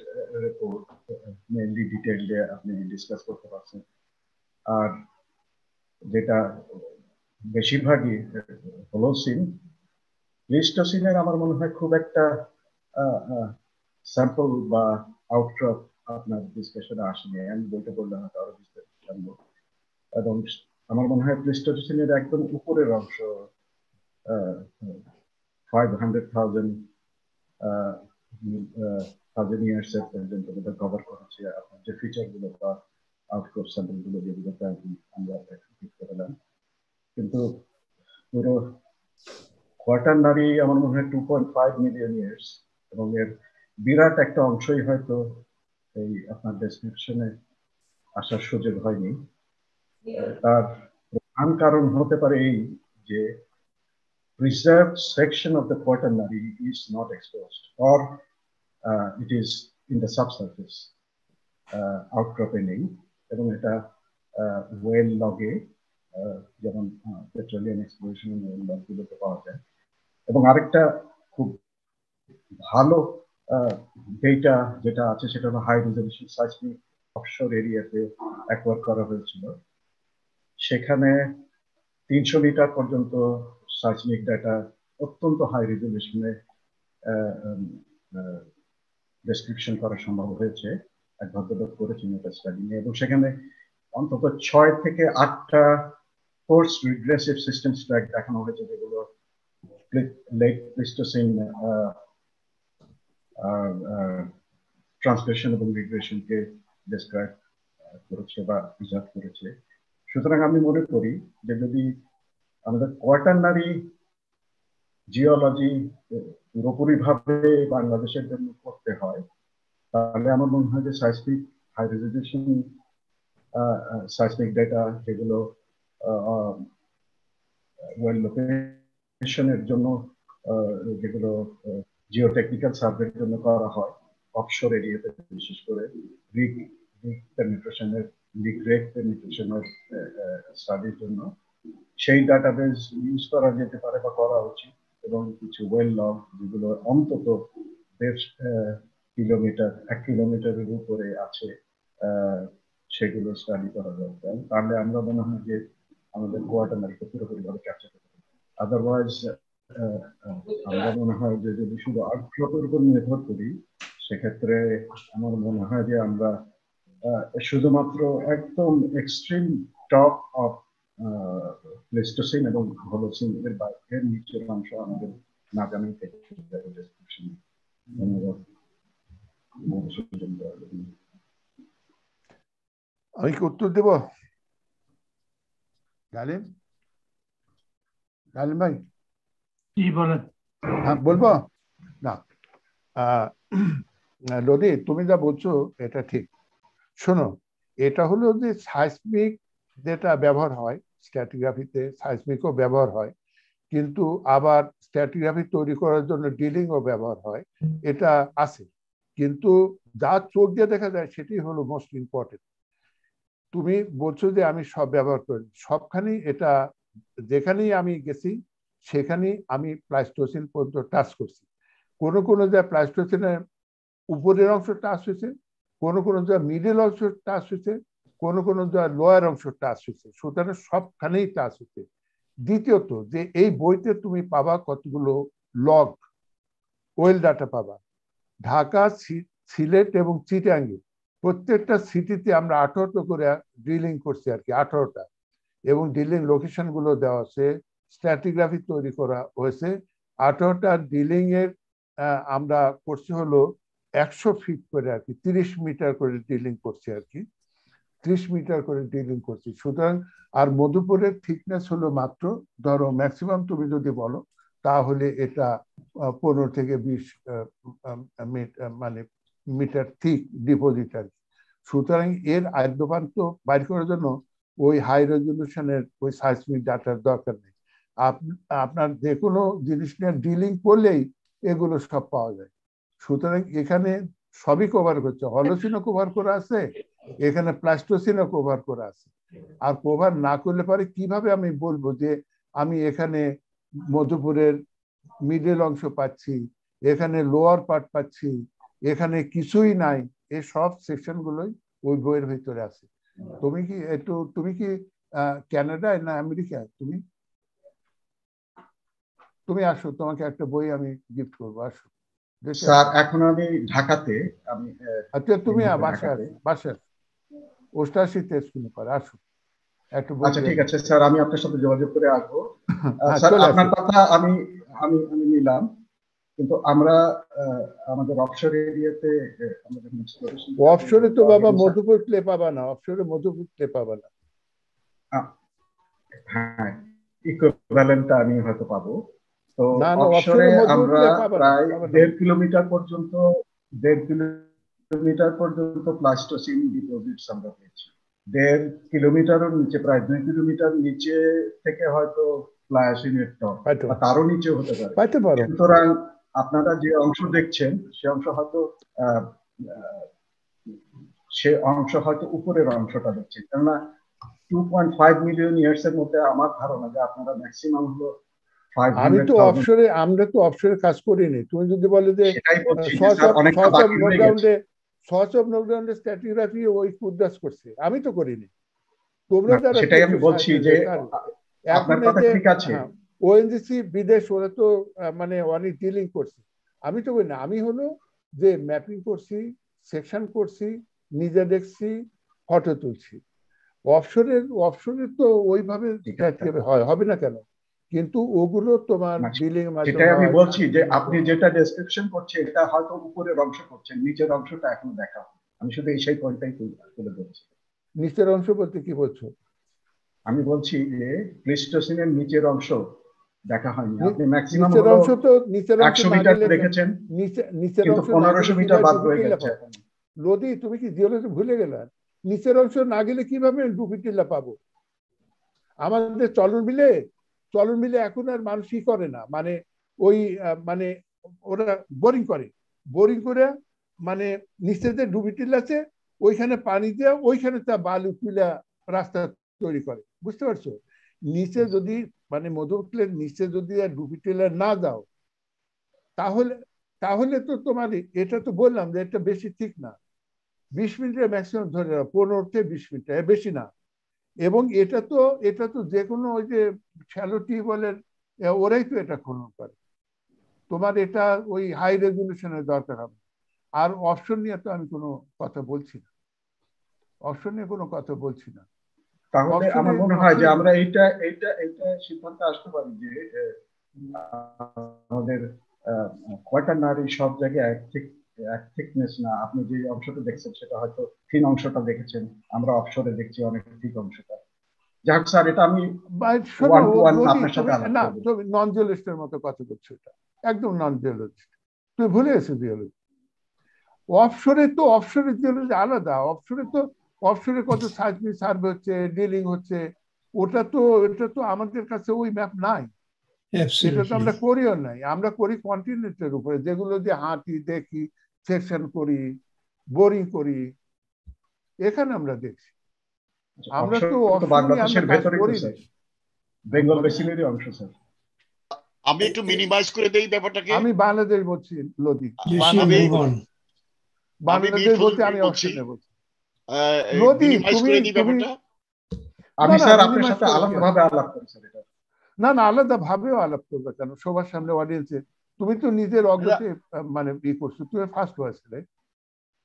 S13: রিপোর্ট মেনলি ডিটেইলে আপনি ডিসকাস করতে পারছেন। আর যেটা বেশিরভাগই হোলোসিন লিস্টোসিনের আমার মনে হয় খুব একটা স্যাম্পল বা আউটড্রপ আপনার ডিসকাশনে আসেনি। আমি বইটা বললে হয়তো আরও বিস্তারিত জানব এবং আমার মনে হয় প্লিস্টোসিনের একদম উপরের অংশ five hundred thousand thousand years এর পর্যন্ত বোধহয় কভার করেছে আপনার যে ফিচারগুলো বা আউটক্রপ স্যাম্পলগুলো যেগুলোতে আমরা ঠিক করলাম কিন্তু পুরো কোয়াটারনারি আমার মনে হয় two point five million years এবং এর বিরাট একটা অংশই হয়তো এই আপনার ডেসক্রিপশনে আসার সুযোগ হয়নি। তার প্রধান কারণ হতে পারে এই যে preserved section of the quaternary is not exposed or uh, it is in the subsurface uh, outcropping এবং এটা ওয়েল লগে যেমন পেট্রোলিয়াম এক্সপ্লোরেশন ওয়েল লগগুলোতে পাওয়া যায়। এবং আরেকটা খুব ভালো ডেটা যেটা আছে সেটা হলো হাই রেজলিউশন সাইসমিক অফশোর এরিয়াতে অ্যাকোয়ার করা হয়েছিল। সেখানে তিনশো মিটার পর্যন্ত সাইসমিক ডাটা অত্যন্ত হাই রেজলিউশনে ডেসক্রিপশন করা সম্ভব হয়েছে। এক ভদ্রলোক করেছেন এটা স্টাডি নিয়ে। এবং সেখানে অন্তত ছয় থেকে আটটা কোর্স রিগ্রেসিভ সিস্টেম স্ট্রাইক দেখানো হয়েছে, যেগুলো লেট প্লিস্টোসিন ট্রান্সলেশন এবং রিগ্রেশনকে ডেসক্রাইব করেছে বা প্রিজার্ভ করেছে। সুতরাং আমি মনে করি যে যদি আমাদের কোয়াটারনারি জিওলজি পুরোপুরি ভাবে বাংলাদেশের জন্য করতে হয়, তাহলে আমার মনে হয় যে seismic high resolution seismic data যেগুলো লোকেশনের জন্য যেগুলো জিওটেকনিক্যাল সার্ভের জন্য করা হয় অফশোর এরিয়াতে বিশেষ করে রিক রিক পেনিট্রেশনের রেক পেনিট্রেশনের স্টাডির জন্য। সেই ডাটাবেস ইউজ করা যেতে পারে বা করা উচিত এবং কিছু ওয়েল লগ যেগুলো অন্তত দেড় কিলোমিটার এক কিলোমিটারের উপরে আছে সেগুলো স্টাডি করা দরকার। তাহলে আমরা মনে হয় যে আমাদের কোয়াটারনারিকে পুরোপুরি ভাবে ক্যাপচার করতে আদারওয়াইজ আমরা মনে হয় যে যদি শুধু আউটফ্লোটের উপর নির্ভর করি, সেক্ষেত্রে আমার মনে হয় যে আমরা শুধুমাত্র একদম এক্সট্রিম টপ অফ প্লেস্টোসিন এবং হলোসিন এর বাইরের নিচের অংশ আমাদের না জানাই থেকে ধন্যবাদ।
S6: আমি কি উত্তর দেব? গালিম গালিম ভাই?
S4: কি বলেন
S6: হ্যাঁ বলব? না। লদি তুমি যা বলছো এটা ঠিক। শোনো, এটা হলো যে সাইসমিক যেটা ব্যবহার হয় স্ট্যাটিগ্রাফিতে সাইসমিকও ব্যবহার হয়, কিন্তু আবার স্ট্যাটিগ্রাফি তৈরি করার জন্য ডিলিংও ব্যবহার হয়, এটা আছে। কিন্তু যা চোখ দিয়ে দেখা যায়, সেটি হলো মোস্ট ইম্পর্টেন্ট তুমি বলছো যে আমি সব ব্যবহার করি, সবখানেই এটা, যেখানেই আমি গেছি, সেখানেই আমি প্লাস্টোসিন পর্যন্ত টাচ করছি। কোনো কোনো যা প্লাস্টোসিনের উপরের অংশ টাচ হয়েছে কোন কোন যা মিডিল অংশ টাচ হয়েছে কোন কোন যা লোয়ার অংশ টাচ হয়েছে সুতরাং সবখানেই টাচ হচ্ছে দ্বিতীয়ত যে এই বইতে তুমি পাবা কতগুলো লগ ওয়েল ডাটা পাবা। ঢাকা সিলেট এবং চিটাঙ্গি, প্রত্যেকটা সিটিতে আমরা আঠারোটা করে ড্রিলিং করছি আর কি, আঠারোটা। এবং ড্রিলিং লোকেশনগুলো দেওয়া আছে স্ট্র্যাটিগ্রাফি তৈরি করা হয়েছে। আঠারোটা ড্রিলিং এর আমরা করছি হলো একশো ফিট করে আর কি, তিরিশ মিটার করে ড্রিলিং করছে আর কি, ত্রিশ মিটার করে ড্রিলিং করছি। সুতরাং আর মধুপুরের থিকনেস হলো মাত্র, ধরো ম্যাক্সিমাম তুমি যদি বলো, তাহলে এটা পনেরো থেকে বিশ মানে মিটার থিক ডিপোজিট আর সুতরাং এর আদ্যপান তো বাইর করার জন্য ওই হাই রেজলিউশনের ওই সাইসমিক ডাটার দরকার নেই। আপনার যে কোনো জিনিস নিয়ে ডিলিং করলেই এগুলো সব পাওয়া যায়। সুতরাং এখানে সবই কভার করছে। হলোসিনও কভার করা আছে, এখানে প্লাস্টোসিনও কভার করা আছে। আর কভার না করলে পরে কীভাবে আমি বলব যে আমি এখানে মধুপুরের মিডল অংশ পাচ্ছি, এখানে লোয়ার পার্ট পাচ্ছি, এখানে কিছুই নাই এই সব সেকশন গুলোই ওই বইয়ের ভিতরে আছে। তুমি কি একটু, তুমি কি ক্যানাডায় না আমেরিকায় তুমি? তুমি আসো, তোমাকে একটা বই আমি গিফট করব, আসো।
S13: স্যার এখন আমি ঢাকাতে আমি
S6: আচ্ছা তুমি বাসায় বাসায়। অষ্টাশিতে স্কুলে করে আসো
S13: একটু আচ্ছা ঠিক আছে স্যার আমি আপনার সাথে যোগাযোগ করে আসব। স্যার আপনার কথা আমি আমি আমি নিলাম। কিন্তু আমরা আমাদের অফশোর এরিয়াতে
S6: অফশোরে তো বাবা মধুপুর ক্লে পাবা না অফশোরে মধুপুর ক্লে পাবা না।
S13: হ্যাঁ ইকুইভ্যালেন্টটা আমি হয়তো পাবো। তো অবসরে আমরা প্রায় দেড় কিলোমিটার পর্যন্ত দেড় কিলোমিটার পর্যন্ত প্লাস্টোসিন ডিপোজিটস আমরা পেয়েছি। দেড় কিলোমিটারের নিচে প্রায় দুই কিলোমিটার নিচে থেকে হয়তো প্লায়াসিনের টপ বা তারও নিচে হতে পারে। সুতরাং আপনারা যে অংশ দেখছেন সে অংশ হয়তো সে অংশ হয়তো উপরের অংশটা দেখছেন। কেননা two point five million years এর মধ্যে আমার ধারণা যে আপনারা ম্যাক্সিমাম হলো
S6: আমি তো অফশোরে আমরা তো অফশোরে কাজ করিনি। তুমি যদি বলে যে সচ অফ নকডাউনে স্ট্যাটিগ্রাফি ওই কুদ্দাস করছে। আমি তো করিনি।
S13: তোমরা যারা সেটাই আমি বলছি যে আপনার কথা ঠিক আছে।
S6: ওএনজিসি বিদেশ ওরা তো মানে অনেক ডিলিং করছে। আমি তো করি না আমি হলো যে ম্যাপিং করছি সেকশন করছি নিজে দেখছি ফটো তুলছি। অফশোরের অফশোরের তো ওইভাবে হয় হবে না কেন? কিন্তু ওগুলো তোমার বিলিং
S13: সেটাই আমি বলছি যে আপনি যেটা ডেসক্রিপশন করছে এটা হয়তো উপরের অংশ করছেন নিচের অংশটা এখনও দেখা আমি শুধু এই সেই পয়েন্টটাই তুলে ধরছি।
S6: নিচের অংশ বলতে কি বলছো?
S13: আমি বলছি যে প্লেস্টোসিনের নিচের অংশ দেখা হয়নি। আপনি ম্যাক্সিমাম
S6: নিচের অংশ তো নিচের অংশ
S13: 100 মিটার দেখেছেন।
S6: নিচে নিচের
S13: অংশ 1500 মিটার বাদ রয়ে গেছে।
S6: লোদি তুমি কি জিওলজি ভুলে গেলে? নিচের অংশ না গেলে কীভাবে ডুবিটিলা পাবো? আমাদের চলন মিলে চলন মিলে এখন আর মানুষ করে না। মানে ওই মানে ওরা বোরিং করে। বোরিং করে মানে নিচে যে ডুবিটিল আছে, ওইখানে পানি দিয়ে, ওইখানে তা বালু তুলে রাস্তা তৈরি করে। বুঝতে পারছ? নিচে যদি মানে মধুকলের নিচে যদি আর ডুবিটিলা না দাও, তাহলে তাহলে তো তোমার এটা তো বললাম যে এটা বেশি ঠিক না। বিশ মিনিটের ম্যাক্সিমাম ধরে পনেরো থেকে বিশ মিনিট বেশি না। এবং এটা তো এটা তো যে কোনো ওই যে শ্যালো টিউবওয়েলের ওরাই তো এটা খনন করে। তোমার এটা ওই হাই রেজুলেশনের দরকার হবে। আর অপশন নিয়ে তো আমি কোনো কথা বলছি না। অপশন নিয়ে কোনো কথা বলছি না।
S13: তাহলে আমার মনে হয় যে আমরা এইটা এইটা এইটা সিদ্ধান্ত আসতে পারি যে আমাদের কোয়াটারনারি সব জায়গায় ঠিক এক থিকনেস না আপনি যে অংশটা দেখছেন সেটা হয়তো থিন অংশটা দেখেছেন আমরা অফশোরে দেখছি অনেক ঠিক অংশটা। যাক স্যার এটা আমি
S6: আপনার সাথে না তুমি নন জিওলজিস্টের মতো কথা বলছো এটা। একদম নন জিওলজিস্ট তুমি ভুলে গেছো জিওলজি অফশোরে তো অফশোরের জিওলজি আলাদা। অফশোরে তো অফশোরে কত সার্ভে সার্ভে হচ্ছে ডিলিং হচ্ছে ওটা তো এটা তো আমাদের কাছে ওই ম্যাপ নাই। সেটা তো আমরা করিও নাই। আমরা করি কন্টিনেন্টের উপরে যেগুলো যে হাঁটি দেখি সেকশন করি বোরিং করি এখানে আমরা দেখছি। আমরা তো
S13: বেঙ্গল বেসিনেরই অংশ স্যার।
S11: আমি একটু মিনিমাইজ করে দেই ব্যাপারটাকে।
S6: আমি বাংলাদেশ বলছি লদি। বাংলাদেশ বলছি। আমি অস্ট্রেলিয়া বলছি।
S13: লদি তুমি আমি স্যার আপনার সাথে আলাদাভাবে আলাপ করি স্যার এটা।
S6: না না আলাদা ভাবেও আলাপ করবে কেন? সবার সামনে অডিয়েন্সে তুমি তো নিজের অগ্রতে মানে ই করছ তুমি ফার্স্ট হয়েছিলে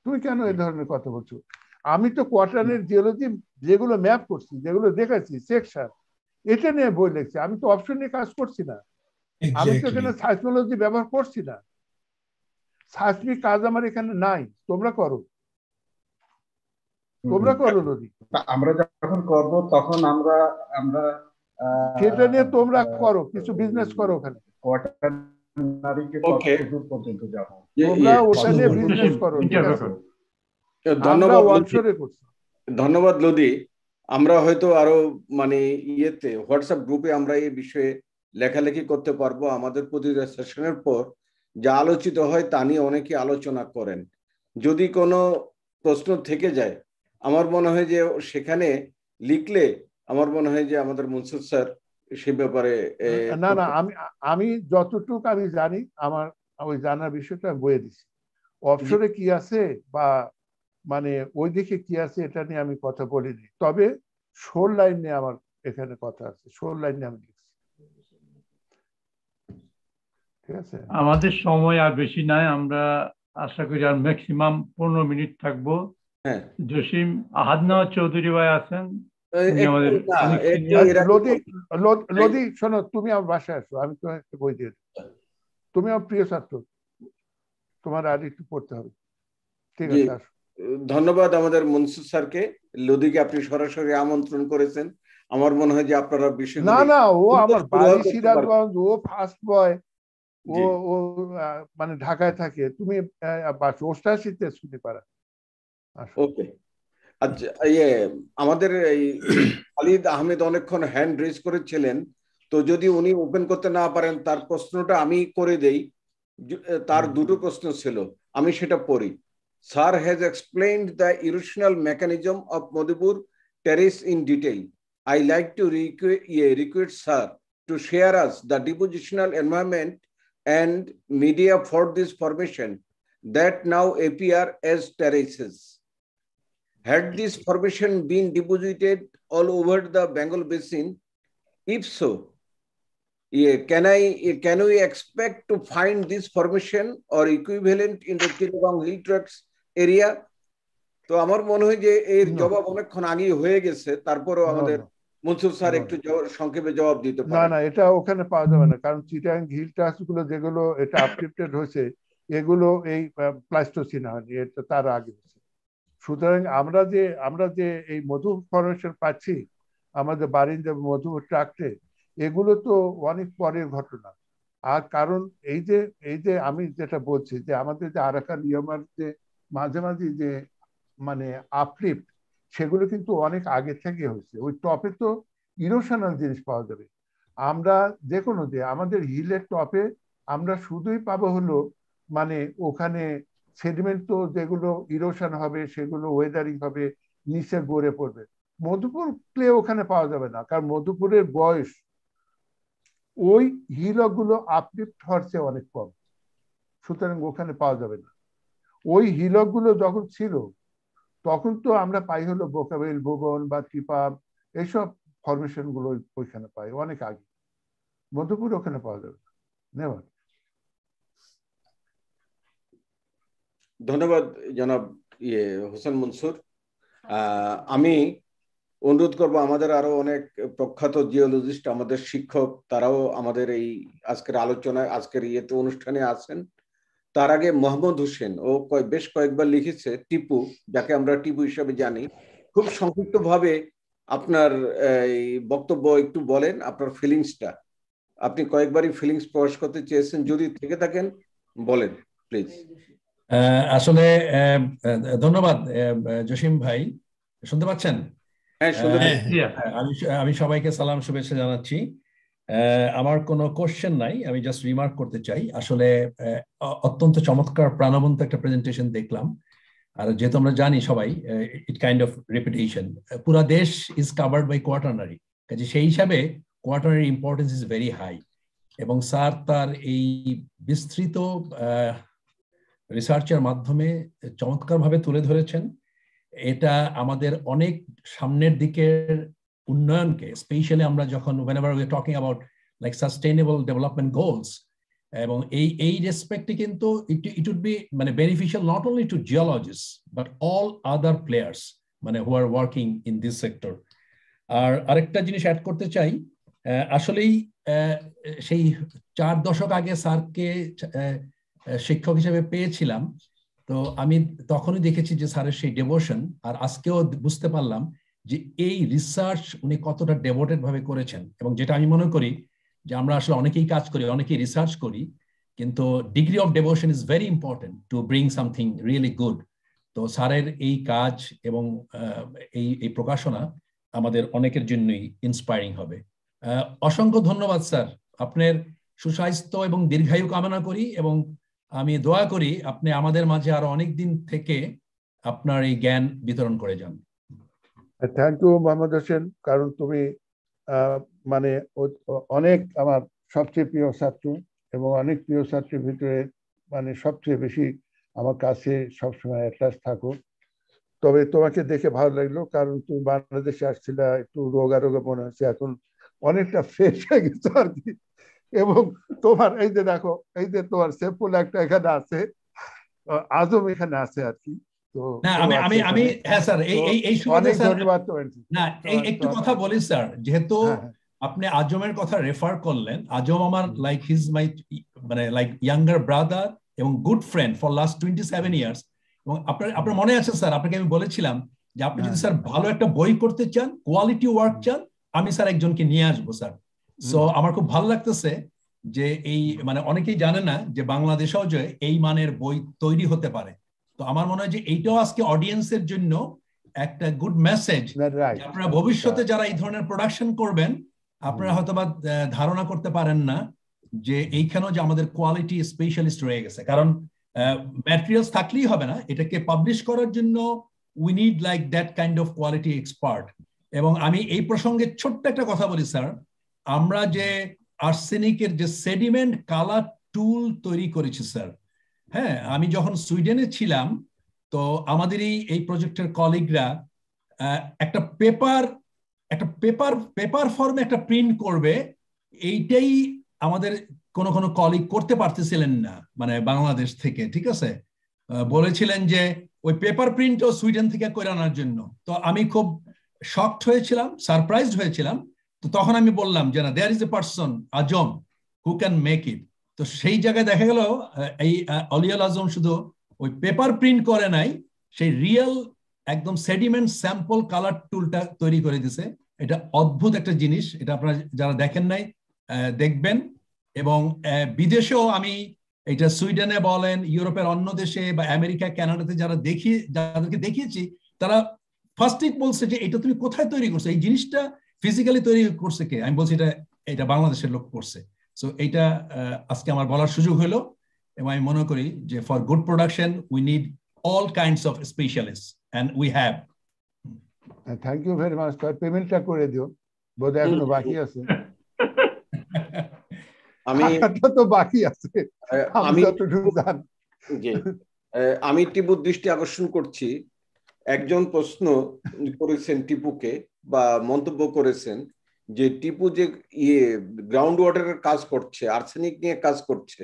S6: তুমি কেন এই ধরনের কথা বলছো? আমি তো কোয়ার্টারের জিওলজি যেগুলো ম্যাপ করছি যেগুলো দেখাচ্ছি সেকশন এটা নিয়ে বই লিখছি। আমি তো অপশন নিয়ে কাজ করছি না। আমি তো এখানে সাইসমোলজি ব্যবহার করছি না। সাইসমিক কাজ আমার এখানে নাই। তোমরা করো। তোমরা করো নদী
S13: আমরা যখন করব তখন আমরা আমরা
S6: সেটা নিয়ে তোমরা করো কিছু বিজনেস করো ওখানে।
S13: পর্যন্ত যাব।
S6: তোমরা ওটা নিয়ে বিজনেস করো
S3: ধন্যবাদ ধন্যবাদ লোদি। আমরা হয়তো আরও মানে ইয়েতে হোয়াটসঅ্যাপ গ্রুপে আমরা এই বিষয়ে লেখালেখি করতে পারব। আমাদের প্রতি সেশনের পর যা আলোচিত হয় তা নিয়ে অনেকে আলোচনা করেন। যদি কোনো প্রশ্ন থেকে যায় আমার মনে হয় যে সেখানে লিখলে আমার মনে হয় যে আমাদের মনসুর স্যার সে ব্যাপারে
S6: না না আমি আমি যতটুকু আমি জানি আমার ওই জানার বিষয়টা বয়ে দিছি। অবসরে কি আছে বা মানে ওই দিকে কি আছে এটা নিয়ে আমি কথা বলিনি। তবে শোর লাইন নিয়ে আমার এখানে কথা আছে শোর লাইন নিয়ে আমি লিখছি। ঠিক আছে?
S4: আমাদের সময় আর বেশি নাই আমরা আশা করি আর ম্যাক্সিমাম পনেরো মিনিট থাকব। জসিম আহাদনা চৌধুরী ভাই আছেন
S6: লদি শোনো তুমি আমার বাসায় আসো আমি তোমার একটা বই দিয়ে তুমি আমার প্রিয় ছাত্র তোমার আর একটু পড়তে হবে। ঠিক আছে আসো।
S3: ধন্যবাদ আমাদের মনসুর স্যারকে লদিকে আপনি সরাসরি আমন্ত্রণ করেছেন। আমার মনে হয় যে আপনারা বিষয়
S6: না না ও আমার বাড়ি সিরাজগঞ্জ ও ফার্স্ট বয় ও ও মানে ঢাকায় থাকে। তুমি অষ্টাশিতে শুনে পারা
S3: ওকে। ইয়ে আমাদের এই খালিদ আহমেদ অনেকক্ষণ হ্যান্ড রেজ করেছিলেন। তো যদি উনি ওপেন করতে না পারেন তার প্রশ্নটা আমি করে দেই। তার দুটো প্রশ্ন ছিল। আমি সেটা পড়ি। Sir has explained the erosional mechanism of Madhupur terrace in detail I like to request sir to share us the depositional environment and media for this formation that now appear as terraces. Had this formation been deposited all over the Bengal basin? If so, can I can we expect to find this formation or equivalent in the Chittagong hill tracts area? তো আমার মনে হয় যে এর জবাব অনেকক্ষণ আগেই হয়ে গেছে তারপরেও আমাদের মনসুর স্যার একটু সংক্ষেপে জবাব দিতে
S6: না না এটা ওখানে পাওয়া যাবে না কারণ চিটাং হিল ট্রাস্টগুলো যেগুলো এটা আপডেটেড হয়েছে এগুলো এই প্লাস্টোসিন হয়নি এটা তার আগে হয়েছে সুতরাং আমরা যে আমরা যে এই মধু ফরেস্টের পাচ্ছি, আমাদের বারিন্দা মধু ট্রাক্টে, এগুলো তো অনেক পরের ঘটনা। আর কারণ এই যে এই যে আমি যেটা বলছি যে, আমাদের যে আরাকান ইয়ামার যে মাঝে মাঝে যে মানে আপলিফট সেগুলো কিন্তু অনেক আগে থেকে হয়েছে। ওই টপে তো ইরোশনাল জিনিস পাওয়া যাবে। আমরা যে কোনো যে, আমাদের হিলের টপে আমরা শুধুই পাবো হলো মানে ওখানে সেডিমেন্ট তো যেগুলো ইরোশন হবে, সেগুলো ওয়েদারিং হবে, নিচে গড়ে পড়বে। মধুপুর ক্লে ওখানে পাওয়া যাবে না, কারণ মধুপুরের বয়স, ওই হিলকগুলো আপলিফট হচ্ছে অনেক কম। সুতরাং ওখানে পাওয়া যাবে না। ওই হিলকগুলো যখন ছিল, তখন তো আমরা পাই হলো বোকাবেল, ভুবন বা ত্রিপাব এইসব ফরমেশনগুলো ওইখানে পাই, অনেক আগে। মধুপুর ওখানে পাওয়া যাবে না। নেওয়ার
S3: ধন্যবাদ জনাব ইয়ে হোসেন মনসুর। আমি অনুরোধ করব, আমাদের আরও অনেক প্রখ্যাত জিওলজিস্ট, আমাদের শিক্ষক, তারাও আমাদের এই আজকের আলোচনায়, আজকের ইয়েতে, অনুষ্ঠানে আছেন। তার আগে মোহাম্মদ হোসেন, ও বেশ কয়েকবার লিখেছে, টিপু, যাকে আমরা টিপু হিসাবে জানি। খুব সংক্ষিপ্ত ভাবে আপনার, এই বক্তব্য একটু বলেন, আপনার ফিলিংসটা। আপনি কয়েকবারই ফিলিংস প্রকাশ করতে চেয়েছেন, যদি থেকে থাকেন, বলেন, প্লিজ।
S14: আসলে ধন্যবাদ জসিম ভাই। শুনতে পাচ্ছেন?
S3: হ্যাঁ
S14: আমি আমি সবাইকে সালাম শুভেচ্ছা জানাচ্ছি। আমার কোনো কোশ্চেন নাই আমি জাস্ট রিমার্ক করতে চাই। আসলে অত্যন্ত চমৎকার প্রাণবন্ত একটা প্রেজেন্টেশন দেখলাম। আর যেহেতু আমরা জানি সবাই ইট কাইন্ড অফ রেপুটেশন পুরা দেশ ইজ কাভার্ড বাই কোয়াটারনারি কাজে সেই হিসাবে quaternary importance is very high এবং স্যার তার এই বিস্তৃত রিসার্চের মাধ্যমে চমৎকারভাবে তুলে ধরেছেন। এটা আমাদের অনেক সামনের দিকের উন্নয়নকে স্পেশালি আমরা যখন whenever we talking about like sustainable development goals এবং এই এই রেসপেক্টে কিন্তু ইট ইট উড বি মানে beneficial not only to geologist but all other players মানে who are working in this sector আর আরেকটা জিনিস অ্যাড করতে চাই আসলেই সেই চার দশক আগে স্যারকে শিক্ষক হিসেবে পেয়েছিলাম। তো আমি তখনই দেখেছি যে স্যারের সেই ডেভোশন আর আজকেও বুঝতে পারলাম যে এই রিসার্চ উনি কতটা ডেভোটেড ভাবে করেছেন। এবং যেটা আমি মনে করি যে আমরা আসলে অনেকেই কাজ করি, অনেকেই রিসার্চ করি, কিন্তু degree of devotion is very important to bring something really good তো স্যারের এই কাজ এবং এই এই প্রকাশনা আমাদের অনেকের জন্যই ইন্সপায়ারিং হবে। অসংখ্য ধন্যবাদ স্যার। আপনার সুস্বাস্থ্য এবং দীর্ঘায়ু কামনা করি এবং আমি দোয়া করি আপনি আমাদের মাঝে আরও অনেক দিন থেকে আপনার এই জ্ঞান বিতরণ করে যান।
S6: থ্যাংক ইউ মোহাম্মদ হোসেন কারণ তুমি মানে অনেক আমার সবচেয়ে প্রিয় ছাত্র এবং অনেক প্রিয় ছাত্রের ভিতরে মানে সবচেয়ে বেশি আমার কাছে সবসময় অ্যাটাচ থাকো। তবে তোমাকে দেখে ভালো লাগল, কারণ তুমি বাংলাদেশে আসছিলে, একটু রোগা রোগা মনে হচ্ছে, এখন অনেকটা ফ্রেশ হয়ে গেছে আর কি। এবং তোমার এই যে দেখো এই যে তোমার সেফুল একটা এখানে আছে আজম এখানে আছে আর কি।
S14: আমি আমি হ্যাঁ স্যার এই এই এই না একটু কথা বলি স্যার যেহেতু আপনি আজমের কথা রেফার করলেন আজম আমার লাইক হিজ মাই মানে লাইক ইয়াঙ্গার ব্রাদার এবং good friend for last twenty seven years এবং আপনার আপনার মনে আছে স্যার আপনাকে আমি বলেছিলাম যে আপনি যদি স্যার ভালো একটা বই করতে চান কোয়ালিটি ওয়ার্ক চান আমি স্যার একজনকে নিয়ে আসব স্যার। সো আমার খুব ভালো লাগতেছে যে এই মানে অনেকেই জানে না যে বাংলাদেশেও যে এই মানের বই তৈরি হতে পারে। তো আমার মনে হয় যে এইটাও আজকে অডিয়েন্সের জন্য একটা গুড মেসেজ আপনারা ভবিষ্যতে যারা এই ধরনের প্রোডাকশন করবেন আপনারা হয়তো বা ধারণা করতে পারেন না যে এইখানেও যে আমাদের কোয়ালিটি স্পেশালিস্ট রয়ে গেছে। কারণ ম্যাটেরিয়ালস থাকলেই হবে না। এটাকে পাবলিশ করার জন্য we need like that kind of quality expert এবং আমি এই প্রসঙ্গে ছোট্ট একটা কথা বলি স্যার আমরা যে আর্সেনিকের যে সেডিমেন্ট কালার টুল তৈরি করেছি স্যার হ্যাঁ আমি যখন সুইডেনে ছিলাম, তো আমাদেরই এই প্রজেক্টের কলিগরা একটা পেপার একটা পেপার পেপার ফর্মে একটা প্রিন্ট করবে, এইটাই আমাদের কোনো কোনো কলিগ করতে পারতেছিলেন না মানে বাংলাদেশ থেকে, ঠিক আছে? বলেছিলেন যে ওই পেপার প্রিন্টও সুইডেন থেকে করে আনার জন্য। তো আমি খুব শকড হয়েছিলাম সারপ্রাইজড হয়েছিলাম তো তখন আমি বললাম যে না there is a person Azam who can make it তো সেই জায়গায় দেখা গেল এই অলিয়াল আজম শুধু ওই পেপার প্রিন্ট করে নাই, সেই রিয়েল একদম সেডিমেন্ট স্যাম্পল কালার টুলটা তৈরি করে দিছে। এটা অদ্ভুত একটা জিনিস, এটা আপনারা যারা দেখেন নাই দেখবেন। এবং বিদেশেও আমি এটা সুইডেনে বলেন, ইউরোপের অন্য দেশে বা আমেরিকা, ক্যানাডাতে যারা দেখি, যাদেরকে দেখিয়েছি, তারা ফার্স্ট বলছে যে, এটা তুমি কোথায় তৈরি করছ? এই জিনিসটা ফিজিক্যালি তৈরি করছে কে? আমি বলছি এটা এটা বাংলাদেশের লোক করছে। সো এইটা আজকে আমার বলার সুযোগ হলো এবং আমি মনে করি যে for good production we need all kinds of specialist and we have
S6: thank you very much পেমেন্টটা করে দিও। বোধহয় এখনও বাকি আছে।
S3: আমি
S6: তো বাকি আছে।
S3: আমি
S6: যতটুকু জান।
S3: আমি টিপুর দৃষ্টি আকর্ষণ করছি। একজন প্রশ্ন করেছেন টিপুকে বা মন্তব্য করেছেন যে টিপু যে ইয়ে গ্রাউন্ড ওয়াটারের কাজ করছে আর্সেনিক নিয়ে কাজ করছে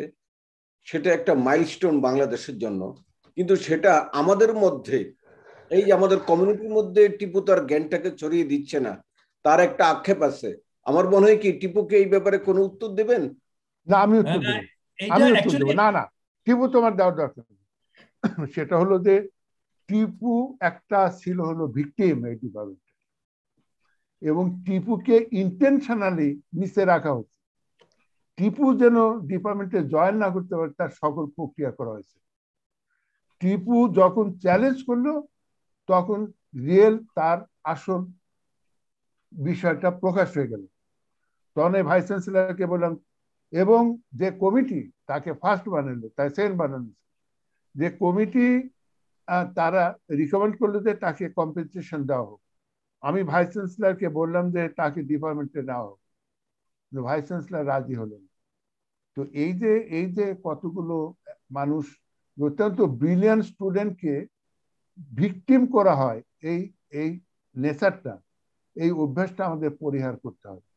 S3: সেটা একটা মাইলস্টোন বাংলাদেশের জন্য। কিন্তু সেটা আমাদের মধ্যে এই যে আমাদের কমিউনিটির মধ্যে টিপু তার জ্ঞানটাকে ছড়িয়ে দিচ্ছে না তার একটা আক্ষেপ আছে। আমার মনে হয় কি টিপুকে এই ব্যাপারে কোনো উত্তর দেবেন?
S6: না আমি উত্তর দেবো। আমি উত্তর দেবো। না না টিপু তোমার দেওয়ার দরকার সেটা হলো যে টিপু একটা ছিল হলো ভিকটিম এই ডিপার্টমেন্টে এবং টিপুকে ইন্টেনশনালি নিচে রাখা হচ্ছে টিপু যেন ডিপার্টমেন্টে জয়েন না করতে পারে, তার সকল প্রক্রিয়া করা হয়েছে। টিপু যখন চ্যালেঞ্জ করল, তখন রিয়েল তার আসল বিষয়টা প্রকাশ হয়ে গেল। তখন এই ভাইস চ্যান্সেলারকে বললাম, এবং যে কমিটি তাকে ফার্স্ট বানালো তাই সেকেন্ড বানানো যে কমিটি তারা রিকমেন্ড করল যে তাকে কম্পেনসেশন দেওয়া হোক। আমি ভাইস চ্যান্সেলারকে বললাম যে তাকে ডিপার্টমেন্টে নেওয়া হোক। ভাইস চ্যান্সেলার রাজি হলেন তো এই যে এই যে কতগুলো মানুষ অত্যন্ত ব্রিলিয়ান্ট স্টুডেন্টকে ভিকটিম করা হয় এই এই নেচারটা এই অভ্যাসটা আমাদের পরিহার করতে হবে।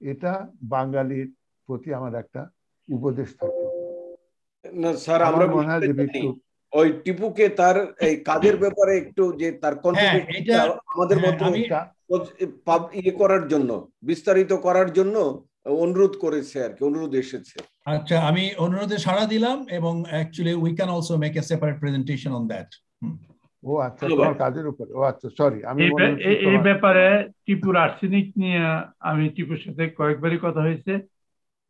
S6: এটা বাঙালির প্রতি আমার একটা উপদেশ থাকে
S3: না স্যার আমরা
S6: মনে হয় যে
S3: ওই টিপুকে তার এই কাজের ব্যাপারে একটু যে তার আমাদের মধ্যে ইয়ে করার জন্য বিস্তারিত করার জন্য অনুরোধ করেছে আর কি অনুরোধ এসেছে।
S14: আচ্ছা আমি অনুরোধে সাড়া দিলাম এবং actually we can also make a separate presentation on that
S6: ও আচ্ছা তোমার কাজের উপর ও আচ্ছা সরি আমি
S4: এই ব্যাপারে টিপুর আর্সেনিক নিয়ে আমি টিপুর সাথে কয়েকবারই কথা হয়েছে।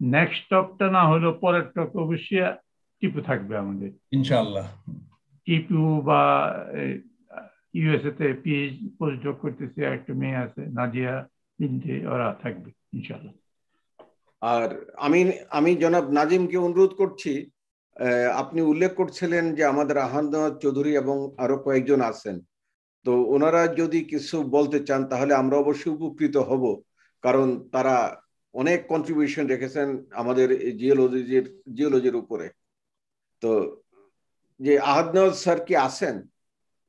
S4: নেক্সট টকটা না হলেও পরের টক অবশ্যই টিপু থাকবে আমাদের।
S14: ইনশাআল্লাহ।
S4: টিপু বা ইউএসএ তে পিএইচ পোস্টডক করতেছে একটা মেয়ে আছে নাজিয়া বিনতে ওরা থাকবে ইনশাআল্লাহ।
S3: আর আমি আমি জনাব নাজিমকে অনুরোধ করছি আপনি উল্লেখ করছিলেন যে আমাদের আহান্দাদ চৌধুরী এবং আরও কয়েকজন আছেন। তো ওনারা যদি কিছু বলতে চান তাহলে আমরা অবশ্যই উপকৃত হব কারণ তারা অনেক কন্ট্রিবিউশন রেখেছেন আমাদের জিওলজির জিওলজির উপরে। তো যে আহাদ স্যার কি আছেন?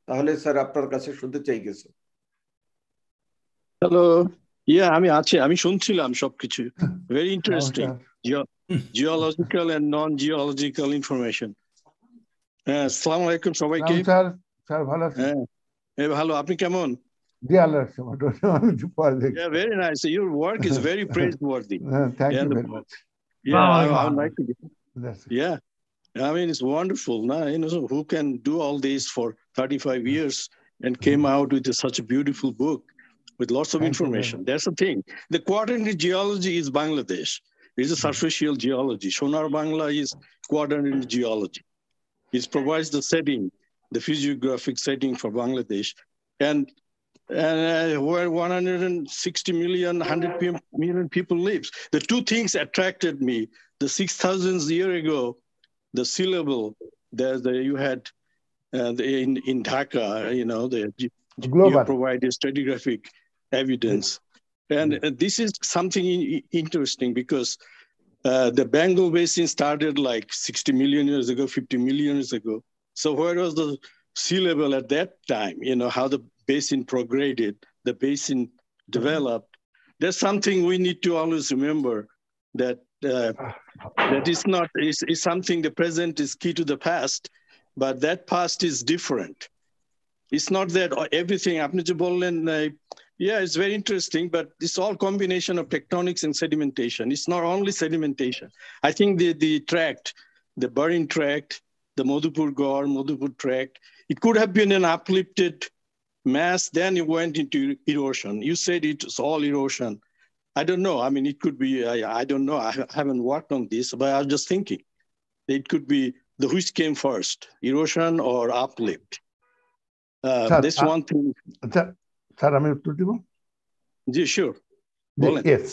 S3: তাহলে স্যার আপনার কাছে শুনতে চাই গেছে।
S15: হ্যালো ইয়া আমি আছি আমি শুনছিলাম সবকিছু। Very interesting geological and non geological information হ্যাঁ আসসালামু আলাইকুম সবাইকে।
S6: স্যার স্যার ভালো আছেন?
S15: হ্যাঁ ভালো আপনি কেমন?
S6: জি আল্লাহ
S15: Yeah, very nice. Your work is very praiseworthy.
S6: Thank
S15: yeah,
S6: you very much.
S15: Yeah, I, I would like to. Yeah, I mean it's wonderful. Now, you know, so who can do all this for 35 mm. years and came mm. out with such a beautiful book? with lots of
S6: Thank you
S15: information. That's the thing. The quaternary geology is Bangladesh. It's a mm. superficial geology. Sonar Bangla is quaternary geology. It provides the setting, the physiographic setting for Bangladesh. And, and uh, where 160 million, 100 million people lives. The two things attracted me. The 6,000 year ago, the sea level that the, you had uh, the, in, in Dhaka, you know, the, you
S6: Global.
S15: provided stratigraphic evidence. And uh, this is something interesting because uh, the Bengal Basin started like 60 million years ago, 50 million years ago. So where was the sea level at that time? You know, how the basin prograded, the basin developed. That's something we need to always remember that uh, that is not is, is something the present is key to the past, but that past is different. It's not that everything আপনি যে বললেন uh, yeah, it's very interesting, but it's all combination of tectonics and sedimentation. It's not only sedimentation. I think the, the tract, the Barin tract, the Madhupur Gor, Madhupur tract, it could have been an uplifted mass, then it went into erosion. You said it's all erosion. I don't know. I mean, it could be, I, I don't know. I haven't worked on this, but I was just thinking it could be the which came first, erosion or uplift. Uh,
S6: Sir,
S15: this
S6: uh,
S15: one thing.
S6: আচ্ছা sir আমি উত্তর দিব
S15: জি sure বলেন
S6: yes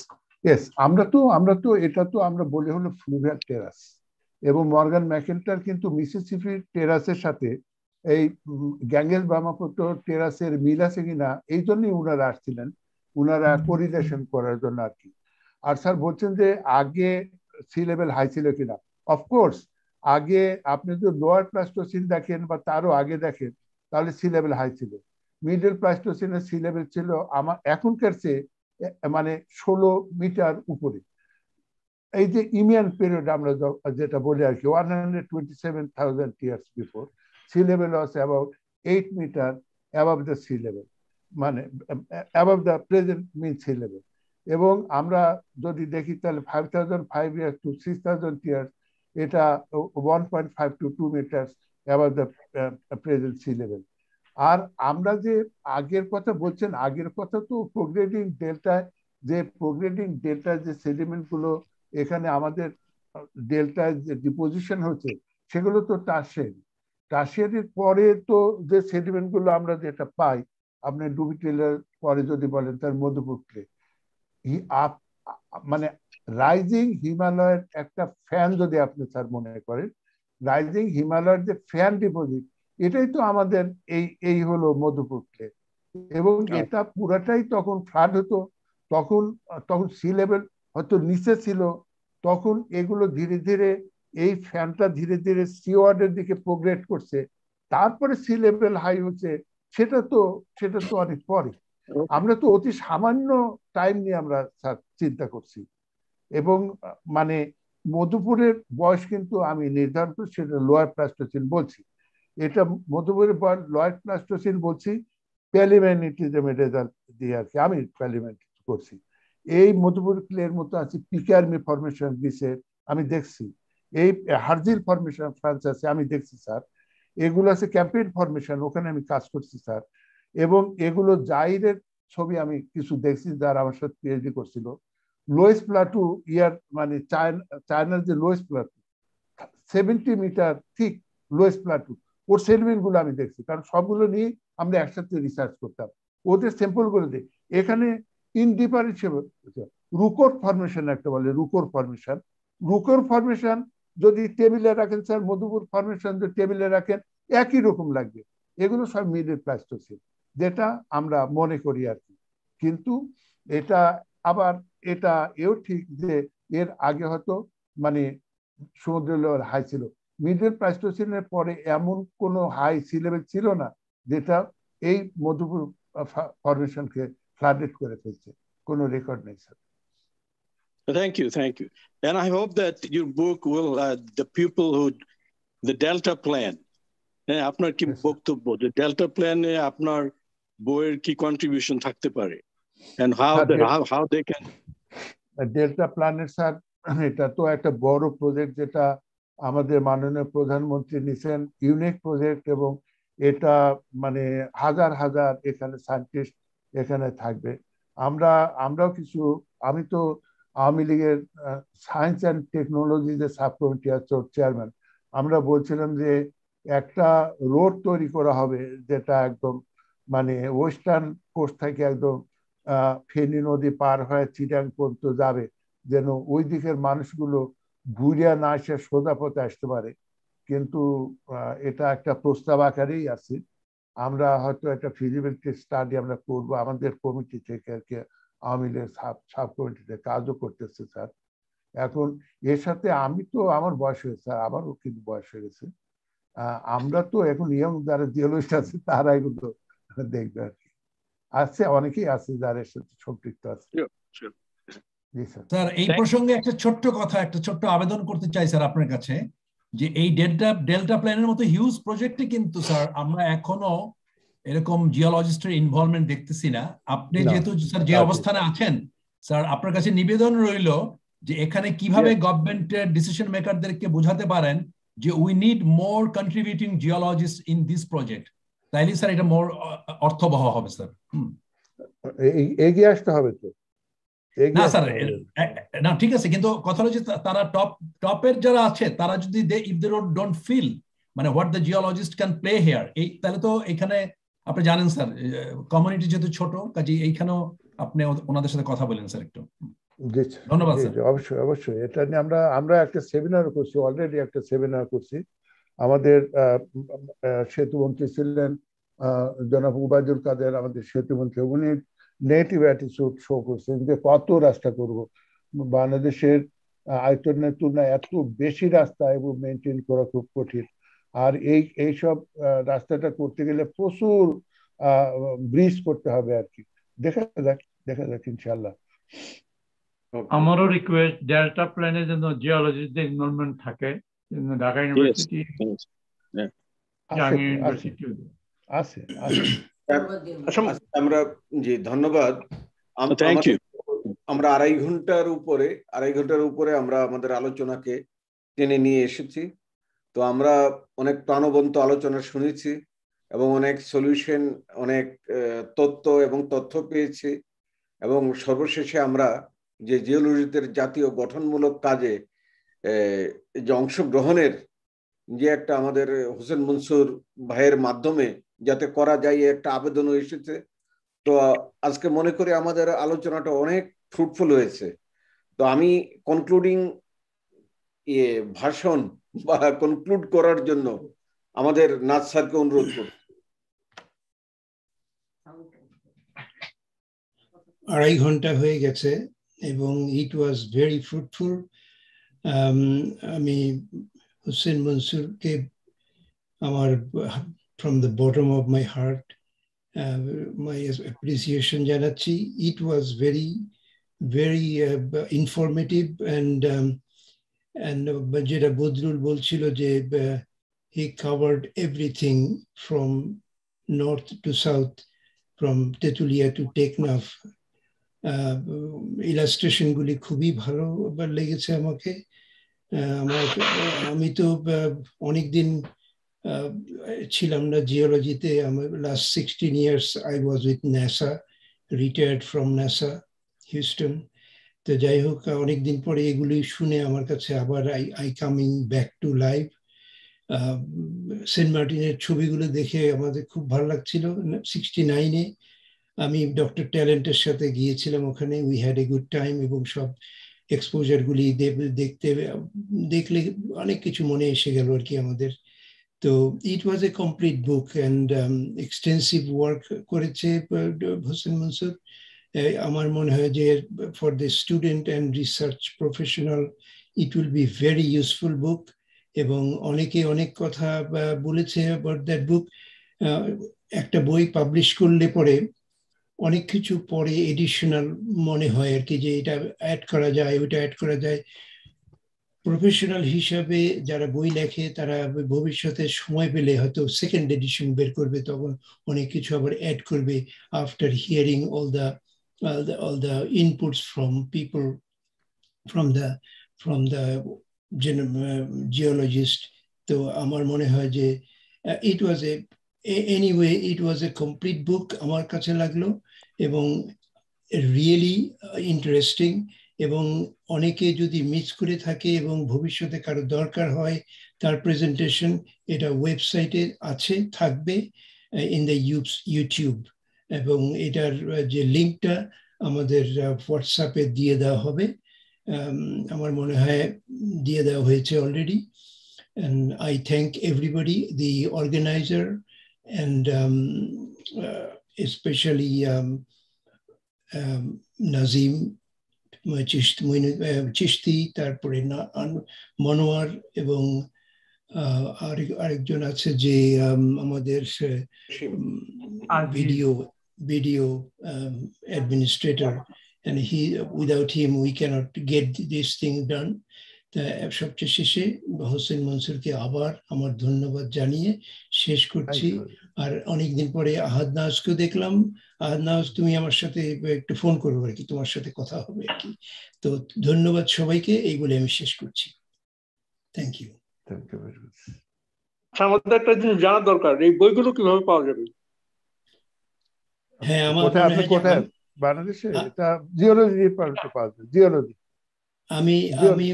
S6: yes আমরা তো আমরা তো এটা তো আমরা বলি হলো ফ্লুভিয়াল টেরাস এবং মর্গান ম্যাকেন্টার কিন্তু মিসিসিপি টেরাসের সাথে এই গ্যাঙ্গেল ব্রহ্মপুত্র টেরাসের মিল আছে কিনা এই জন্যই উনারা আসছিলেন উনারা কোরিলেশন করার জন্য আর কি। আর স্যার বলছেন যে আগে সি লেভেল হাই ছিল কিনা। অফকোর্স আগে আপনি যদি লোয়ার প্লাস্টোসিন দেখেন বা তারও আগে দেখেন, তাহলে সি লেভেল হাই ছিল। মিডল প্লাস্টোসিনের সি লেভেল ছিল আমার এখনকার চেয়ে মানে ষোলো মিটার উপরে। এই যে ইমিয়ান পিরিয়ড আমরা যেটা বলি আর কি one hundred twenty seven thousand years before sea level was about eight metre above the sea level মানে above the present mean sea level এবং আমরা যদি দেখি তাহলে five thousand five years to six thousand years এটা one point five two two metres above the present sea level আর আমরা যে আগের কথা বলছেন, আগের কথা তো প্রোগ্রেডিং ডেল্টায় যে প্রোগ্রেডিং ডেল্টার যে সেডিমেন্টগুলো এখানে আমাদের ডেল্টায় যে ডিপোজিশন হচ্ছে, সেগুলো তো টার্সিয়ারি টার্সিয়ারির পরে তো যে সেডিমেন্টগুলো আমরা যেটা পাই আপনি ডুবিটেলের পরে যদি বলেন তার মধ্যপুত্রে মানে রাইজিং হিমালয়ের একটা ফ্যান যদি আপনি স্যার মনে করেন রাইজিং হিমালয়ের যে ফ্যান ডিপোজিট এটাই তো আমাদের এই এই হলো মধ্যপুত্রে এবং এটা পুরাটাই তখন ফ্লাড হতো তখন তখন সি লেভেল হয়তো নিচে ছিল তখন এগুলো ধীরে ধীরে এই ফ্যানটা ধীরে ধীরে সি ওয়ার্ডের দিকে প্রোগ্রেড করছে। তারপরে সি লেভেল হাই হচ্ছে সেটা তো সেটা তো অনেক পরে। আমরা তো অতি সামান্য টাইম নিয়ে আমরা চিন্তা করছি। এবং মানে মধুপুরের বয়স কিন্তু আমি নির্ধারণ করে, সেটা লোয়ার প্লাস্টোসিন বলছি। এটা মধুপুরের বয়স লোয়ার প্লাস্টোসিন বলছি প্যালিম্যানিটিজমের রেজাল্ট দিয়ে আর কি আমি প্যালিম্যান্ট করছি। এই মধুপুর ক্লের মতো আছে পিকারমি ফরমেশন গ্রিসের আমি দেখছি। এই হার্জিল ফরমেশন ফ্রান্স আছে, আমি দেখছি স্যার। এগুলো আছে ক্যাম্পেইন ফরমেশন ওখানে আমি কাজ করছি, স্যার। এবং এগুলো জাইরের ছবি আমি কিছু দেখছি, যারা আমার সাথে পিএইচডি করছিল। লোয়েস প্লাটু ইয়ার মানে চায়না চায়নার যে লোয়েস প্লাটু সেভেন্টি মিটার ঠিক লোয়েস প্লাটু ওর সেলমেন্টগুলো আমি দেখছি। কারণ সবগুলো নিয়ে আমরা একসাথে রিসার্চ করতাম। ওদের স্যাম্পলগুলো দিই এখানে ইনডিফারেন্সিয়েবল রুকোর ফরমেশন একটা বলে, রুকোর ফরমেশন রুকোর ফরমেশন যদি টেবিলে রাখেন স্যার, মধুপুর ফরমেশন যদি টেবিলে রাখেন, একই রকম লাগবে। এগুলো সব মিডল প্লাস্টোসিন যেটা আমরা মনে করি আর কি। কিন্তু এটা আবার এটা এও ঠিক যে এর আগে হয়তো মানে সমুদ্র লেভেল হাই ছিল। মিডল প্লাস্টোসিনের পরে এমন কোনো হাই সি লেভেল ছিল না যেটা এই মধুপুর ফরমেশনকে ফ্লাডেড করে ফেলছে। কোনো রেকর্ড নেই sir
S15: Thank you, thank you. And I hope that your book will, uh, the people who, the Delta Plan, হ্যাঁ আপনার কি বক্তব্য? যে ডেল্টা প্ল্যানে আপনার বইয়ের কি কন্ট্রিবিউশন থাকতে পারে? And how the, how how they can
S6: delta প্ল্যানের স্যার এটা তো একটা বড় প্রজেক্ট যেটা আমাদের মাননীয় প্রধানমন্ত্রী নিছেন ইউনিক প্রজেক্ট এবং এটা মানে হাজার হাজার এখানে সায়েন্টিস্ট এখানে থাকবে। আমরা আমরাও কিছু আমি তো আওয়ামী লীগের সায়েন্স অ্যান্ড টেকনোলজি যে সাব কমিটি আছে চেয়ারম্যান আমরা বলছিলাম যে একটা রোড তৈরি করা হবে যেটা একদম মানে ওয়েস্টার্ন কোস্ট থেকে একদম ফেনী নদী পার হয়ে চিটাং পর্যন্ত যাবে, যেন ওই দিকের মানুষগুলো ঘুরিয়া না এসে সোজা পথে আসতে পারে। কিন্তু এটা একটা প্রস্তাব আকারেই আছে। আমরা হয়তো একটা ফিজিবিলিটি স্টাডি আমরা করব, আমাদের কমিটি থেকে আর কি আওয়ামী লীগের সাব সাব কমিটিতে কাজও করতেছে স্যার। এখন এর সাথে আমি তো আমার বয়স হয়েছে স্যার আমারও কিন্তু বয়স হয়ে গেছে। আমরা তো এখন ইয়ং যারা জিওলজিস্ট আছে তারাই কিন্তু দেখবে আর কি। আছে অনেকেই আছে যারা এর সাথে সম্পৃক্ত আছে।
S14: স্যার। এই প্রসঙ্গে একটা ছোট্ট কথা একটা ছোট্ট আবেদন করতে চাই স্যার আপনার কাছে। যে এই ডেল্টা ডেল্টা প্ল্যানের মতো হিউজ প্রজেক্টে কিন্তু স্যার আমরা এখনও এরকম জিওলজিস্টের ইনভলভমেন্ট দেখতেছি না। আপনি যেহেতু স্যার যে অবস্থানে আছেন স্যার আপনার কাছে নিবেদন রইল যে এখানে কীভাবে গভর্নমেন্টের ডিসিশন মেকারদেরকে বোঝাতে পারেন যে we need more contributing geologist in this project তাইলে স্যার এটা মোর অর্থবহ হবে স্যার।
S6: এগিয়ে আসতে হবে তো।
S14: না স্যার না ঠিক আছে কিন্তু কথা হলো যে তারা টপ টপের যারা আছে তারা যদি they if they don't feel মানে what the geologist can play here এই তাহলে তো এখানে আপনি জানেন স্যার কমিউনিটি যেহেতু ছোট কাজে এইখানেও আপনি ওনাদের সাথে কথা বলেন স্যার একটু। ধন্যবাদ স্যার।
S6: অবশ্যই অবশ্যই। এটা নিয়ে আমরা আমরা একটা সেমিনার করছি অলরেডি একটা সেমিনার করছি। আমাদের সেতুমন্ত্রী ছিলেন জনাব উবায়দুল কাদের আমাদের সেতুমন্ত্রী উনি নেটিভ অ্যাটিচিউড শো করছেন যে কত রাস্তা করব। বাংলাদেশের আয়তনের তুলনায় এত বেশি রাস্তা এবং মেনটেন করা খুব কঠিন। আর এই এইসব রাস্তাটা করতে গেলে প্রচুর ব্রিজ করতে হবে আর কি। দেখা যাক দেখা যাক ইনশাল্লাহ
S4: আমারও রিকোয়েস্ট ডেল্টা প্ল্যানে যেন জিওলজিস্টদের ইনভলভমেন্ট থাকে ঢাকা ইউনিভার্সিটি
S6: ইউনিভার্সিটি আছে
S3: আমরা জি ধন্যবাদ। আমরা আড়াই ঘণ্টার উপরে আড়াই ঘণ্টার উপরে আমরা আমাদের আলোচনাকে টেনে নিয়ে এসেছি। তো আমরা অনেক প্রাণবন্ত আলোচনা শুনেছি এবং অনেক সলিউশন অনেক তত্ত্ব এবং তথ্য পেয়েছি এবং সর্বশেষে আমরা যে জিওলজিদের জাতীয় গঠনমূলক কাজে যে অংশগ্রহণের যে একটা আমাদের হোসেন মনসুর ভাইয়ের মাধ্যমে যাতে করা যায় একটা আবেদনও এসেছে, তো আজকে মনে করি আমাদের আলোচনাটা অনেক ফ্রুটফুল হয়েছে। তো আমি কনক্লুডিং ইয়ে ভাষণ বা কনক্লুড করার জন্য আমাদের নাচ স্যারকে অনুরোধ করছি
S2: আড়াই ঘণ্টা হয়ে গেছে এবং ইট ওয়াজ ভেরি ফ্রুটফুল আমি হুসেন মনসুরকে আমার from the bottom of my heart my appreciation জানাচ্ছি। It was very very informative and যেটা বদরুল বলছিল যে he covered everything from north to south from Tetulia to Teknaf. ইলাস্ট্রেশনগুলি খুবই ভালো লেগেছে আমাকে। আমার, আমি তো অনেকদিন ছিলাম না জিওলজিতে। আমার last sixteen years I was with NASA retired from NASA Houston তো যাই হোক, অনেকদিন পরে এগুলি শুনে আমার কাছে আবার I I coming back to live saint মার্টিনের ছবিগুলো দেখে আমাদের খুব ভালো লাগছিল। সিক্সটি নাইনে আমি ডক্টর ট্যালেন্টের সাথে গিয়েছিলাম ওখানে। We had a good time এবং সব এক্সপোজারগুলি দেখতে, দেখলে অনেক কিছু মনে এসে গেল আর কি আমাদের। তো it was a complete book and extensive work করেছে হোসেন মনসুর আমার মনে হয় যে for the student and research professional it will be very useful book এবং অনেকে অনেক কথা বলেছে অ্যাবাউট দ্যাট বুক একটা বই পাবলিশ করলে পরে অনেক কিছু পরে এডিশনাল মনে হয় আর কি যে এটা অ্যাড করা যায়, ওইটা অ্যাড করা যায়। প্রফেশনাল হিসাবে যারা বই লেখে, তারা ভবিষ্যতে সময় পেলে হয়তো সেকেন্ড এডিশন বের করবে, তখন অনেক কিছু আবার অ্যাড করবে after hearing all the all the inputs from people, from the from the geologist তো আমার মনে হয় যে it was a anyway it was a complete book আমার কাছে লাগল এবং রিয়েলি ইন্টারেস্টিং এবং অনেকে যদি মিস করে থাকে এবং ভবিষ্যতে কারও দরকার হয়, তার প্রেজেন্টেশন এটা ওয়েবসাইটে আছে, থাকবে ইন দ্য ইউটিউব এবং এটার যে লিঙ্কটা আমাদের হোয়াটসঅ্যাপে দিয়ে দেওয়া হবে আমার মনে হয় দিয়ে দেওয়া হয়েছে already thank everybody, the organizer, and um, uh, especially um, um, Nazim Chishti তারপরে মনোয়ার এবং আরেকজন আছে যে আমাদের video video administrator and he without him we cannot get this thing done. সবচেয়ে শেষে হোসেন মনসুরকে আবার আমার ধন্যবাদ জানিয়ে শেষ করছি। আর অনেকদিন পরে আহাদ নাজকেও দেখলাম। আহাদ নাজ তুমি আমার সাথে একটু ফোন করব আর কি তোমার সাথে কথা হবে আর কি। তো ধন্যবাদ সবাইকে এই বলে আমি শেষ করছি। থ্যাংক ইউ
S12: আমাদের একটা জিনিস জানা দরকার এই বইগুলো কীভাবে পাওয়া যাবে?
S2: হ্যাঁ আমার
S16: কোথায় বাংলাদেশে? এটা জিওলজি ডিপার্টমেন্টে পাওয়া যায় জিওলজি
S2: আমি আমি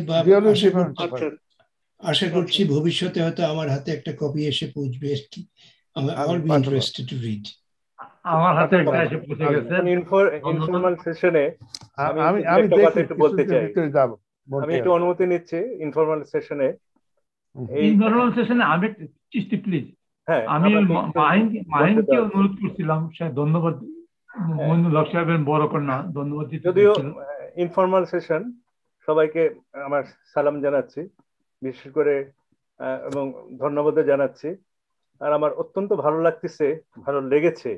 S2: আশা করছি ভবিষ্যতে হয়তো আমার হাতে একটা কপি এসে পৌঁছবে আর কি আমার বি ইন্টারেস্টেড টু রিড
S17: আমার হাতে একটা এসে পৌঁছে গেছে।
S18: ইনফরমাল সেশনে আমি আমি একটু বলতে চাই। আমি একটু অনুমতি নিচ্ছি ইনফরমাল সেশনে
S17: ইনফরমাল সেশনে আমি চিস্তি প্লিজ আমি মাহিন মাহিনকে অনুরোধ করছিলাম ধন্যবাদ মইনুল সাহেবের বড় কন্যা ধন্যবাদ
S18: যদিও ইনফরমাল সেশন সবাইকে আমার সালাম জানাচ্ছি বিশেষ করে এবং ধন্যবাদ জানাচ্ছি। আর আমার অত্যন্ত ভালো লাগতেছে ভালো লেগেছে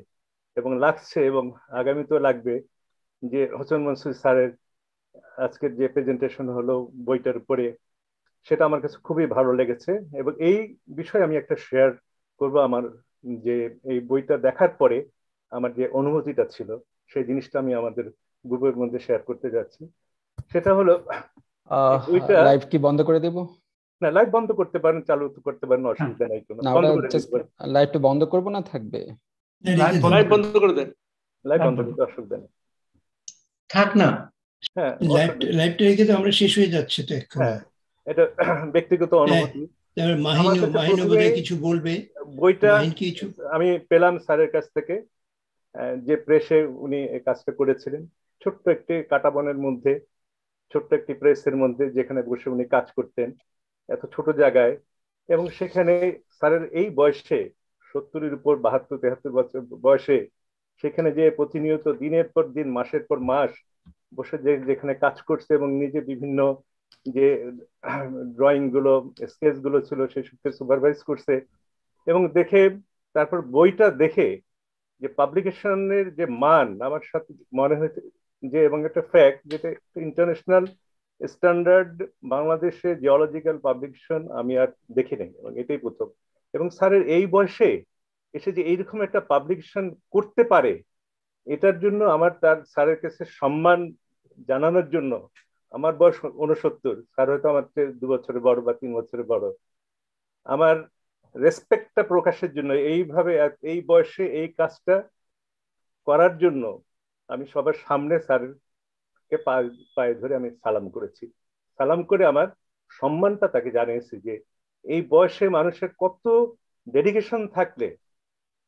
S18: এবং লাগছে এবং আগামীতেও লাগবে যে হোসেন মনসুর স্যারের আজকের যে প্রেজেন্টেশন হলো বইটার উপরে সেটা আমার কাছে খুবই ভালো লেগেছে এবং এই বিষয়ে আমি একটা শেয়ার করব আমার যে এই বইটা দেখার পরে আমার যে অনুভূতিটা ছিল সেই জিনিসটা আমি আমাদের গ্রুপের মধ্যে শেয়ার করতে যাচ্ছি। সেটা হলো
S1: লাইভ কি বন্ধ করে দেব?
S18: না লাইভ বন্ধ করতে পারেন চালু করতে পারেন অসুবিধা নাই কোনো
S1: লাইভটা বন্ধ করব না থাকবে?
S12: লাইভ বন্ধ করে দেন।
S18: লাইভ বন্ধ করতে অসুবিধা নেই।
S2: থাক না।
S18: হ্যাঁ
S2: লাইভটা রেখে তো আমরা শেষ হয়ে যাচ্ছে তো
S18: হ্যাঁ এটা ব্যক্তিগত অনুভূতি।
S2: কিছু বলবে?
S18: বইটা আমি পেলাম স্যারের কাছ থেকে যে প্রেসে উনি কাজটা করেছিলেন। ছোট্ট একটি কাটাবনের মধ্যে ছোট্ট একটি প্রেসের মধ্যে যেখানে বসে উনি কাজ করতেন এত ছোট জায়গায়। এবং সেখানে স্যারের এই বয়সে সত্তরের উপর বাহাত্তর তেহাত্তর বছর বয়সে সেখানে যে প্রতিনিয়ত দিনের পর দিন মাসের পর মাস বসে যে যেখানে কাজ করছে এবং নিজে বিভিন্ন যে ড্রয়িংগুলো স্কেচগুলো ছিল সেসবকে সুপারভাইজ করছে এবং দেখে, তারপর বইটা দেখে যে পাবলিকেশনের যে মান, আমার সাথে মনে হয়েছে যে, এবং একটা ফ্যাক্ট যেটা ইন্টারন্যাশনাল স্ট্যান্ডার্ড বাংলাদেশে জিওলজিক্যাল পাবলিকেশন আমি আর দেখি নাই, এবং এটাই প্রথম। এবং স্যারের এই বয়সে এসে যে এইরকম একটা পাবলিকেশন করতে পারে, এটার জন্য আমার তার স্যারের কাছে সম্মান জানানোর জন্য আমার বয়স উনসত্তর স্যার হয়তো আমার দু বছরের বড় বা তিন বছরের বড়। আমার রেসপেক্টটা প্রকাশের জন্য, এইভাবে এই বয়সে এই কাজটা করার জন্য আমি সবার সামনে স্যারকে পায়ে ধরে আমি সালাম করেছি। সালাম করে আমার সম্মানটা তাকে জানিয়েছি যে, এই বয়সে মানুষের কত ডেডিকেশন থাকলে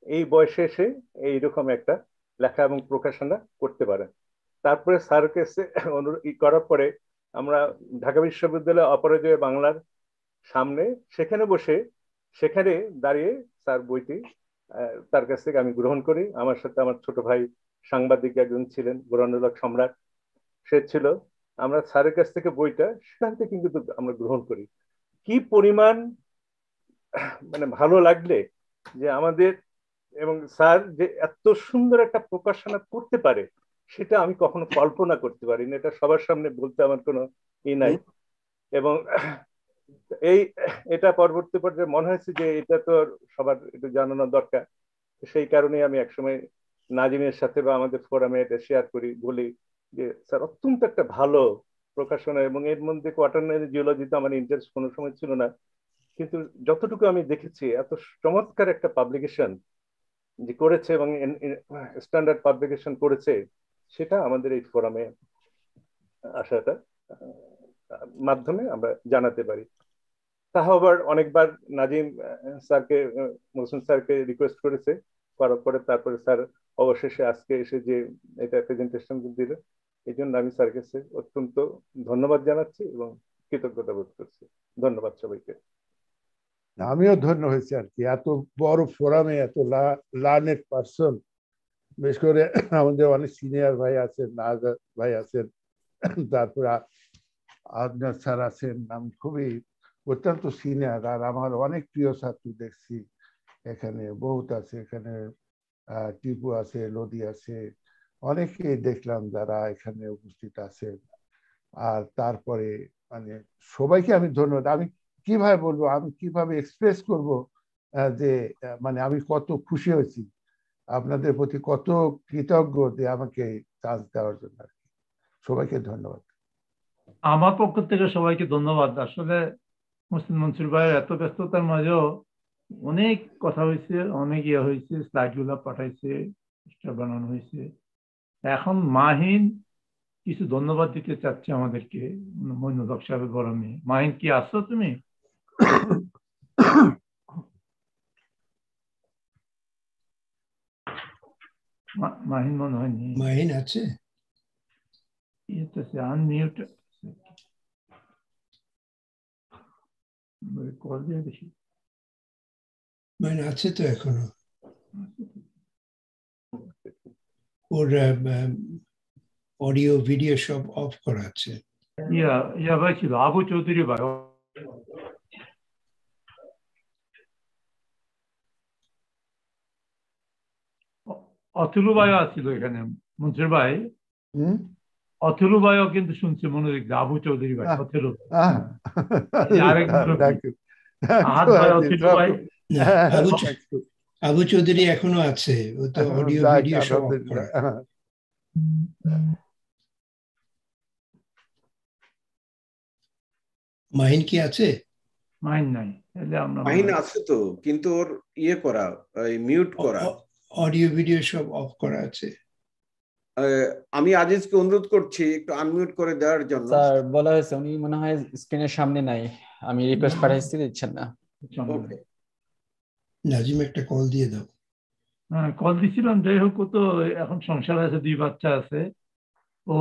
S18: এই বয়সে এসে এইরকম একটা লেখা এবং প্রকাশনা করতে পারে। তারপরে স্যারকে অনুরোধ করার পরে আমরা ঢাকা বিশ্ববিদ্যালয় অপরাজয় বাংলার সামনে সেখানে বসে সেখানে দাঁড়িয়ে স্যার বইটি তার কাছ থেকে আমি গ্রহণ করি। আমার সাথে আমার ছোট ভাই সাংবাদিক একজন ছিলেন, গৌরানুলক সম্রাট। সে ছিল। আমরা স্যারের কাছ থেকে বইটা সেখান থেকে কিন্তু আমরা গ্রহণ করি। কি পরিমাণ মানে ভালো লাগলে যে আমাদের এবং স্যার যে এত সুন্দর একটা প্রকাশনা করতে পারে সেটা আমি কখনো কল্পনা করতে পারি না এটা সবার সামনে বলতে আমার কোনো ই নাই। এবং এই এটা পরবর্তী পর্যায়ে মনে হয়েছে যে এটা তো সবার একটু জানানো দরকার। সেই কারণে আমি একসময় নাজিমের সাথে বা আমাদের ফোরামে এটা শেয়ার করি বলি যে স্যার অত্যন্ত একটা ভালো প্রকাশনা এবং এর মধ্যে কোয়াটারনারি জিওলজিতে আমার ইন্টারেস্ট কোনো সময় ছিল না। কিন্তু যতটুকু আমি দেখেছি এত চমৎকার একটা পাবলিকেশন যে করেছে এবং স্ট্যান্ডার্ড পাবলিকেশন করেছে সেটা আমাদের এই ফোরামে আসাটা মাধ্যমে আমরা জানাতে পারি। তাহা আবার অনেকবার নাজিম স্যারকে মৌসুম স্যারকে রিকোয়েস্ট করেছে। করার পরে তারপরে স্যার অবশেষে আজকে এসে যে এটা প্রেজেন্টেশন দিল, এই জন্য আমি স্যার কাছে অত্যন্ত ধন্যবাদ জানাচ্ছি এবং কৃতজ্ঞতা বোধ করছি। ধন্যবাদ সবাইকে।
S6: আমিও ধন্য হয়েছি আর কি। এত বড় ফোরামে এত লার্নেড পার্সন বিশেষ করে আমাদের অনেক সিনিয়র ভাই আছেন নাজাদ ভাই আছেন তারপরে আজনার স্যার আছেন আমি খুবই অত্যন্ত সিনিয়র আর আমার অনেক প্রিয় ছাত্র দেখছি এখানে বহুত আছে এখানে টিপু আছে নদী আছে অনেকেই দেখলাম যারা এখানে উপস্থিত আছেন আর তারপরে মানে সবাইকে আমি ধন্যবাদ, আমি কীভাবে বলব, আমি কীভাবে এক্সপ্রেস করব যে মানে আমি কত খুশি হয়েছি আপনাদের প্রতি কত কৃতজ্ঞ যে আমাকে চান্স দেওয়ার জন্য আর কি। সবাইকে ধন্যবাদ।
S4: আমার পক্ষ থেকে সবাইকে ধন্যবাদ। আসলে মুসলিম মনসুর ভাইয়ের এত ব্যস্ততার মাঝেও অনেক কথা হয়েছে, অনেক ইয়ে হয়েছে স্লাইডগুলা পাঠাইছে বানানো হয়েছে। এখন মাহিন কিছু ধন্যবাদ দিতে চাচ্ছে আমাদেরকে, মইনুল হক সাহেবের মেয়ে মাহিন কি আসছো তুমি? মাহিন মনে হয় নেই
S2: মাহিন আছে
S4: এটা আনমিউট কল দিয়ে দেখি
S2: মানে আছে তো এখনও ওর অডিও ভিডিও সব অফ করা আছে
S4: ইয়া ইয়া ভাই ছিল আবু চৌধুরী ভাই অতুলু ভাইও আছিল এখানে মনসুর ভাই। অথুলু ভাইও কিন্তু শুনছে মনে মনোযোগ আবু চৌধুরী ভাই অথুলু
S2: আবু চৌধুরী এখনও আছে ও তো অডিও ভিডিও সব মাহিন কি আছে?
S4: মাহিন নাই
S3: মাহিন আছে তো কিন্তু ওর ইয়ে করা মিউট করা।
S2: অডিও ভিডিও সব অফ করা আছে।
S3: আমি আজিজকে অনুরোধ করছি একটু আনমিউট করে দেওয়ার জন্য।
S1: স্যার বলা হয়েছে উনি মনে হয় স্ক্রিনের সামনে নাই। আমি রিকোয়েস্ট পাঠাইছি দিচ্ছেন না।
S2: নাজিম একটা কল দিয়ে দাও।
S4: হ্যাঁ কল দিছিলাম যাই হোক তো এখন সংসার আছে দুই বাচ্চা আছে। ও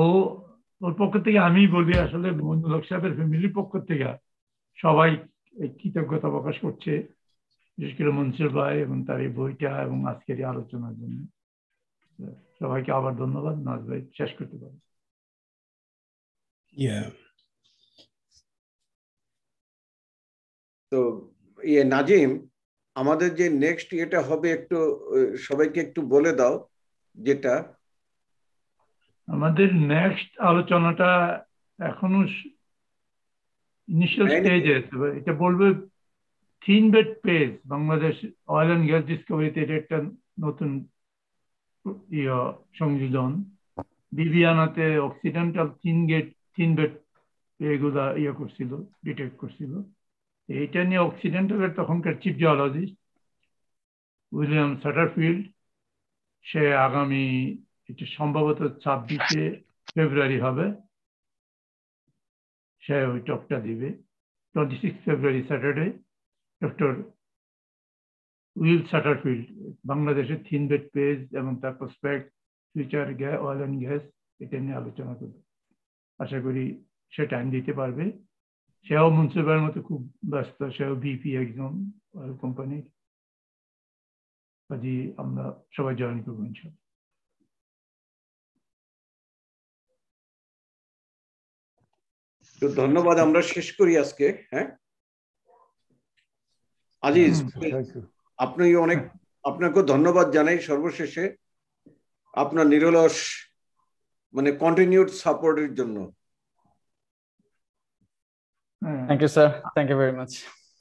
S4: ওর পক্ষ থেকে আমি বলি আসলে মঞ্জুলক সাহেবের ফ্যামিলির পক্ষ থেকে সবাই কৃতজ্ঞতা প্রকাশ করছে। বিশেষ করে মনসুর ভাই এবং তার এই বইটা এবং আজকের এই আলোচনার জন্য। সবাইকে আবার ধন্যবাদ। নাজ ভাই শেষ করতে পারি।
S3: তো ইয়ে নাজিম আমাদের যে নেক্সট ইয়েটা হবে একটু সবাইকে একটু বলে দাও যেটা।
S4: আমাদের নেক্সট আলোচনাটা এখনও ইনিশিয়াল স্টেজে এটা বলবে thin bed pays, Bangladesh oil and gas ডিসকভারিতে এটা একটা নতুন ইয়ে সংযোজন। বিবিয়ানাতে Occidental thin gate thin bed এগুলা ইয়ে করছিল ডিটেক্ট করছিল। এইটা নিয়ে অক্সিডেন্টালের তখনকার চিফ জিওলজিস্ট উইলিয়াম সাটারফিল্ড সে আগামী এটা সম্ভবত ছাব্বিশে ফেব্রুয়ারি হবে। সে ওই টকটা দিবে। Twenty six February Saturday doctor Will Satterfield, বাংলাদেশের থিন বেড পেজ এবং তার prospect future gas oil and gas এটা নিয়ে আলোচনা করবে। আশা করি সে টাইম দিতে পারবে। সেও মুন্সিপালের মতো খুব ব্যস্ত, সেও বিপি একজন অয়েল কোম্পানির কাজে আমরা সবাই জয়েন করব ইনশাল্লাহ
S3: তো ধন্যবাদ, আমরা শেষ করি আজকে হ্যাঁ? আজিজ আপনি অনেক আপনাকে ধন্যবাদ জানাই সর্বশেষে আপনার নিরলস মানে কন্টিনিউড সাপোর্টের জন্য।
S1: Thank you sir thank you very much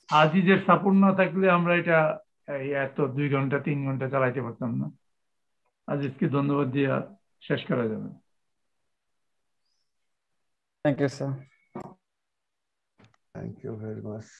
S4: আজিজের support না থাকলে আমরা এটা এত দুই ঘণ্টা তিন ঘণ্টা চালাইতে পারতাম না। আজিজকে ধন্যবাদ দিয়ে শেষ করা যাবে।
S1: Thank you sir
S6: thank you very much.